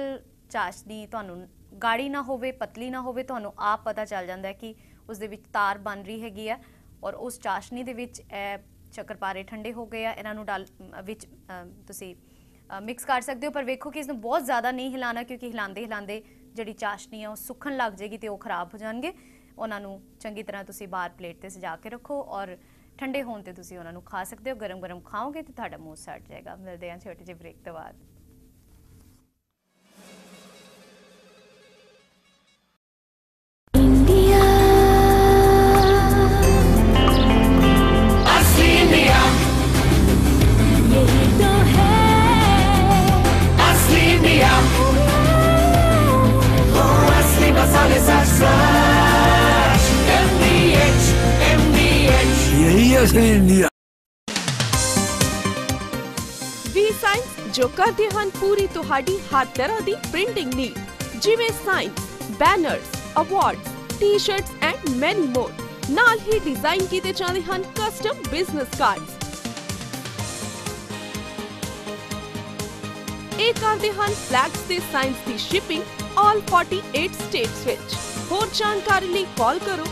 [SPEAKER 1] ਚਾਸ਼ਨੀ ਤੁਹਾਨੂੰ ਗਾੜੀ ਨਾ ਹੋਵੇ ਪਤਲੀ ਨਾ ਹੋਵੇ ਤੁਹਾਨੂੰ ਆਪ ਪਤਾ ਚੱਲ ਜਾਂਦਾ ਹੈ ਕਿ ਉਸ ਦੇ ਵਿੱਚ ਤਾਰ ਬਣ ਰਹੀ ਹੈਗੀ ਆ। ਔਰ ਉਸ ਚਾਸ਼ਨੀ ਦੇ ਵਿੱਚ ਇਹ ਸ਼ੱਕਰਪਾਰੇ ਠੰਡੇ ਹੋ ਗਏ ਆ, ਇਹਨਾਂ ਨੂੰ ਡਾਲ ਵਿੱਚ ਤੁਸੀਂ ਮਿਕਸ ਕਰ ਸਕਦੇ ਹੋ, ਪਰ ਵੇਖੋ ਕਿ ਇਸ ਨੂੰ ਬਹੁਤ ਜ਼ਿਆਦਾ ਨਹੀਂ ਹਿਲਾਣਾ, ਕਿਉਂਕਿ ਹਿਲਾਉਂਦੇ ਹਿਲਾਉਂਦੇ ਜਿਹੜੀ ਚਾਸ਼ਨੀ ਆ, ਉਹ ਸੁੱਕਣ ਲੱਗ ਜਾਏਗੀ ਤੇ ਉਹ ਖਰਾਬ ਹੋ ਜਾਣਗੇ। ਉਹਨਾਂ ਨੂੰ ਚੰਗੀ ਤਰ੍ਹਾਂ ਤੁਸੀਂ ਬਾਹਰ ਪਲੇਟ ਤੇ ਸਜਾ ਕੇ ਰੱਖੋ ਔਰ ਠੰਡੇ ਹੋਣ ਤੇ ਤੁਸੀਂ ਉਹਨਾਂ ਨੂੰ ਖਾ ਸਕਦੇ ਹੋ ਗਰਮ ਗਰਮ ਖਾਓਗੇ ਤੇ ਤੁਹਾਡਾ ਮੂੰਹ ਸੜ ਜਾਏਗਾ। ਮਿਲਦੇ ਹਾਂ ਛੋਟੇ ਜਿਹੇ ਬ੍ਰੇਕ ਤੋਂ ਬਾਅਦ।
[SPEAKER 2] ਜੋ ਕਰਦੇ ਹਨ, ਪੂਰੀ ਤੁਹਾਡੀ ਹਰ ਤਰ੍ਹਾਂ ਦੀ ਪ੍ਰਿੰਟਿੰਗ ਨੀਡ ਜਿਵੇਂ signs banners awards T-shirts and many more ਨਾਲ ਹੀ ਡਿਜ਼ਾਈਨ ਕੀਤੇ ਜਾਂਦੇ ਹਨ ਕਸਟਮ ਬਿਜ਼ਨਸ ਕਾਰਡਸ ਇਹ ਕਰਦੇ ਹਨ ਫਲੈਗਸ ਤੇ ਸਾਇੰਸ ਦੀ ਸ਼ਿਪਿੰਗ ਆਲ 48 ਸਟੇਟਸ ਵਿੱਚ। ਹੋਰ ਜਾਣਕਾਰੀ ਲਈ ਕਾਲ ਕਰੋ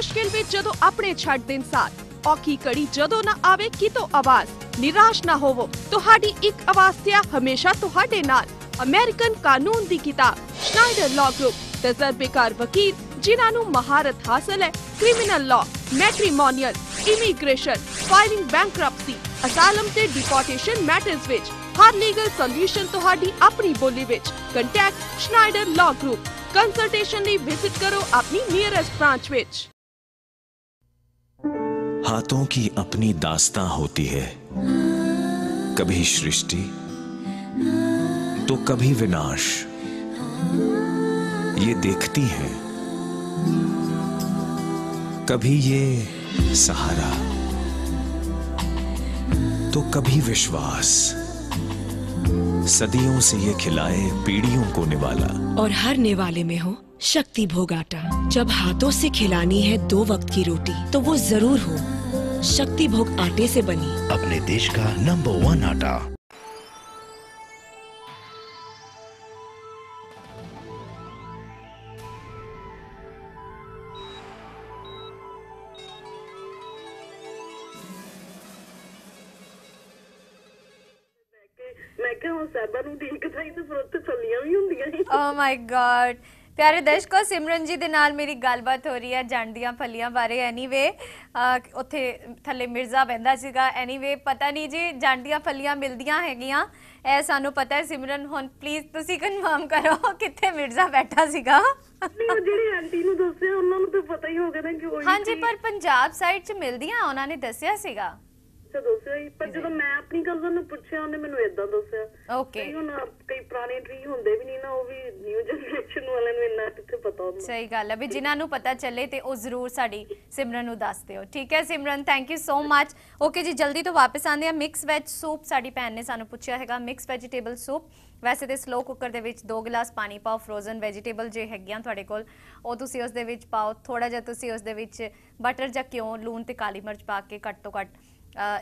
[SPEAKER 2] ਮੁਸ਼ਕਿਲ ਵਿੱਚ ਜਦੋਂ ਆਪਣੇ ਛੱਡ ਦਿਨ ਸਾਥ ਔਖੀ ਕੜੀ ਜਦੋਂ ਨਾ ਆਵੇ ਕਿਤੋਂ ਆਵਾਜ਼? ਨਿਰਾਸ਼ ਨਾ ਹੋਵੋ, ਤੁਹਾਡੀ ਇੱਕ ਆਵਾਜ਼ ਤੇ ਹਮੇਸ਼ਾ ਤੁਹਾਡੇ ਨਾਲ। ਅਮਰੀਕਨ ਕਾਨੂੰਨ ਦੀ ਕਿਤਾਬ ਸ਼ਨਾਈਡਰ ਲਾਅ ਗਰੁੱਪ ਤਜਰਬੇਕਾਰ ਵਕੀਲ, ਜਿਨ੍ਹਾਂ ਨੂੰ ਮਹਾਰਤ ਹਾਸਲ ਹੈ criminal law matrimonial immigration filing bankruptcy asylum ਤੇ ਡਿਪੋਰਟੇਸ਼ਨ ਮੈਟਰਸ ਵਿੱਚ ਹਰ ਲੀਗਲ ਸੋਲੂਸ਼ਨ ਤੁਹਾਡੀ ਆਪਣੀ ਬੋਲੀ ਵਿੱਚ। Contact Schneider Law Group consultation ਲਈ ਵਿਜ਼ਿਟ ਕਰੋ ਆਪਣੀ ਨੀਅਰੈਸਟ ਬ੍ਰਾਂਚ ਵਿੱਚ।
[SPEAKER 21] हाथों की अपनी दास्तां होती है। कभी सृष्टि तो कभी विनाश। ये देखती है। कभी ये सहारा। तो कभी विश्वास। सदियों से ये खिलाए, पीढ़ियों को निवाला।
[SPEAKER 22] और हर निवाले में हो शक्ति भोग आटा। जब हाथों से खिलानी है दो वक्त की रोटी तो वो ज़रूर हो। शक्ति भोग आटे से बनी।
[SPEAKER 23] अपने देश का नंबर वन आटा।
[SPEAKER 6] ਮੈਂ ਕਿਹਾ ਹੁਣ ਫਰੋਤ ਚੱਲੀਆਂ ਵੀ ਹੁੰਦੀਆਂ
[SPEAKER 1] ਓ ਮਾਈ ਗॉड ਪਿਆਰੇ ਦਰਸ਼ਕੋ ਸਿਮਰਨ ਜੀ ਦੇ ਨਾਲ ਮੇਰੀ ਗੱਲਬਾਤ ਹੋ ਰਹੀ ਹੈ ਜੰਡੀਆਂ ਫਲੀਆਂ ਬਾਰੇ। ਐਨੀਵੇ ਉੱਥੇ ਥੱਲੇ ਮਿਰਜ਼ਾ ਬੈੰਦਾ ਸੀਗਾ। ਐਨੀਵੇ ਪਤਾ ਨਹੀਂ ਜੀ ਜੰਡੀਆਂ ਫਲੀਆਂ ਮਿਲਦੀਆਂ ਹੈਗੀਆਂ। ਇਹ ਸਾਨੂੰ ਪਤਾ ਹੈ ਸਿਮਰਨ ਹੁਣ ਪਲੀਜ਼ ਤੁਸੀਂ ਕਨਫਰਮ ਕਰੋ ਕਿੱਥੇ ਮਿਰਜ਼ਾ ਬੈਠਾ ਸੀਗਾ।
[SPEAKER 6] ਜਿਹੜੀ ਆਂਟੀ ਨੂੰ ਦੱਸਿਆ ਉਹਨਾਂ ਨੂੰ ਤਾਂ ਪਤਾ ਹੀ ਹੋਗਾ ਨਾ ਕਿ ਉਹ
[SPEAKER 1] ਹਾਂਜੀ ਪਰ ਪੰਜਾਬ ਸਾਈਡ 'ਚ ਮਿਲਦੀਆਂ ਉਹਨਾਂ ਨੇ ਦੱਸਿਆ ਸੀਗਾ।
[SPEAKER 6] ਅੱਛਾ ਦੱਸਿਆ ਹੀ ਪਰ ਜਦੋਂ ਮੈਂ ਆਪਣੀ ਕਜ਼ਨ ਨੂੰ ਪੁੱਛਿਆ ਉਹਨੇ ਮੈਨੂੰ ਇਦਾਂ ਦੱਸਿਆ।
[SPEAKER 1] ਓਕੇ।
[SPEAKER 6] ਕਈ ਹੁਣ ਕਈ ਪੁਰਾਣੇ ਟਰੀ ਹੁੰਦੇ ਵੀ ਨਹੀਂ ਨਾ ਉਹ ਵੀ ਨਿਊ ਜਨਰੇਸ਼ਨ ਵਾਲਿਆਂ ਨੂੰ ਇੰਨਾ ਕਿੱਥੇ ਪਤਾ ਹੁੰਦਾ।
[SPEAKER 1] ਸਹੀ ਗੱਲ ਹੈ ਵੀ ਜਿਨ੍ਹਾਂ ਨੂੰ ਪਤਾ ਚੱਲੇ ਤੇ ਉਹ ਜ਼ਰੂਰ ਸਾਡੀ ਸਿਮਰਨ ਨੂੰ ਦੱਸ ਦਿਓ। ਠੀਕ ਹੈ Simran thank you so much okay ji ਜਲਦੀ ਤੋਂ ਵਾਪਸ ਆਉਂਦੇ ਆ ਮਿਕਸ ਵੈਜ ਸੂਪ ਸਾਡੀ ਭੈਣ ਨੇ ਸਾਨੂੰ ਪੁੱਛਿਆ ਹੈਗਾ ਮਿਕਸ ਵੈਜੀਟੇਬਲ ਸੂਪ ਵੈਸੇ ਤੇ ਸਲੋ ਕੁੱਕਰ ਦੇ ਵਿੱਚ 2 ਗਲਾਸ ਪਾਣੀ ਪਾਓ ਫਰੋਜ਼ਨ ਵੈਜੀਟੇਬਲ ਜੇ ਹੈਗੀਆਂ ਤੁਹਾਡੇ ਕੋਲ ਉਹ ਤੁਸੀਂ ਉਸ ਦੇ ਵਿੱਚ ਪਾਓ। ਥੋੜਾ ਜਿਹਾ ਤੁਸੀਂ ਉਸ ਦੇ ਵਿੱਚ ਬਟਰ ਜਾਂ ਘਿਓ ਲੂਣ ਤੇ ਕਾਲੀ ਮਿਰਚ ਪਾ ਕੇ ਘੱਟ ਤੋਂ ਘੱਟ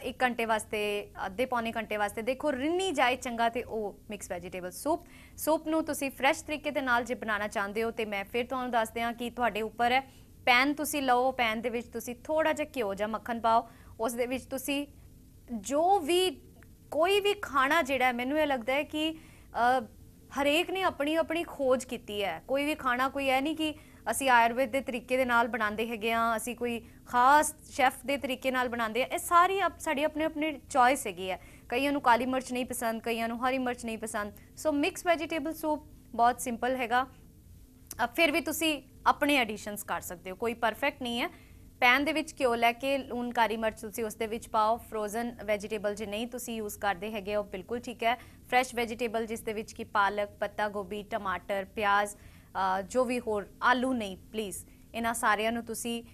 [SPEAKER 1] 1 ਘੰਟੇ ਵਾਸਤੇ, ਅੱਧੇ ਪੌਣੇ ਘੰਟੇ ਵਾਸਤੇ ਦੇਖੋ, ਰਿੰਨੀ ਜਾਏ ਚੰਗਾ ਤੇ ਉਹ ਮਿਕਸ ਵੈਜੀਟੇਬਲ ਸੂਪ ਸੂਪ ਨੂੰ ਤੁਸੀਂ ਫਰੈਸ਼ ਤਰੀਕੇ ਦੇ ਨਾਲ ਜੇ ਬਣਾਉਣਾ ਚਾਹੁੰਦੇ ਹੋ ਤੇ ਮੈਂ ਫਿਰ ਤੁਹਾਨੂੰ ਦੱਸ ਦਿਆਂ ਕਿ ਤੁਹਾਡੇ ਉੱਪਰ ਹੈ। ਪੈਨ ਤੁਸੀਂ ਲਓ ਪੈਨ ਦੇ ਵਿੱਚ ਤੁਸੀਂ ਥੋੜਾ ਜਿਹਾ ਘਿਓ ਜਾਂ ਮੱਖਣ ਪਾਓ। ਉਸ ਦੇ ਵਿੱਚ ਤੁਸੀਂ ਜੋ ਵੀ, ਕੋਈ ਵੀ ਖਾਣਾ ਜਿਹੜਾ ਮੈਨੂੰ ਇਹ ਲੱਗਦਾ ਹੈ ਕਿ ਹਰੇਕ ਨੇ ਆਪਣੀ ਆਪਣੀ ਖੋਜ ਕੀਤੀ ਹੈ। ਕੋਈ ਵੀ ਖਾਣਾ ਕੋਈ ਹੈ ਨਹੀਂ ਕਿ ਅਸੀਂ ਆਯੁਰਵੇਦ ਦੇ ਤਰੀਕੇ ਦੇ ਨਾਲ ਬਣਾਉਂਦੇ ਹੈਗੇ ਆ ਅਸੀਂ ਕੋਈ ਖਾਸ ਸ਼ੈਫ ਦੇ ਤਰੀਕੇ ਨਾਲ ਬਣਾਉਂਦੇ ਆ ਇਹ ਸਾਰੀ ਆਪ- ਸਾਡੀ ਆਪਣੇ ਆਪਣੇ ਚੋਇਸ ਹੈਗੀ ਹੈ। ਕਈਆਂ ਨੂੰ ਕਾਲੀ ਮਿਰਚ ਨਹੀਂ ਪਸੰਦ, ਕਈਆਂ ਨੂੰ ਹਰੀ ਮਿਰਚ ਨਹੀਂ ਪਸੰਦ। ਸੋ ਮਿਕਸ ਵੈਜੀਟੇਬਲ ਸੂਪ ਬਹੁਤ ਸਿੰਪਲ ਹੈਗਾ। ਫਿਰ ਵੀ ਤੁਸੀਂ ਆਪਣੇ ਐਡੀਸ਼ਨਸ ਕਰ ਸਕਦੇ ਹੋ, ਕੋਈ ਪਰਫੈਕਟ ਨਹੀਂ ਹੈ। ਪੈਨ ਦੇ ਵਿੱਚ ਘਿਓ ਲੈ ਕੇ ਲੂਣ, ਕਾਲੀ ਮਿਰਚ ਤੁਸੀਂ ਉਸ ਦੇ ਵਿੱਚ ਪਾਓ ਫਰੋਜ਼ਨ ਵੈਜੀਟੇਬਲ ਜੇ ਨਹੀਂ ਤੁਸੀਂ ਯੂਜ਼ ਕਰਦੇ ਹੈਗੇ, ਉਹ ਬਿਲਕੁਲ ਠੀਕ ਹੈ। ਫਰੈਸ਼ ਵੈਜੀਟੇਬਲ ਜਿਸ ਦੇ ਵਿੱਚ ਕੀ ਪਾਲਕ, ਪੱਤਾ ਗੋਭੀ, ਟਮਾਟਰ, ਪਿਆਜ਼ ਜੋ ਵੀ ਹੋਰ, ਆਲੂ ਨਹੀਂ ਪਲੀਜ਼ ਇਹਨਾਂ ਸਾਰਿਆਂ ਨੂੰ ਤੁਸੀਂ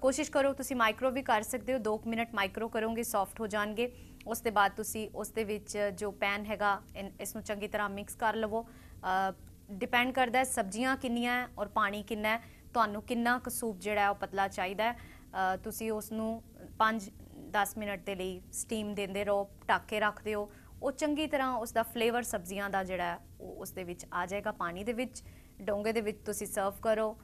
[SPEAKER 1] ਕੋਸ਼ਿਸ਼ ਕਰੋ, ਤੁਸੀਂ ਮਾਈਕਰੋ ਵੀ ਕਰ ਸਕਦੇ ਹੋ 2 ਮਿੰਟ ਮਾਈਕਰੋ ਕਰੋਗੇ ਸੌਫਟ ਹੋ ਜਾਣਗੇ। ਉਸ ਦੇ ਬਾਅਦ ਤੁਸੀਂ ਉਸ ਦੇ ਵਿੱਚ ਜੋ ਪੈਨ ਹੈਗਾ, ਇਨ- ਇਸ ਨੂੰ ਚੰਗੀ ਤਰ੍ਹਾਂ ਮਿਕਸ ਕਰ ਲਵੋ। ਡਿਪੈਂਡ ਕਰਦਾ ਹੈ ਸਬਜ਼ੀਆਂ ਕਿੰਨੀਆਂ ਹੈ ਔਰ ਪਾਣੀ ਕਿੰਨਾ ਹੈ, ਤੁਹਾਨੂੰ ਕਿੰਨਾ ਕੁ ਸੂਪ ਜਿਹੜਾ ਉਹ ਪਤਲਾ ਚਾਹੀਦਾ ਹੈ। ਤੁਸੀਂ ਉਸ ਨੂੰ 5-10 ਮਿੰਟ ਦੇ ਲਈ ਸਟੀਮ ਦਿੰਦੇ ਰਹੋ, ਢੱਕ ਕੇ ਰੱਖ ਦਿਓ ਉਹ ਚੰਗੀ ਤਰ੍ਹਾਂ ਉਸ ਦਾ ਫਲੇਵਰ ਸਬਜ਼ੀਆਂ ਦਾ ਜਿਹੜਾ ਉਹ ਉਸ ਦੇ ਵਿੱਚ ਆ ਜਾਏਗਾ ਪਾਣੀ ਦੇ ਵਿੱਚ। ਡੋਂਗੇ ਦੇ ਵਿੱਚ ਤੁਸੀਂ ਸਰਵ ਕਰੋ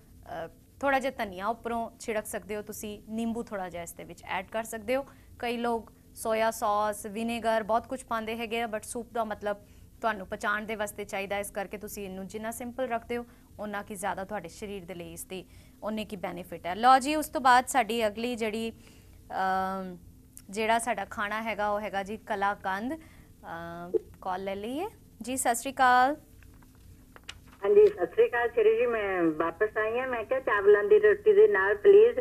[SPEAKER 1] ਥੋੜਾ ਜਿਹਾ ਧਨੀਆ ਉੱਪਰੋਂ ਛਿੜਕ ਸਕਦੇ ਹੋ ਤੁਸੀਂ, ਨਿੰਬੂ ਥੋੜਾ ਜਿਹਾ ਇਸ ਦੇ ਵਿੱਚ ਐਡ ਕਰ ਸਕਦੇ ਹੋ। ਕਈ ਲੋਕ ਸੋਇਆ ਸੌਸ ਵਿਨੇਗਰ ਬਹੁਤ ਕੁਝ ਪਾਉਂਦੇ ਹੈਗੇ ਆ ਬਟ ਸੂਪ ਦਾ ਮਤਲਬ ਤੁਹਾਨੂੰ ਪਚਾਣ ਦੇ ਵਾਸਤੇ ਚਾਹੀਦਾ ਇਸ ਕਰਕੇ ਤੁਸੀਂ ਇਹਨੂੰ ਜਿੰਨਾ ਸਿੰਪਲ ਰੱਖਦੇ ਹੋ ਉਹਨਾਂ ਕੀ ਜ਼ਿਆਦਾ ਤੁਹਾਡੇ ਸਰੀਰ ਦੇ ਲਈ ਇਸ ਦੀ ਉਹਨੇ ਕੀ ਬੈਨੀਫਿਟ ਹੈ। ਲਓ ਜੀ, ਉਸ ਤੋਂ ਬਾਅਦ ਸਾਡੀ ਅਗਲੀ ਜਿਹੜੀ ਜਿਹੜਾ ਸਾਡਾ ਖਾਣਾ ਹੈਗਾ, ਉਹ ਹੈਗਾ ਜੀ ਕਲਾਕੰਦ। ਕਾਲ ਲੈ ਲਈਏ। ਜੀ, ਸਤਿ ਸ਼੍ਰੀ ਅਕਾਲ।
[SPEAKER 15] ਹਾਂਜੀ ਸਤਿ ਸ੍ਰੀ ਅਕਾਲ ਸ਼੍ਰੀ ਜੀ ਮੈਂ ਵਾਪਸ ਆਈ ਹਾਂ। ਮੈਂ ਕਿਹਾ ਚਾਵਲਾਂ ਦੀ ਰੋਟੀ ਦੇ ਨਾਲ ਪਲੀਜ਼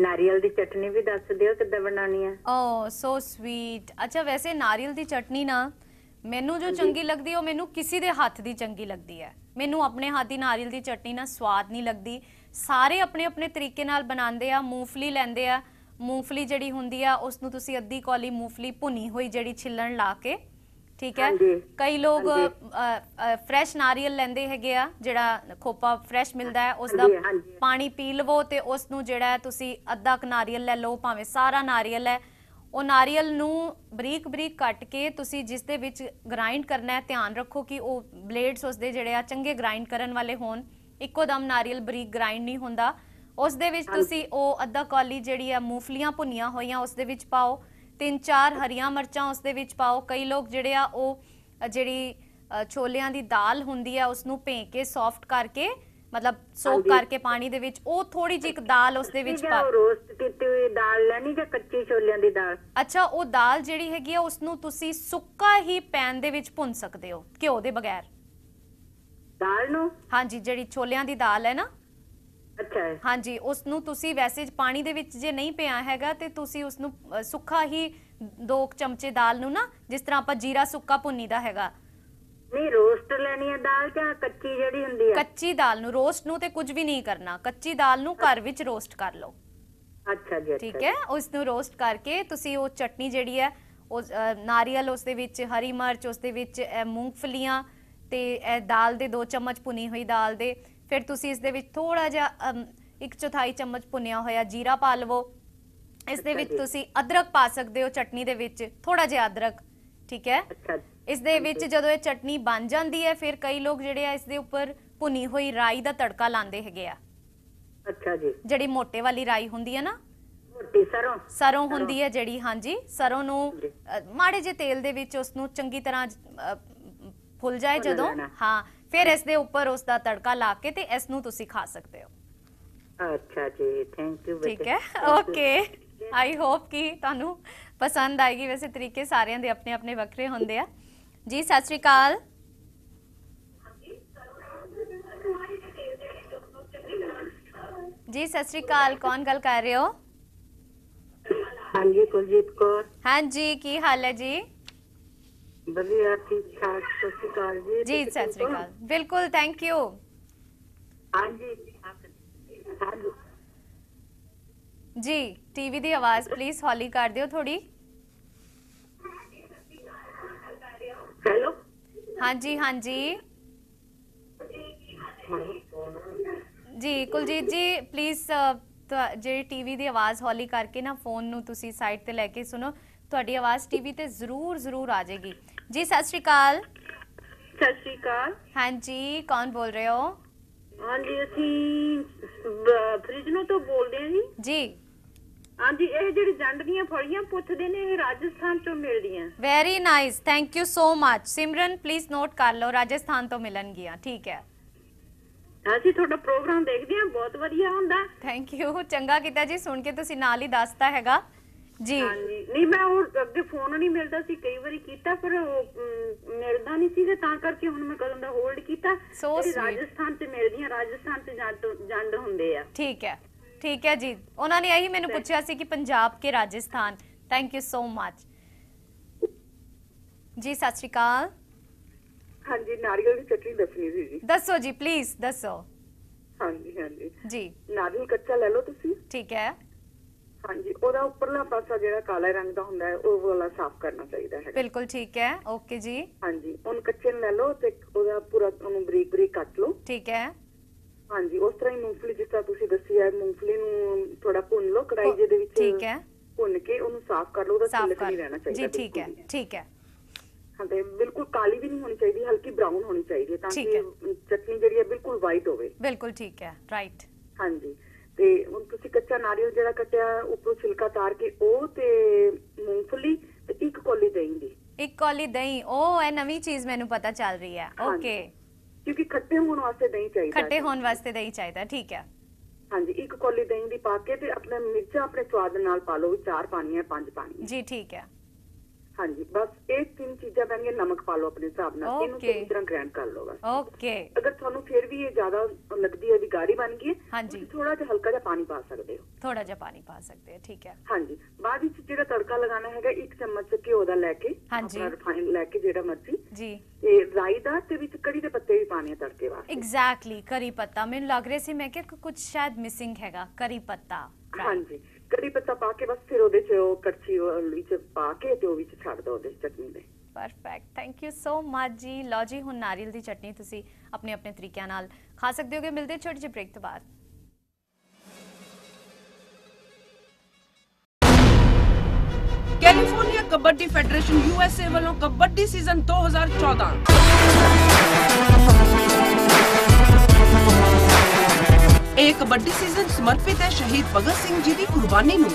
[SPEAKER 15] ਨਾਰੀਅਲ ਦੀ ਚਟਨੀ ਵੀ ਦੱਸ ਦਿਓ ਕਿੱਦਾਂ ਬਣਾਉਣੀ ਹੈ
[SPEAKER 1] ਓ ਸੋ ਸਵੀਟ ਅੱਛਾ ਵੈਸੇ ਨਾਰੀਅਲ ਦੀ ਚਟਨੀ ਨਾ ਮੈਨੂੰ ਜੋ ਚੰਗੀ ਲੱਗਦੀ ਉਹ ਮੈਨੂੰ ਕਿਸੇ ਦੇ ਹੱਥ ਦੀ ਚੰਗੀ ਲੱਗਦੀ ਹੈ। ਮੈਨੂੰ ਆਪਣੇ ਹੱਥ ਦੀ ਨਾਰੀਅਲ ਦੀ ਚਟਨੀ ਨਾ ਸਵਾਦ ਨਹੀਂ ਲੱਗਦੀ। ਸਾਰੇ ਆਪਣੇ ਆਪਣੇ ਤਰੀਕੇ ਨਾਲ ਬਣਾਉਂਦੇ ਆ ਮੂੰਗਫਲੀ ਲੈਂਦੇ ਆ। ਮੂੰਗਫਲੀ ਜਿਹੜੀ ਹੁੰਦੀ ਆ ਉਸ ਨੂੰ ਤੁਸੀਂ ਅੱਧੀ ਕੌਲੀ ਮੂੰਗਫਲੀ ਭੁੰਨੀ ਹੋਈ ਜਿਹੜੀ ਛਿੱਲਣ ਲਾ ਕੇ ਠੀਕ ਹੈ? ਕਈ ਲੋਕ ਫਰੈਸ਼ ਨਾਰੀਅਲ ਲੈਂਦੇ ਹੈਗੇ ਆ ਜਿਹੜਾ ਖੋਪਾ ਫਰੈਸ਼ ਮਿਲਦਾ ਹੈ ਉਸ ਦਾ। ਪਾਣੀ ਪੀ ਲਵੋ ਤੇ ਉਸ ਨੂੰ ਜਿਹੜਾ ਤੁਸੀਂ ਅੱਧਾ ਕ ਨਾਰੀਅਲ ਲੈ ਲਓ ਭਾਵੇਂ ਸਾਰਾ ਨਾਰੀਅਲ ਹੈ। ਉਹ ਨਾਰੀਅਲ ਨੂੰ ਬਰੀਕ ਬਰੀਕ ਕੱਟ ਕੇ ਤੁਸੀਂ ਜਿਸ ਦੇ ਵਿੱਚ ਗ੍ਰਾਈਂਡ ਕਰਨਾ ਹੈ ਧਿਆਨ ਰੱਖੋ ਕਿ ਉਹ ਬਲੇਡਸ ਉਸ ਦੇ ਜਿਹੜੇ ਆ ਚੰਗੇ ਗ੍ਰਾਈਂਡ ਕਰਨ ਵਾਲੇ ਹੋਣ। ਇੱਕੋ ਦਮ ਨਾਰੀਅਲ ਬਰੀਕ ਗ੍ਰਾਈਂਡ ਨਹੀਂ ਹੁੰਦਾ। ਉਸ ਦੇ ਵਿੱਚ ਤੁਸੀਂ ਉਹ ਅੱਧਾ ਕੌਲੀ ਜਿਹੜੀ ਆ ਮੂੰਗਫਲੀਆਂ ਭੁੰਨੀਆਂ ਹੋਈਆਂ ਉਸ ਦੇ ਵਿੱਚ ਪਾਓ। ਤਿੰਨ ਚਾਰ ਹਰੀਆਂ ਮਿਰਚਾਂ ਉਸ ਦੇ ਵਿੱਚ ਪਾਓ। ਕਈ ਲੋਕ ਜਿਹੜੇ ਆ ਉਹ ਜਿਹੜੀ ਛੋਲਿਆਂ ਦੀ ਦਾਲ ਹੁੰਦੀ ਆ ਉਸ ਨੂੰ ਭੇਂ ਕੇ ਸੌਫਟ ਕਰਕੇ ਮਤਲਬ ਸੋਕ। ਕਰਕੇ ਪਾਣੀ ਦੇ ਵਿੱਚ ਉਹ ਥੋੜੀ ਜਿਹੀ ਇੱਕ ਦਾਲ ਉਸ ਦੇ ਵਿੱਚ ਪਾ
[SPEAKER 15] ਰੋਸਟ ਕੀਤੀ ਹੋਈ ਦਾਲ ਲੈਣੀ ਜਾਂ ਕੱਚੀ ਛੋਲਿਆਂ ਦੀ ਦਾਲ?
[SPEAKER 1] ਅੱਛਾ ਉਹ ਦਾਲ ਜਿਹੜੀ ਹੈਗੀ ਆ ਉਸ ਨੂੰ ਤੁਸੀਂ ਸੁੱਕਾ ਹੀ ਪੈਨ ਦੇ ਵਿੱਚ ਭੁੰਨ ਸਕਦੇ ਹੋ ਘਿਓ ਦੇ ਬਗੈਰ।
[SPEAKER 15] ਦਾਲ ਨੂੰ?
[SPEAKER 1] ਹਾਂਜੀ ਜਿਹੜੀ ਛੋਲਿਆਂ ਦੀ ਦਾਲ ਹੈ ਨਾ
[SPEAKER 15] ਅੱਛਾ
[SPEAKER 1] ਹਾਂਜੀ ਉਸ ਨੂੰ ਤੁਸੀਂ ਵੈਸੇ ਪਾਣੀ ਦੇ ਵਿੱਚ ਜੇ ਨਹੀਂ ਪਿਆ ਹੈਗਾ ਤੇ ਤੁਸੀਂ ਉਸ ਨੂੰ ਅ, ਸੁੱਕਾ ਹੀ ਦੋ ਕੁ ਚਮਚੇ ਦਾਲ ਨੂੰ ਨਾ ਜਿਸ ਤਰ੍ਹਾਂ ਆਪਾਂ ਜੀਰਾ ਸੁੱਕਾ ਭੁੰਨੀਦਾ ਹੈਗਾ।
[SPEAKER 15] ਨਹੀਂ ਰੋਸਟ ਲੈਣੀ ਹੈ ਦਾਲ ਜਾਂ ਕੱਚੀ ਜਿਹੜੀ ਹੁੰਦੀ ਹੈ?
[SPEAKER 1] ਕੱਚੀ ਦਾਲ ਨੂੰ ਰੋਸਟ ਨੂੰ ਤੇ ਕੁਝ ਵੀ ਨਹੀਂ ਕਰਨਾ। ਕੱਚੀ ਦਾਲ ਨੂੰ ਘਰ ਵਿੱਚ ਰੋਸਟ ਕਰ ਲਓ।
[SPEAKER 15] ਅੱਛਾ ਜੀ ਅੱਛਾ
[SPEAKER 1] ਠੀਕ ਹੈ? ਉਸ ਨੂੰ ਰੋਸਟ ਕਰਕੇ ਤੁਸੀਂ ਉਹ ਚਟਨੀ ਜਿਹੜੀ ਹੈ ਉਹ ਅ, ਨਾਰੀਅਲ ਉਸ ਦੇ ਵਿੱਚ ਹਰੀ ਮਿਰਚ ਉਸ ਦੇ ਵਿੱਚ ਇਹ ਮੂੰਗਫਲੀਆਂ ਤੇ ਇਹ ਦਾਲ ਦੇ 2 ਚਮਚ ਭੁਨੀ ਹੋਈ ਦਾਲ ਦੇ ਫਿਰ ਤੁਸੀਂ ਇਸ ਦੇ ਵਿੱਚ ਥੋੜਾ ਜਿਹਾ ਅਮ, ਇੱਕ ਚੌਥਾਈ ਚਮਚ ਭੁੰਨਿਆ ਹੋਇਆ ਜੀਰਾ ਪਾ ਲਵੋ। ਇਸ ਦੇ ਵਿੱਚ ਤੁਸੀਂ ਅਦਰਕ ਪਾ ਸਕਦੇ ਹੋ ਚਟਨੀ ਦੇ ਵਿੱਚ ਥੋੜਾ ਜਿਹਾ ਅਦਰਕ ਠੀਕ ਹੈ? ਇਸ ਦੇ ਵਿੱਚ ਜਦੋਂ ਇਹ ਚਟਨੀ ਬਣ ਜਾਂਦੀ ਹੈ ਫਿਰ ਕਈ ਲੋਕ ਜਿਹੜੇ ਆ ਇਸ ਦੇ ਉੱਪਰ ਭੁਨੀ ਹੋਈ ਰਾਈ ਦਾ ਤੜਕਾ ਲਾਉਂਦੇ ਹੈਗੇ ਆ।
[SPEAKER 15] ਅੱਛਾ ਜੀ।
[SPEAKER 1] ਜਿਹੜੀ ਮੋਟੇ ਵਾਲੀ ਰਾਈ ਹੁੰਦੀ ਹੈ ਨਾ?
[SPEAKER 15] ਮੋਟੀ ਸਰੋਂ?
[SPEAKER 1] ਸਰੋਂ ਹੁੰਦੀ ਹੈ ਜਿਹੜੀ ਹਾਂਜੀ। ਸਰੋਂ ਨੂੰ ਅ, ਮਾੜੇ ਜਿਹੇ ਤੇਲ ਦੇ ਵਿੱਚ ਉਸ ਨੂੰ ਚੰਗੀ ਤਰ੍ਹਾਂ ਅ, ਫੁੱਲ ਜਾਏ
[SPEAKER 15] ਭੁੰਨ
[SPEAKER 1] ਜਦੋਂ।
[SPEAKER 15] ਲੈਣਾ।
[SPEAKER 1] ਹਾਂ। ਫਿਰ ਇਸ ਦੇ ਉੱਪਰ ਉਸ ਦਾ ਤੜਕਾ ਲਾ ਕੇ ਤੇ ਇਸ ਨੂੰ ਤੁਸੀਂ ਖਾ ਸਕਦੇ ਹੋ।
[SPEAKER 15] ਅੱਛਾ ਜੀ ਥੈਂਕ ਯੂ
[SPEAKER 1] ਠੀਕ ਹੈ? ਓਕੇ ਆਈ ਹੋਪ ਕਿ ਤੁਹਾਨੂੰ ਪਸੰਦ ਆਏਗੀ। ਵੈਸੇ ਤਰੀਕੇ ਸਾਰਿਆਂ ਦੇ ਆਪਣੇ ਆਪਣੇ ਵੱਖਰੇ ਹੁੰਦੇ ਆ। ਜੀ ਸਤਿ ਸ਼੍ਰੀ ਅਕਾਲ। ਜੀ ਸਤਿ ਸ਼੍ਰੀ ਅਕਾਲ। ਕੌਣ ਗੱਲ ਕਰ ਰਹੇ ਹੋ?
[SPEAKER 15] ਹਾਂਜੀ ਕੁਲਜੀਤ ਕੌਰ।
[SPEAKER 1] ਹਾਂਜੀ ਕੀ ਹਾਲ ਹੈ ਜੀ?
[SPEAKER 15] ਵਧੀਆ ਠੀਕ ਠਾਕ ਸਤਿ ਸ਼੍ਰੀ ਅਕਾਲ ਜੀ।
[SPEAKER 1] ਜੀ
[SPEAKER 15] ਤੁਸੀਂ
[SPEAKER 1] ਸਤਿ ਸ਼੍ਰੀ
[SPEAKER 15] ਠੀਕ ਹੋ?
[SPEAKER 1] ਅਕਾਲ। ਬਿਲਕੁਲ ਥੈਂਕ ਯੂ
[SPEAKER 15] ਹਾਂਜੀ। ਹਾਂਜੀ।
[SPEAKER 1] ਜੀ ਟੀਵੀ ਦੀ ਆਵਾਜ਼ ਪਲੀਜ਼ ਹੌਲੀ ਕਰ ਦਿਓ ਥੋੜੀ
[SPEAKER 15] ਹੈਲੋ।
[SPEAKER 1] ਹਾਂਜੀ ਹਾਂਜੀ। ਜੀ ਕੁਲਜੀਤ ਜੀ ਪਲੀਜ਼ ਜਿਹੜੀ ਟੀਵੀ ਦੀ ਆਵਾਜ਼ ਹੌਲੀ ਕਰਕੇ ਨਾ ਫੋਨ ਨੂੰ ਤੁਸੀਂ ਸਾਈਡ ਤੇ ਲੈ ਕੇ ਸੁਣੋ। ਤੁਹਾਡੀ ਆਵਾਜ਼ ਟੀਵੀ ਤੇ ਜ਼ਰੂਰ ਜ਼ਰੂਰ ਆ ਜਾਏਗੀ। ਜੀ ਸਤਿ ਸ਼੍ਰੀ ਅਕਾਲ।
[SPEAKER 7] ਸਤਿ ਸ਼੍ਰੀ ਅਕਾਲ।
[SPEAKER 1] ਹਾਂਜੀ ਕੌਣ ਬੋਲ ਰਹੇ ਹੋ?
[SPEAKER 7] ਹਾਂਜੀ ਅਸੀਂ ਫ੍ਰਿਜਨੋ ਤੋਂ ਬੋਲਦੇ ਹਾਂ ਜੀ।
[SPEAKER 1] ਜੀ।
[SPEAKER 7] ਹਾਂਜੀ ਇਹ ਜਿਹੜੀ ਜੰਡ ਦੀਆਂ ਫਲੀਆਂ ਪੁੱਛਦੇ ਨੇ ਇਹ ਰਾਜਸਥਾਨ ਤੋਂ ਮਿਲਦੀਆਂ।
[SPEAKER 1] Very nice thank you so much Simran please note ਕਰ ਲਓ ਰਾਜਸਥਾਨ ਤੋਂ ਮਿਲਣਗੀਆਂ। ਠੀਕ ਹੈ।
[SPEAKER 7] ਅਸੀਂ ਤੁਹਾਡਾ ਪ੍ਰੋਗਰਾਮ ਦੇਖਦੇ ਹਾਂ ਬਹੁਤ ਵਧੀਆ ਹੁੰਦਾ।
[SPEAKER 1] ਥੈਂਕ ਯੂ ਚੰਗਾ ਕੀਤਾ ਜੀ ਸੁਣ ਕੇ ਤੁਸੀਂ ਨਾਲ ਹੀ ਦੱਸਤਾ ਹੈਗਾ। ਜੀ।
[SPEAKER 7] ਹਾਂਜੀ। ਨਹੀਂ ਮੈਂ ਉਹ ਅੱਗੇ ਫੋਨ ਨਹੀਂ ਮਿਲਦਾ ਸੀ ਕਈ ਵਾਰੀ ਕੀਤਾ ਪਰ ਉਹ ਅਮ, ਮਿਲਦਾ ਨਹੀਂ ਸੀ ਤੇ ਤਾਂ ਕਰਕੇ ਹੁਣ ਮੈਂ ਕਦੋਂ ਦਾ ਹੋਲਡ ਕੀਤਾ।
[SPEAKER 1] So
[SPEAKER 7] ਜਿਹੜੀ
[SPEAKER 1] sweet.
[SPEAKER 7] ਰਾਜਸਥਾਨ ਤੇ ਮਿਲਦੀਆਂ ਰਾਜਸਥਾਨ ਤੇ ਜੰਡ ਜੰਡ ਹੁੰਦੇ ਆ।
[SPEAKER 1] ਠੀਕ ਹੈ। ਠੀਕ ਹੈ ਜੀ। ਉਹਨਾਂ ਨੇ ਇਹੀ ਮੈਨੂੰ ਪੁੱਛਿਆ ਸੀ ਕਿ ਪੰਜਾਬ ਕੇ Rajasthan. Thank you so much ji ਸਤਿ ਸ਼੍ਰੀ ਅਕਾਲ।
[SPEAKER 6] ਹਾਂਜੀ ਨਾਰੀਅਲ ਦੀ ਚਟਨੀ ਦੱਸਣੀ ਸੀ ਜੀ।
[SPEAKER 1] ਦੱਸੋ ਜੀ ਪਲੀਜ਼ ਦੱਸੋ।
[SPEAKER 6] ਹਾਂਜੀ ਹਾਂਜੀ।
[SPEAKER 1] ਜੀ।
[SPEAKER 6] ਨਾਰੀਅਲ ਕੱਚਾ ਲੈ ਲਓ ਤੁਸੀਂ।
[SPEAKER 1] ਠੀਕ ਹੈ।
[SPEAKER 6] ਹਾਂਜੀ ਉਹਦਾ ਉੱਪਰਲਾ ਪਾਸਾ ਜਿਹੜਾ ਕਾਲੇ ਰੰਗ ਦਾ ਹੁੰਦਾ ਹੈ ਉਹ ਵਾਲਾ ਸਾਫ਼ ਕਰਨਾ ਚਾਹੀਦਾ ਹੈ
[SPEAKER 1] ਬਿਲਕੁਲ ਠੀਕ ਹੈ ਓਕੇ ਜੀ।
[SPEAKER 6] ਹਾਂਜੀ ਉਹਨੂੰ ਕੱਚੇ ਨੂੰ ਲੈ ਲਓ ਤੇ ਉਹਦਾ ਪੂਰਾ ਉਹਨੂੰ ਬਰੀਕ ਬਰੀਕ ਕੱਟ ਲਓ।
[SPEAKER 1] ਠੀਕ ਹੈ।
[SPEAKER 6] ਹਾਂਜੀ ਉਸ ਤਰ੍ਹਾਂ ਹੀ ਮੂੰਗਫਲੀ ਜਿਸ ਤਰ੍ਹਾਂ ਤੁਸੀਂ ਦੱਸੀ ਹੈ ਮੂੰਗਫਲੀ ਨੂੰ ਥੋੜਾ ਭੁੰਨ ਲਓ ਕੜਾਈ ਜਿਹਦੇ ਵਿੱਚ
[SPEAKER 1] ਠੀਕ ਹੈ।
[SPEAKER 6] ਭੁੰਨ ਕੇ ਉਹਨੂੰ ਸਾਫ਼ ਕਰ ਲਓ ਉਹਦਾ ਛਿਲਕ ਨਹੀਂ ਰਹਿਣਾ ਚਾਹੀਦਾ
[SPEAKER 1] ਜੀ ਠੀਕ ਹੈ। ਠੀਕ ਹੈ।
[SPEAKER 6] ਹਾਂ ਤੇ ਬਿਲਕੁਲ ਕਾਲੀ ਵੀ ਨਹੀਂ ਹੋਣੀ ਚਾਹੀਦੀ ਹਲਕੀ ਬਰਾਊਨ ਹੋਣੀ ਚਾਹੀਦੀ ਹੈ ਤਾਂ ਕਿ ਚਟਨੀ ਜਿਹੜੀ ਹੈ ਬਿਲਕੁਲ ਵਾਈਟ ਹੋਵੇ।
[SPEAKER 1] ਬਿਲਕੁਲ ਠੀਕ ਹੈ ਰਾਈਟ
[SPEAKER 6] ਹਾਂਜੀ। ਤੇ ਹੁਣ ਤੁਸੀਂ ਕੱਚਾ ਨਾਰੀਅਲ ਜਿਹੜਾ ਕੱਟਿਆ ਉੱਪਰੋਂ ਛਿਲਕਾ ਤਾਰ ਕੇ ਉਹ ਤੇ ਮੂੰਗਫਲੀ ਤੇ ਇੱਕ ਕੋਲੀ ਦਹੀਂ ਦੀ।
[SPEAKER 1] ਇੱਕ ਕੌਲੀ ਦਹੀਂ ਉਹ ਇਹ ਨਵੀਂ ਚੀਜ਼ ਮੈਨੂੰ ਪਤਾ ਚੱਲ ਰਹੀ ਹੈ। ਓਕੇ
[SPEAKER 6] ਕਿਉਂਕਿ ਖੱਟੇ ਹੋਣ ਵਾਸਤੇ ਦਹੀਂ ਚਾਹੀਦਾ
[SPEAKER 1] ਖੱਟੇ। ਹੋਣ ਵਾਸਤੇ ਦਹੀਂ ਚਾਹੀਦਾ ਠੀਕ ਹੈ।
[SPEAKER 6] ਹਾਂਜੀ ਇੱਕ ਕੋਲੀ ਦਹੀਂ ਦੀ ਪਾ ਕੇ ਤੇ ਆਪਣੇ ਮਿਰਚਾਂ ਆਪਣੇ ਸਵਾਦ ਨਾਲ ਪਾ ਲਓ ਚਾਰ ਪਾਣੀਆਂ ਪੰਜ ਪਾਣੀਆਂ।
[SPEAKER 1] ਜੀ ਠੀਕ ਹੈ।
[SPEAKER 6] ਹਾਂਜੀ ਬਸ ਇਹ ਤਿੰਨ ਚੀਜ਼ਾਂ ਪੈਣਗੀਆਂ ਨਮਕ ਪਾ ਲਓ ਆਪਣੇ ਹਿਸਾਬ ਨਾਲ। ਇਹਨੂੰ
[SPEAKER 1] Okay.
[SPEAKER 6] ਚੰਗੀ ਤਰ੍ਹਾਂ ਗ੍ਰਾਈਂਡ ਕਰ ਲਓ ਬਸ।
[SPEAKER 1] ਓਕੇ
[SPEAKER 6] ਅਗਰ ਤੁਹਾਨੂੰ ਫਿਰ ਵੀ ਇਹ ਜ਼ਿਆਦਾ ਲੱਗਦੀ ਹੈ ਵੀ ਗਾੜੀ ਬਣ ਗਈ ਹੈ
[SPEAKER 1] ਹਾਂਜੀ।
[SPEAKER 6] ਥੋੜਾ ਜਿਹਾ ਹਲਕਾ ਜਿਹਾ ਪਾਣੀ ਪਾ ਸਕਦੇ ਹੋ।
[SPEAKER 1] ਥੋੜਾ ਜਿਹਾ ਪਾਣੀ ਪਾ ਸਕਦੇ ਹੋ ਠੀਕ ਹੈ।
[SPEAKER 6] ਹਾਂਜੀ। ਬਾਅਦ ਵਿੱਚ ਜਿਹੜਾ ਤੜਕਾ ਲਗਾਉਣਾ ਹੈਗਾ ਇੱਕ ਚਮਚ ਘਿਓ ਦਾ ਲੈ ਕੇ
[SPEAKER 1] ਹਾਂਜੀ।
[SPEAKER 6] ਆਪਣਾ ਰਿਫਾਈਨ ਲੈ ਕੇ ਜਿਹੜਾ ਮਰਜ਼ੀ।
[SPEAKER 1] ਜੀ।
[SPEAKER 6] ਤੇ ਰਾਈ ਦਾ ਤੇ ਵਿੱਚ ਕੜੀ ਦੇ ਪੱਤੇ ਵੀ ਪਾਣੇ ਆ ਤੜਕੇ ਵਾਸਤੇ।
[SPEAKER 1] ਐਗਜ਼ੈਕਟਲੀ ਕਰੀ ਪੱਤਾ। ਮੈਨੂੰ ਲੱਗ ਰਿਹਾ ਸੀ ਮੈਂ ਕਿ ਕੁਝ ਸ਼ਾਇਦ ਮਿਸਿੰਗ ਹੈਗਾ ਕਰੀ ਪੱਤਾ।
[SPEAKER 6] ਹਾਂਜੀ। ਕੜੀ ਪੱਤਾ ਪਾ ਕੇ ਬਸ ਫਿਰ ਉਹਦੇ ਚ ਉਹ ਕੜਛੀ ਵਿੱਚ ਪਾ ਕੇ ਤੇ ਉਹ ਵਿੱਚ ਛੱਡ ਦੋ ਉਹਦੇ ਚਟਨੀ ਦੇ।
[SPEAKER 1] Perfect thank you so much ji. ਲਓ ਜੀ ਹੁਣ ਨਾਰੀਅਲ ਦੀ ਚਟਨੀ ਤੁਸੀਂ ਆਪਣੇ ਆਪਣੇ ਤਰੀਕਿਆਂ ਨਾਲ ਖਾ ਸਕਦੇ ਹੋਗੇ। ਮਿਲਦੇ ਛੋਟੇ ਜਿਹੇ ਬ੍ਰੇਕ ਤੋਂ ਬਾਅਦ।
[SPEAKER 24] ਕੈਲੀਫੋਰਨੀਆ ਕਬੱਡੀ ਫੈਡਰੇਸ਼ਨ ਯੂਐਸਏ ਵੱਲੋਂ ਕਬੱਡੀ ਸੀਜ਼ਨ 2014 ਇਹ ਕਬੱਡੀ ਸੀਜ਼ਨ ਸਮਰਪਿਤ ਹੈ ਸ਼ਹੀਦ ਭਗਤ ਸਿੰਘ ਜੀ ਦੀ ਕੁਰਬਾਨੀ ਨੂੰ।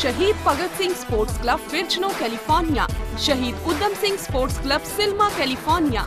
[SPEAKER 2] Shaheed Bhagat Singh sports club Fresno California. Shaheed Udham Singh sports club Selma California.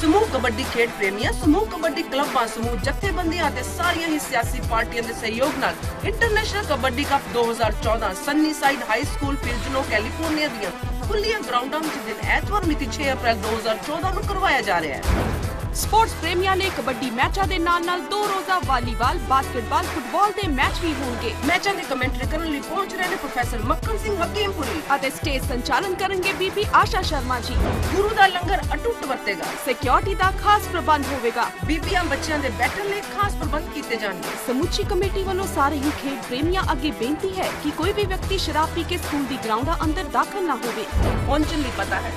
[SPEAKER 24] ਸਮੂਹ ਕਬੱਡੀ ਖੇਡ ਪ੍ਰੇਮੀਆਂ ਸਮੂਹ ਕਬੱਡੀ ਕਲੱਬਾਂ ਸਮੂਹ ਜਥੇਬੰਦੀਆਂ ਅਤੇ ਸਾਰੀਆਂ ਹੀ ਸਿਆਸੀ ਪਾਰਟੀਆਂ ਦੇ ਸਹਿਯੋਗ ਨਾਲ international kabaddi cup 2014 Sunnyside high school Fresno California ਦੀਆਂ ਖੁੱਲੀਆਂ ਗਰਾਊਂਡਾਂ ਵਿੱਚ ਦਿਨ ਐਤਵਾਰ ਮਿਤੀ 6 ਅਪ੍ਰੈਲ 2014 ਨੂੰ ਕਰਵਾਇਆ ਜਾ ਰਿਹਾ ਹੈ।
[SPEAKER 2] ਸਪੋਰਟਸ ਪ੍ਰੇਮੀਆਂ ਲਈ ਕਬੱਡੀ ਮੈਚਾਂ ਦੇ ਨਾਲ-ਨਾਲ ਦੋ ਰੋਜ਼ਾ ਵਾਲੀਬਾਲ, ਬਾਸਕਟਬਾਲ, ਫੁੱਟਬਾਲ ਦੇ ਮੈਚ ਵੀ ਹੋਣਗੇ।
[SPEAKER 24] ਮੈਚਾਂ ਦੀ ਕਮੈਂਟਰੀ ਕਰਨ ਲਈ ਪਹੁੰਚ ਰਹੇ ਨੇ ਪ੍ਰੋਫੈਸਰ ਮੱਕਨ ਸਿੰਘ ਹਕੀਮਪੁਰੀ।
[SPEAKER 2] ਅਤੇ ਸਟੇਜ ਸੰਚਾਲਨ ਕਰਨਗੇ ਬੀਬੀ ਆਸ਼ਾ ਸ਼ਰਮਾ ਜੀ।
[SPEAKER 24] ਗੁਰੂ ਦਾ ਲੰਗਰ ਅਟੁੱਟ ਵਰਤੇਗਾ।
[SPEAKER 2] ਸਿਕਿਉਰਿਟੀ ਦਾ ਖਾਸ ਪ੍ਰਬੰਧ ਹੋਵੇਗਾ।
[SPEAKER 24] ਬੀਬੀਆਂ ਬੱਚਿਆਂ ਦੇ ਬੈਠਣ ਲਈ ਖਾਸ ਪ੍ਰਬੰਧ ਕੀਤੇ ਜਾਣਗੇ।
[SPEAKER 2] ਸਮੁੱਚੀ ਕਮੇਟੀ ਵੱਲੋਂ ਸਾਰੇ ਹੀ ਖੇਡ ਪ੍ਰੇਮੀਆਂ ਅੱਗੇ ਬੇਨਤੀ ਹੈ ਕਿ ਕੋਈ ਵੀ ਵਿਅਕਤੀ ਸ਼ਰਾਬ ਪੀ ਕੇ ਸਕੂਲ ਦੀ ਗਰਾਊਂਡਾਂ ਅੰਦਰ ਦਾਖਲ ਨਾ ਹੋਵੇ।
[SPEAKER 24] ਪਹੁੰਚਣ ਲਈ ਪਤਾ ਹੈ।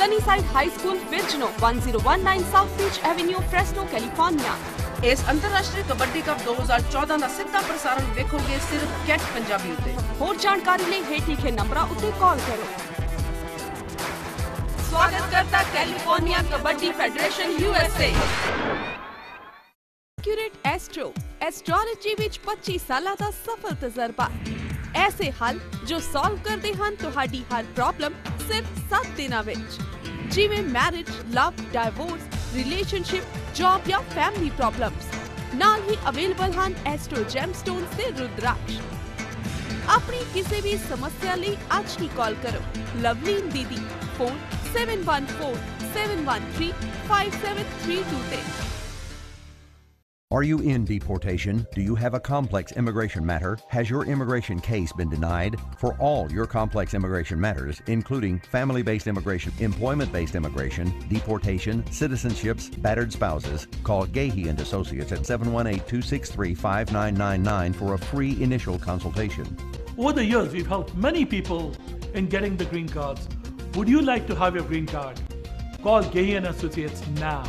[SPEAKER 2] Sunnyside high school Fresno 1019 South Beach Avenue Fresno California
[SPEAKER 24] ਇਸ ਅੰਤਰਰਾਸ਼ਟਰੀ ਕਬੱਡੀ ਕੱਪ 2014 ਦਾ ਸਿੱਧਾ ਪ੍ਰਸਾਰਣ ਵੇਖੋਗੇ ਸਿਰਫ ਕੈਟ ਪੰਜਾਬੀ ਉੱਤੇ।
[SPEAKER 2] ਹੋਰ ਜਾਣਕਾਰੀ ਲਈ ਹੇਠ ਲਿਖੇ ਨੰਬਰਾਂ ਉੱਤੇ ਕਾਲ ਕਰੋ। ਸਵਾਗਤ ਕਰਤਾ California kabaddi federation USA astro astrology ਵਿੱਚ 25 ਸਾਲਾਂ ਦਾ ਸਫਲ ਤਜਰਬਾ। ਐਸੇ ਹੱਲ ਜੋ ਸੋਲਵ ਕਰਦੇ ਹਨ ਤੁਹਾਡੀ ਹਰ ਪ੍ਰੋਬਲਮ ਸਿਰਫ 7 ਦਿਨਾਂ ਵਿੱਚ। ਜਿਵੇਂ marriage love divorce relationship job ਜਾਂ ਫੈਮਿਲੀ ਪ੍ਰੋਬਲਮਸ ਨਾਲ ਹੀ ਅਵੇਲੇਬਲ ਹਨ ਐਸਟ੍ਰੋ ਜੈਮਸਟੋਨਸ ਤੇ ਰੁਦਰਾਕਸ਼। ਆਪਣੀ ਕਿਸੇ ਵੀ ਸਮੱਸਿਆ ਲਈ ਅੱਜ ਹੀ ਕਾਲ ਕਰੋ। ਲਵਲੀਨ ਦੀਦੀ ਫੋਨ 714 713 5732 ਤੇ।
[SPEAKER 25] Are you in deportation? Do you have a complex immigration matter? Has your immigration case been denied? For all your complex immigration matters, including family based immigration, employment based immigration, deportation, citizenships, battered spouses, call Gahey and Associates at 718 263 5999 for a free initial consultation.
[SPEAKER 26] Over the years, we've helped many people in getting the green cards. Would you like to have your green card? Call Gay and Associates now.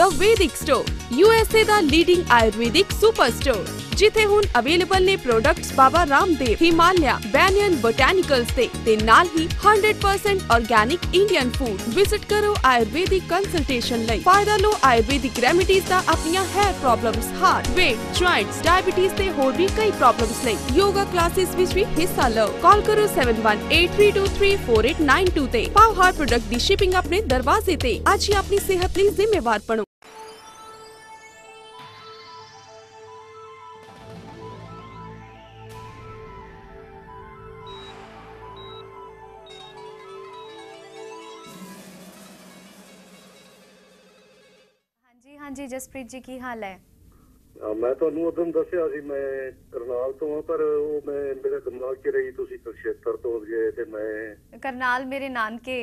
[SPEAKER 2] The Vedic store USA the leading Ayurvedic super store ਜਿੱਥੇ ਹੁਣ available ਨੇ products Baba Ramdev Himalaya Banyan Botanicals ਦੇ ਤੇ ਨਾਲ ਹੀ 100% organic Indian food visit ਕਰੋ Ayurvedic consultation ਲਈ ਫਾਇਦਾ ਲਓ ਆਯੁਰਵੈਦਿਕ ਰੈਮੇਡੀਜ਼ ਦਾ ਆਪਣੀਆਂ hair problems heart weight joints diabetes ਤੇ ਹੋਰ ਵੀ ਕਈ ਪ੍ਰੋਬਲਮਸ ਲਈ ਯੋਗਾ ਕਲਾਸਿਸ ਵਿੱਚ ਵੀ ਹਿੱਸਾ ਲਓ ਕਾਲ ਕਰੋ 7183234892 ਤੇ ਪਾਓ ਹਰ ਪ੍ਰੋਡਕਟ ਦੀ ਸ਼ਿਪਿੰਗ ਆਪਣੇ ਦਰਵਾਜ਼ੇ ਤੇ ਅੱਜ ਹੀ ਆਪਣੀ ਸਿਹਤ ਲਈ ਜ਼ਿੰਮੇਵਾਰ ਬਣੋ
[SPEAKER 1] ਹਾਂਜੀ ਜਸਪ੍ਰੀਤ ਜੀ ਕੀ ਹਾਲ ਹੈ?
[SPEAKER 27] ਹਾਂ, ਮੈਂ ਤੁਹਾਨੂੰ ਉਦੋਂ ਦੱਸਿਆ ਸੀ ਮੈਂ ਕਰਨਾਲ ਤੋਂ ਆ ਪਰ ਉਹ ਮੈਂ ਮੇਰੇ ਦਿਮਾਗ 'ਚ ਰਹੀ ਤੁਸੀਂ ਕੁਰਸ਼ੇਤਰ ਤੋਂ ਗਏ ਤੇ ਮੈਂ
[SPEAKER 1] ਕਰਨਾਲ ਮੇਰੇ ਨਾਨਕੇ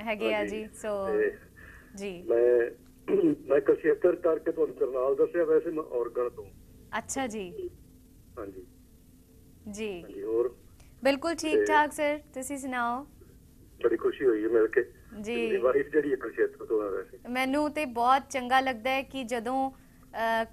[SPEAKER 1] ਹੈਗੇ ਆ ਜੀ ਸੋ
[SPEAKER 27] ਤੇ
[SPEAKER 1] ਜੀ।
[SPEAKER 27] ਮੈਂ ਮੈਂ ਕੁਰਸ਼ੇਤਰ ਕਰਕੇ ਤੁਹਾਨੂੰ ਕਰਨਾਲ ਦੱਸਿਆ ਵੈਸੇ ਮੈਂ ਔਰਗਣ ਤੋਂ।
[SPEAKER 1] ਅੱਛਾ ਜੀ।
[SPEAKER 27] ਹਾਂਜੀ।
[SPEAKER 1] ਜੀ।
[SPEAKER 27] ਹਾਂਜੀ ਹੋਰ?
[SPEAKER 1] ਬਿਲਕੁਲ ਠੀਕ ਠਾਕ ਸਰ ਤੁਸੀਂ ਸੁਣਾਓ?
[SPEAKER 27] ਬੜੀ ਖੁਸ਼ੀ ਹੋਈ ਹੈ ਮਿਲ ਕੇ।
[SPEAKER 1] ਜੀ।
[SPEAKER 27] ਮੇਰੀ ਵਾਈਫ ਜਿਹੜੀ ਹੈ ਕੁਰਸ਼ੇਤਰ ਤੋਂ ਆ ਵੈਸੇ
[SPEAKER 1] ਮੈਨੂੰ ਤੇ ਬਹੁਤ ਚੰਗਾ ਲੱਗਦਾ ਹੈ ਕਿ ਜਦੋਂ ਅਹ,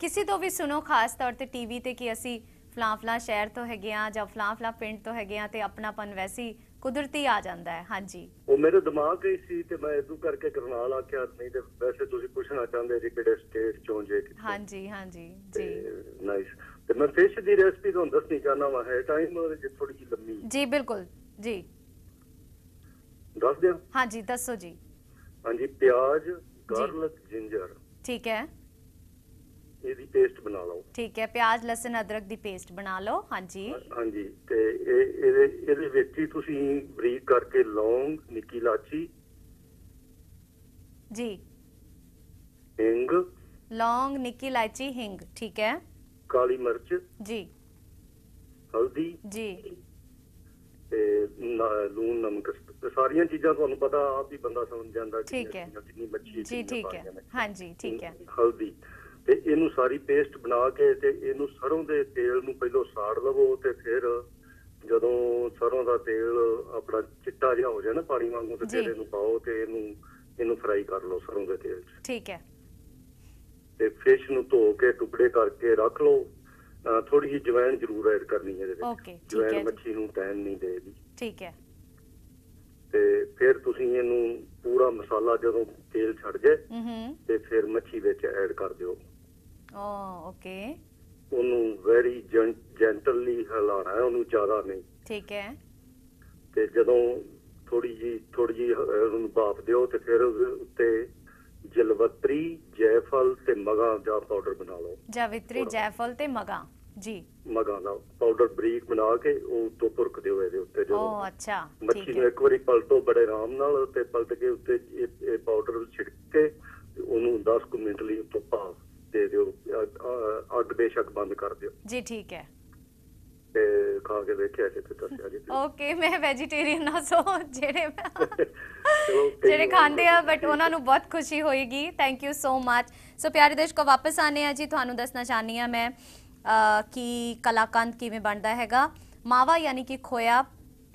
[SPEAKER 1] ਕਿਸੇ ਤੋਂ ਵੀ ਸੁਣੋ ਖਾਸ ਤੌਰ ਤੇ ਟੀਵੀ ਤੇ ਕਿ ਅਸੀਂ ਫਲਾਂ ਫਲਾਂ ਸ਼ਹਿਰ ਤੋਂ ਹੈਗੇ ਆ ਜਾਂ ਫਲਾਂ ਫਲਾਂ ਪਿੰਡ ਤੋਂ ਹੈਗੇ ਆ ਤੇ ਆਪਣਾਪਨ ਵੈਸੀ ਕੁਦਰਤੀ ਆ ਜਾਂਦਾ ਹੈ। ਹਾਂਜੀ।
[SPEAKER 27] ਉਹ ਮੇਰੇ ਦਿਮਾਗ 'ਚ ਹੀ ਸੀ ਤੇ ਮੈਂ ਇਦੋਂ ਕਰਕੇ ਕਰਨਾਲ ਆਖਿਆ ਨਹੀਂ ਤੇ ਵੈਸੇ ਤੁਸੀਂ ਪੁੱਛਣਾ ਚਾਹੁੰਦੇ ਸੀ ਕਿਹੜੇ ਸਟੇਟ ਚੋਂ ਜੇ
[SPEAKER 1] ਹਾਂਜੀ ਹਾਂਜੀ ਜੀ।
[SPEAKER 27] ਨਾਈਸ ਤੇ ਮੈਂ ਫਿਸ਼ ਦੀ ਰੈਸਪੀ ਤੁਹਾਨੂੰ ਦੱਸਣੀ ਚਾਹਨਾ ਵਾ ਹੈ ਟਾਈਮ ਜੇ ਥੋੜੀ ਜਿਹੀ ਲੰਮੀ।
[SPEAKER 1] ਜੀ ਬਿਲਕੁਲ ਜੀ।
[SPEAKER 27] ਦੱਸ ਦਿਆਂ
[SPEAKER 1] ਹਾਂਜੀ ਦੱਸੋ ਜੀ।
[SPEAKER 27] ਹਾਂਜੀ ਪਿਆਜ਼ ਗਾਰਲਿਕ ਜਿੰਜਰ।
[SPEAKER 1] ਠੀਕ ਹੈ।
[SPEAKER 27] ਇਹਦੀ ਪੇਸਟ ਬਣਾ ਲਓ।
[SPEAKER 1] ਠੀਕ ਹੈ ਪਿਆਜ਼ ਲਸਣ ਅਦਰਕ ਦੀ ਪੇਸਟ ਬਣਾ ਲਓ। ਹਾਂਜੀ।
[SPEAKER 27] ਹਾਂਜੀ ਤੇ ਇਹ ਇਹਦੇ ਇਹਦੇ ਵਿੱਚ ਹੀ ਤੁਸੀਂ ਬਰੀਕ ਕਰਕੇ ਲੌਂਗ ਨਿੱਕੀ ਲਾਚੀ
[SPEAKER 1] ਜੀ।
[SPEAKER 27] ਹਿੰਗ।
[SPEAKER 1] ਲੌਂਗ ਨਿੱਕੀ ਇਲਾਇਚੀ ਹਿੰਗ। ਠੀਕ ਹੈ।
[SPEAKER 27] ਕਾਲੀ ਮਿਰਚ।
[SPEAKER 1] ਜੀ।
[SPEAKER 27] ਹਲਦੀ।
[SPEAKER 1] ਜੀ।
[SPEAKER 27] ਤੇ ਨ- ਲੂਣ ਨਮਕ ਸਾਰੀਆਂ ਚੀਜ਼ਾਂ ਤੁਹਾਨੂੰ ਪਤਾ ਆਪ ਹੀ ਬੰਦਾ ਸਮਝ ਜਾਂਦਾ ਕਿ
[SPEAKER 1] ਠੀਕ ਹੈ।
[SPEAKER 27] ਕਿੰਨੀ ਮੱਛੀ
[SPEAKER 1] ਜੀ ਠੀਕ ਹੈ। ਹਾਂਜੀ ਠੀਕ ਹੈ।
[SPEAKER 27] ਹਲਦੀ। ਤੇ ਇਹਨੂੰ ਸਾਰੀ ਪੇਸਟ ਬਣਾ ਕੇ ਤੇ ਇਹਨੂੰ ਸਰੋਂ ਦੇ ਤੇਲ ਨੂੰ ਪਹਿਲਾਂ ਸਾੜ ਲਵੋ ਤੇ ਫਿਰ ਜਦੋਂ ਸਰੋਂ ਦਾ ਤੇਲ ਆਪਣਾ ਚਿੱਟਾ ਜਿਹਾ ਹੋ ਨਾ ਪਾਣੀ ਵਾਂਗੂ ਤੇ। ਫਿਰ ਇਹਨੂੰ ਪਾਓ ਤੇ ਇਹਨੂੰ ਇਹਨੂੰ ਫਰਾਈ ਕਰ ਲਓ ਸਰੋਂ ਦੇ ਤੇਲ 'ਚ।
[SPEAKER 1] ਠੀਕ ਹੈ।
[SPEAKER 27] ਤੇ ਫਿਸ਼ ਨੂੰ ਧੋ ਕੇ ਟੁਕੜੇ ਕਰਕੇ ਰੱਖ ਲਓ। ਥੋੜੀ ਜਿਹੀ ਜਵੈਣ ਜ਼ਰੂਰ ਐਡ ਕਰਨੀ ਹੈ ਇਹਦੇ ਵਿੱਚ।
[SPEAKER 1] ਓਕੇ ਠੀਕ ਹੈ
[SPEAKER 27] ਮੱਛੀ ਨੂੰ ਟੈਨ ਨਹੀਂ ਦੇਗੀ
[SPEAKER 1] ਠੀਕ ਹੈ।
[SPEAKER 27] ਤੇ ਫਿਰ ਤੁਸੀਂ ਇਹਨੂੰ ਪੂਰਾ ਮਸਾਲਾ ਜਦੋਂ ਤੇਲ ਛੱਡ ਜਾਏ ਤੇ ਫਿਰ ਮੱਛੀ ਵਿੱਚ ਐਡ ਕਰ ਦਿਓ।
[SPEAKER 1] Oh okay.
[SPEAKER 27] ਉਹਨੂੰ ਵੈਰੀ ਜੈਂਟਲੀ ਹਿਲਾਣਾ ਹੈ ਉਹਨੂੰ ਜ਼ਿਆਦਾ ਨਹੀਂ।
[SPEAKER 1] ਠੀਕ ਹੈ।
[SPEAKER 27] ਤੇ ਜਦੋਂ ਥੋੜੀ ਜੀ ਥੋੜੀ ਜੀ ਉਹਨੂੰ ਭਾਪ ਦਿਓ ਤੇ ਫਿਰ ਉੱਤੇ ਜਲਵਤਰੀ ਜੈਫਲ ਤੇ ਮਗਾ ਦਾ ਪਾਊਡਰ ਬਣਾ ਲਓ।
[SPEAKER 1] ਜਾਵਿਤਰੀ ਜੈਫਲ ਤੇ ਮਗਾ। ਜੀ।
[SPEAKER 27] ਮਗਾ ਦਾ ਪਾਊਡਰ ਬਰੀਕ ਬਣਾ ਕੇ ਉਹ ਤੋਂ ਪੁਰਕ ਦਿਓ ਇਹਦੇ ਉੱਤੇ ਜਦੋਂ।
[SPEAKER 1] ਉਹ ਅੱਛਾ
[SPEAKER 27] ਮੱਛੀ ਨੂੰ
[SPEAKER 1] ਹੈ।
[SPEAKER 27] ਇੱਕ ਵਾਰੀ ਪਲਟੋ ਬੜੇ ਆਰਾਮ ਨਾਲ ਤੇ ਪਲਟ ਕੇ ਉੱਤੇ ਇਹ ਪਾਊਡਰ ਛਿੜਕ ਕੇ ਉਹਨੂੰ 10 ਕੁ ਮਿੰਟ ਲਈ ਉੱਤੋਂ ਭਾਫ ਦੇ ਦਿਓ। ਅੱਗ ਬੇਸ਼ੱਕ ਬੰਦ ਕਰ ਦਿਓ।
[SPEAKER 1] ਜੀ ਠੀਕ ਹੈ।
[SPEAKER 27] ਤੇ ਖਾ ਕੇ ਵੇਖਿਆ ਜੇ ਤੇ ਦੱਸਿਆ ਜੀ।
[SPEAKER 1] ਓਕੇ ਮੈਂ ਵੈਜੀਟੇਰੀਅਨ ਨਾ ਸੋ ਜਿਹੜੇ ਜਿਹੜੇ ਖਾਂਦੇ ਆ ਬਟ ਉਹਨਾਂ ਨੂੰ ਬਹੁਤ ਖੁਸ਼ੀ ਹੋਏਗੀ। ਥੈਂਕ ਯੂ ਸੋ ਮੱਚ ਸੋ ਪਿਆਰੇ ਦਰਸ਼ਕੋ ਵਾਪਸ ਆਨੇ ਆ ਜੀ। ਤੁਹਾਨੂੰ ਦੱਸਣਾ ਚਾਹਨੀ ਆ ਮੈਂ। ਕਿ ਕਲਾਕੰਦ ਕਿਵੇਂ ਬਣਦਾ ਹੈਗਾ? ਮਾਵਾ ਯਾਨੀ ਕਿ ਖੋਇਆ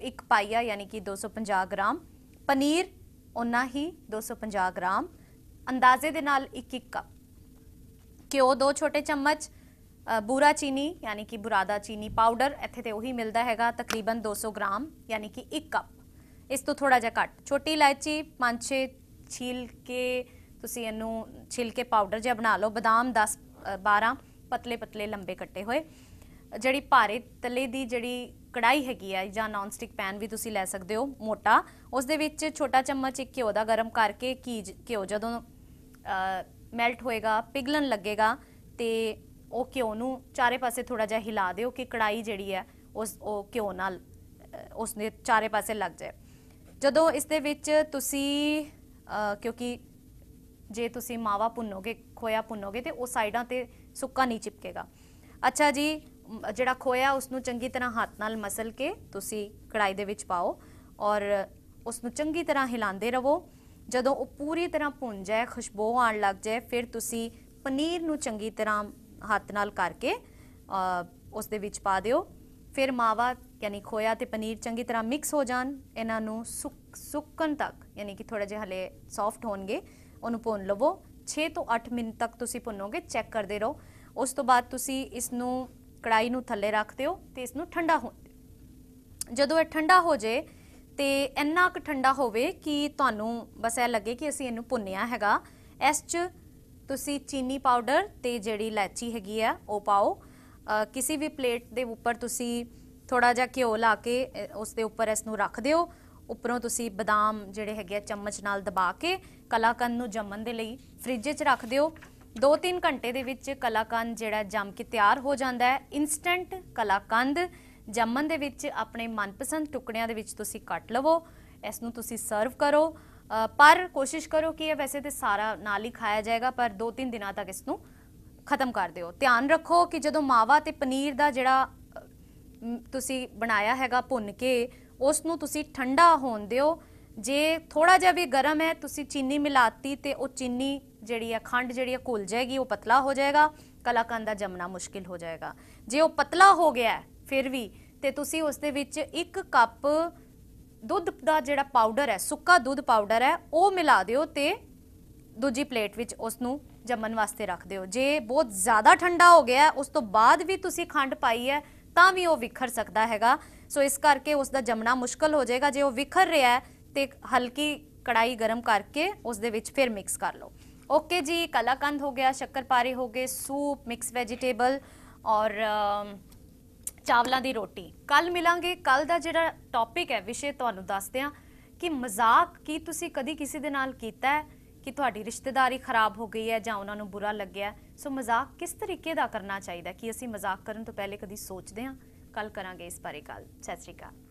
[SPEAKER 1] ਇੱਕ ਪਾਈਆ ਯਾਨੀ ਕਿ 250 ਗ੍ਰਾਮ ਪਨੀਰ ਉਨਾ ਹੀ 250 ਗ੍ਰਾਮ ਅੰਦਾਜ਼ੇ ਦੇ ਨਾਲ ਇੱਕ ਇੱਕ ਕੱਪ। ਘਿਓ ਦੋ ਛੋਟੇ ਚਮਚ ਬੂਰਾ ਚੀਨੀ ਯਾਨੀ ਕਿ ਬੁਰਾਦਾ ਚੀਨੀ ਪਾਊਡਰ ਇੱਥੇ ਤੇ ਉਹੀ ਮਿਲਦਾ ਹੈਗਾ ਤਕਰੀਬਨ 200 ਗ੍ਰਾਮ ਯਾਨੀ ਕਿ 1 ਕੱਪ। ਇਸ ਤੋਂ ਥੋੜਾ ਜਿਹਾ ਘੱਟ। ਛੋਟੀ ਇਲਾਇਚੀ ਪੰਜ ਛੇ ਛੀਲ ਕੇ ਤੁਸੀਂ ਇਹਨੂੰ ਛਿਲ ਕੇ ਪਾਊਡਰ ਜਿਹਾ ਬਣਾ ਲਓ ਬਦਾਮ 10 ਅ, 12 ਪਤਲੇ ਪਤਲੇ ਲੰਬੇ ਕੱਟੇ ਹੋਏ। ਜਿਹੜੀ ਭਾਰੇ ਤਲੇ ਦੀ ਜਿਹੜੀ ਕੜਾਈ ਹੈਗੀ ਆ ਜਾਂ ਨਾਨ ਸਟਿਕ ਪੈਨ ਵੀ ਤੁਸੀਂ ਲੈ ਸਕਦੇ ਹੋ ਮੋਟਾ। ਉਸ ਦੇ ਵਿੱਚ ਛੋਟਾ ਚਮਚ ਇੱਕ ਘਿਓ ਦਾ ਗਰਮ ਕਰਕੇ ਘੀ ਘਿਓ ਜਦੋਂ ਮੈਲਟ ਹੋਏਗਾ ਪਿਘਲਣ ਲੱਗੇਗਾ ਤੇ ਉਹ ਘਿਓ ਨੂੰ ਚਾਰੇ ਪਾਸੇ ਥੋੜਾ ਜਿਹਾ ਹਿਲਾ ਦਿਓ ਕਿ ਕੜਾਈ ਜਿਹੜੀ ਹੈ ਉਸ ਉਹ ਘਿਓ ਨਾਲ ਅ, ਉਸ ਦੇ ਚਾਰੇ ਪਾਸੇ ਲੱਗ ਜਾਏ। ਜਦੋਂ ਇਸ ਦੇ ਵਿੱਚ ਤੁਸੀਂ ਕਿਉਂਕਿ ਜੇ ਤੁਸੀਂ ਮਾਵਾ ਭੁੰਨੋਗੇ ਖੋਇਆ ਭੁੰਨੋਗੇ ਤੇ ਉਹ ਸਾਈਡਾਂ ਤੇ ਸੁੱਕਾ ਨਹੀਂ ਚਿਪਕੇਗਾ। ਅੱਛਾ ਜੀ ਜਿਹੜਾ ਖੋਇਆ ਉਸ ਨੂੰ ਚੰਗੀ ਤਰ੍ਹਾਂ ਹੱਥ ਨਾਲ ਮਸਲ ਕੇ ਤੁਸੀਂ ਕੜਾਈ ਦੇ ਵਿੱਚ ਪਾਓ ਔਰ ਉਸ ਨੂੰ ਚੰਗੀ ਤਰ੍ਹਾਂ ਹਿਲਾਉਂਦੇ ਰਹੋ। ਜਦੋਂ ਉਹ ਪੂਰੀ ਤਰ੍ਹਾਂ ਭੁੰਨ ਜਾਏ ਖੁਸ਼ਬੂ ਆਉਣ ਲੱਗ ਜਾਏ ਫਿਰ ਤੁਸੀਂ ਪਨੀਰ ਨੂੰ ਚੰਗੀ ਤਰ੍ਹਾਂ ਹੱਥ ਨਾਲ ਕਰਕੇ ਅ, ਉਸ ਦੇ ਵਿੱਚ ਪਾ ਦਿਓ। ਫਿਰ ਮਾਵਾ ਯਾਨੀ ਖੋਇਆ ਤੇ ਪਨੀਰ ਚੰਗੀ ਤਰ੍ਹਾਂ ਮਿਕਸ ਹੋ ਜਾਣ ਇਹਨਾਂ ਨੂੰ ਸੁੱਕ ਸੁੱਕਣ ਤੱਕ ਯਾਨੀ ਕਿ ਥੋੜਾ ਜਿਹਾ ਹਲੇ ਸੌਫਟ ਹੋਣਗੇ ਉਹਨੂੰ ਭੁੰਨ ਲਵੋ। 6 ਤੋਂ 8 ਮਿੰਟ ਤੱਕ ਤੁਸੀਂ ਭੁੰਨੋਗੇ, ਚੈੱਕ ਕਰਦੇ ਰਹੋ। ਉਸ ਤੋਂ ਬਾਅਦ ਤੁਸੀਂ ਇਸ ਨੂੰ ਕੜਾਈ ਨੂੰ ਥੱਲੇ ਰੱਖ ਦਿਓ ਤੇ ਇਸ ਨੂੰ ਠੰਡਾ ਹੋਣ ਦਿਓ। ਜਦੋਂ ਇਹ ਠੰਡਾ ਹੋ ਜੇ ਤੇ ਇੰਨਾ ਕੁ ਠੰਡਾ ਹੋਵੇ ਕਿ ਤੁਹਾਨੂੰ ਬਸ ਇਹ ਲੱਗੇ ਕਿ ਅਸੀਂ ਇਹਨੂੰ ਭੁੰਨਿਆ ਹੈਗਾ। ਇਸ 'ਚ ਤੁਸੀਂ ਚੀਨੀ ਪਾਊਡਰ ਤੇ ਜਿਹੜੀ ਇਲਾਚੀ ਹੈਗੀ ਆ, ਉਹ ਪਾਓ। ਕਿਸੇ ਵੀ ਪਲੇਟ ਦੇ ਉੱਪਰ ਤੁਸੀਂ ਥੋੜਾ ਜਿਹਾ ਘਿਓ ਲਾ ਕੇ ਉਸ ਦੇ ਉੱਪਰ ਇਸ ਨੂੰ ਰੱਖ ਦਿਓ। ਉੱਪਰੋਂ ਤੁਸੀਂ ਬਦਾਮ ਜਿਹੜੇ ਹੈਗੇ ਆ ਚਮਚ ਨਾਲ ਦਬਾ ਕੇ ਕਲਾਕੰਦ ਨੂੰ ਜੰਮਣ ਦੇ ਲਈ ਫ੍ਰਿਜ 'ਚ ਰੱਖ ਦਿਓ। 2-3 ਘੰਟੇ ਦੇ ਵਿੱਚ ਕਲਾਕੰਦ ਜਿਹੜਾ ਜੰਮ ਕੇ ਤਿਆਰ ਹੋ ਜਾਂਦਾ ਹੈ। ਇਨਸਟੈਂਟ ਕਲਾਕੰਦ ਜੰਮਣ ਦੇ ਵਿੱਚ ਆਪਣੇ ਮਨਪਸੰਦ ਟੁਕੜਿਆਂ ਦੇ ਵਿੱਚ ਤੁਸੀਂ ਕੱਟ ਲਵੋ। ਇਸ ਨੂੰ ਤੁਸੀਂ ਸਰਵ ਕਰੋ। ਪਰ ਕੋਸ਼ਿਸ਼ ਕਰੋ ਕਿ ਇਹ ਵੈਸੇ ਤੇ ਸਾਰਾ ਨਾਲ ਹੀ ਖਾਇਆ ਜਾਏਗਾ, ਪਰ 2-3 ਦਿਨਾਂ ਤੱਕ ਇਸ ਨੂੰ ਖਤਮ ਕਰ ਦਿਓ। ਧਿਆਨ ਰੱਖੋ ਕਿ ਜਦੋਂ ਮਾਵਾ ਤੇ ਪਨੀਰ ਦਾ ਜਿਹੜਾ ਤੁਸੀਂ ਬਣਾਇਆ ਹੈਗਾ ਭੁੰਨ ਕੇ ਉਸ ਨੂੰ ਤੁਸੀਂ ਠੰਡਾ ਹੋਣ ਦਿਓ। ਜੇ ਥੋੜਾ ਜਿਹਾ ਵੀ ਗਰਮ ਹੈ, ਤੁਸੀਂ ਚੀਨੀ ਮਿਲਾਤੀ ਤੇ ਉਹ ਚੀਨੀ ਜਿਹੜੀ ਹੈ, ਖੰਡ ਜਿਹੜੀ ਹੈ, ਘੁਲ ਜਾਏਗੀ, ਉਹ ਪਤਲਾ ਹੋ ਜਾਏਗਾ। ਕਲਾਕੰਦ ਦਾ ਜੰਮਣਾ ਮੁਸ਼ਕਿਲ ਹੋ ਜਾਏਗਾ। ਜੇ ਉਹ ਪਤਲਾ ਹੋ ਗਿਆ ਫਿਰ ਵੀ ਤੇ ਤੁਸੀਂ ਉਸ ਦੇ ਵਿੱਚ ਇੱਕ ਕੱਪ ਦੁੱਧ ਦਾ ਜਿਹੜਾ ਪਾਊਡਰ ਹੈ, ਸੁੱਕਾ ਦੁੱਧ ਪਾਊਡਰ ਹੈ, ਉਹ ਮਿਲਾ ਦਿਓ ਤੇ ਦੂਜੀ ਪਲੇਟ ਵਿੱਚ ਉਸ ਨੂੰ ਜੰਮਣ ਵਾਸਤੇ ਰੱਖ ਦਿਓ। ਜੇ ਬਹੁਤ ਜ਼ਿਆਦਾ ਠੰਡਾ ਹੋ ਗਿਆ ਉਸ ਤੋਂ ਬਾਅਦ ਵੀ ਤੁਸੀਂ ਖੰਡ ਪਾਈ ਹੈ, ਤਾਂ ਵੀ ਉਹ ਵਿਖਰ ਸਕਦਾ ਹੈਗਾ। ਸੋ ਇਸ ਕਰਕੇ ਉਸ ਦਾ ਜੰਮਣਾ ਮੁਸ਼ਕਲ ਹੋ ਜਾਏਗਾ। ਜੇ ਉਹ ਵਿਖਰ ਰਿਹਾ ਹੈ, ਤੇ ਹਲਕੀ ਕੜਾਈ ਗਰਮ ਕਰਕੇ ਉਸ ਦੇ ਵਿੱਚ ਫਿਰ ਮਿਕਸ ਕਰ ਲਓ। ਓਕੇ ਜੀ, ਕਲਾਕੰਦ ਹੋ ਗਿਆ ਸ਼ੱਕਰਪਾਰੇ ਹੋ ਗਏ, ਸੂਪ ਮਿਕਸ ਵੈਜੀਟੇਬਲ ਔਰ ਚਾਵਲਾਂ ਦੀ ਰੋਟੀ। ਕੱਲ ਮਿਲਾਂਗੇ। ਕੱਲ ਦਾ ਜਿਹੜਾ ਟੌਪਿਕ ਹੈ, ਵਿਸ਼ੇ ਤੁਹਾਨੂੰ ਦੱਸਦੇ ਹਾਂ ਕਿ ਮਜ਼ਾਕ ਕੀ ਤੁਸੀਂ ਕਦੀ ਕਿਸੇ ਦੇ ਨਾਲ ਕੀਤਾ ਹੈ ਕਿ ਤੁਹਾਡੀ ਰਿਸ਼ਤੇਦਾਰੀ ਖਰਾਬ ਹੋ ਗਈ ਹੈ ਜਾਂ ਉਹਨਾਂ ਨੂੰ ਬੁਰਾ ਲੱਗਿਆ ਸੋ ਮਜ਼ਾਕ ਕਿਸ ਤਰੀਕੇ ਦਾ ਕਰਨਾ ਚਾਹੀਦਾ ਕਿ ਅਸੀਂ ਮਜ਼ਾਕ ਕਰਨ ਤੋਂ ਪਹਿਲੇ ਕਦੀ ਸੋਚਦੇ ਹਾਂ? ਕੱਲ ਕਰਾਂਗੇ ਇਸ ਬਾਰੇ ਗੱਲ। ਸਤਿ ਸ਼੍ਰੀ ਅਕਾਲ।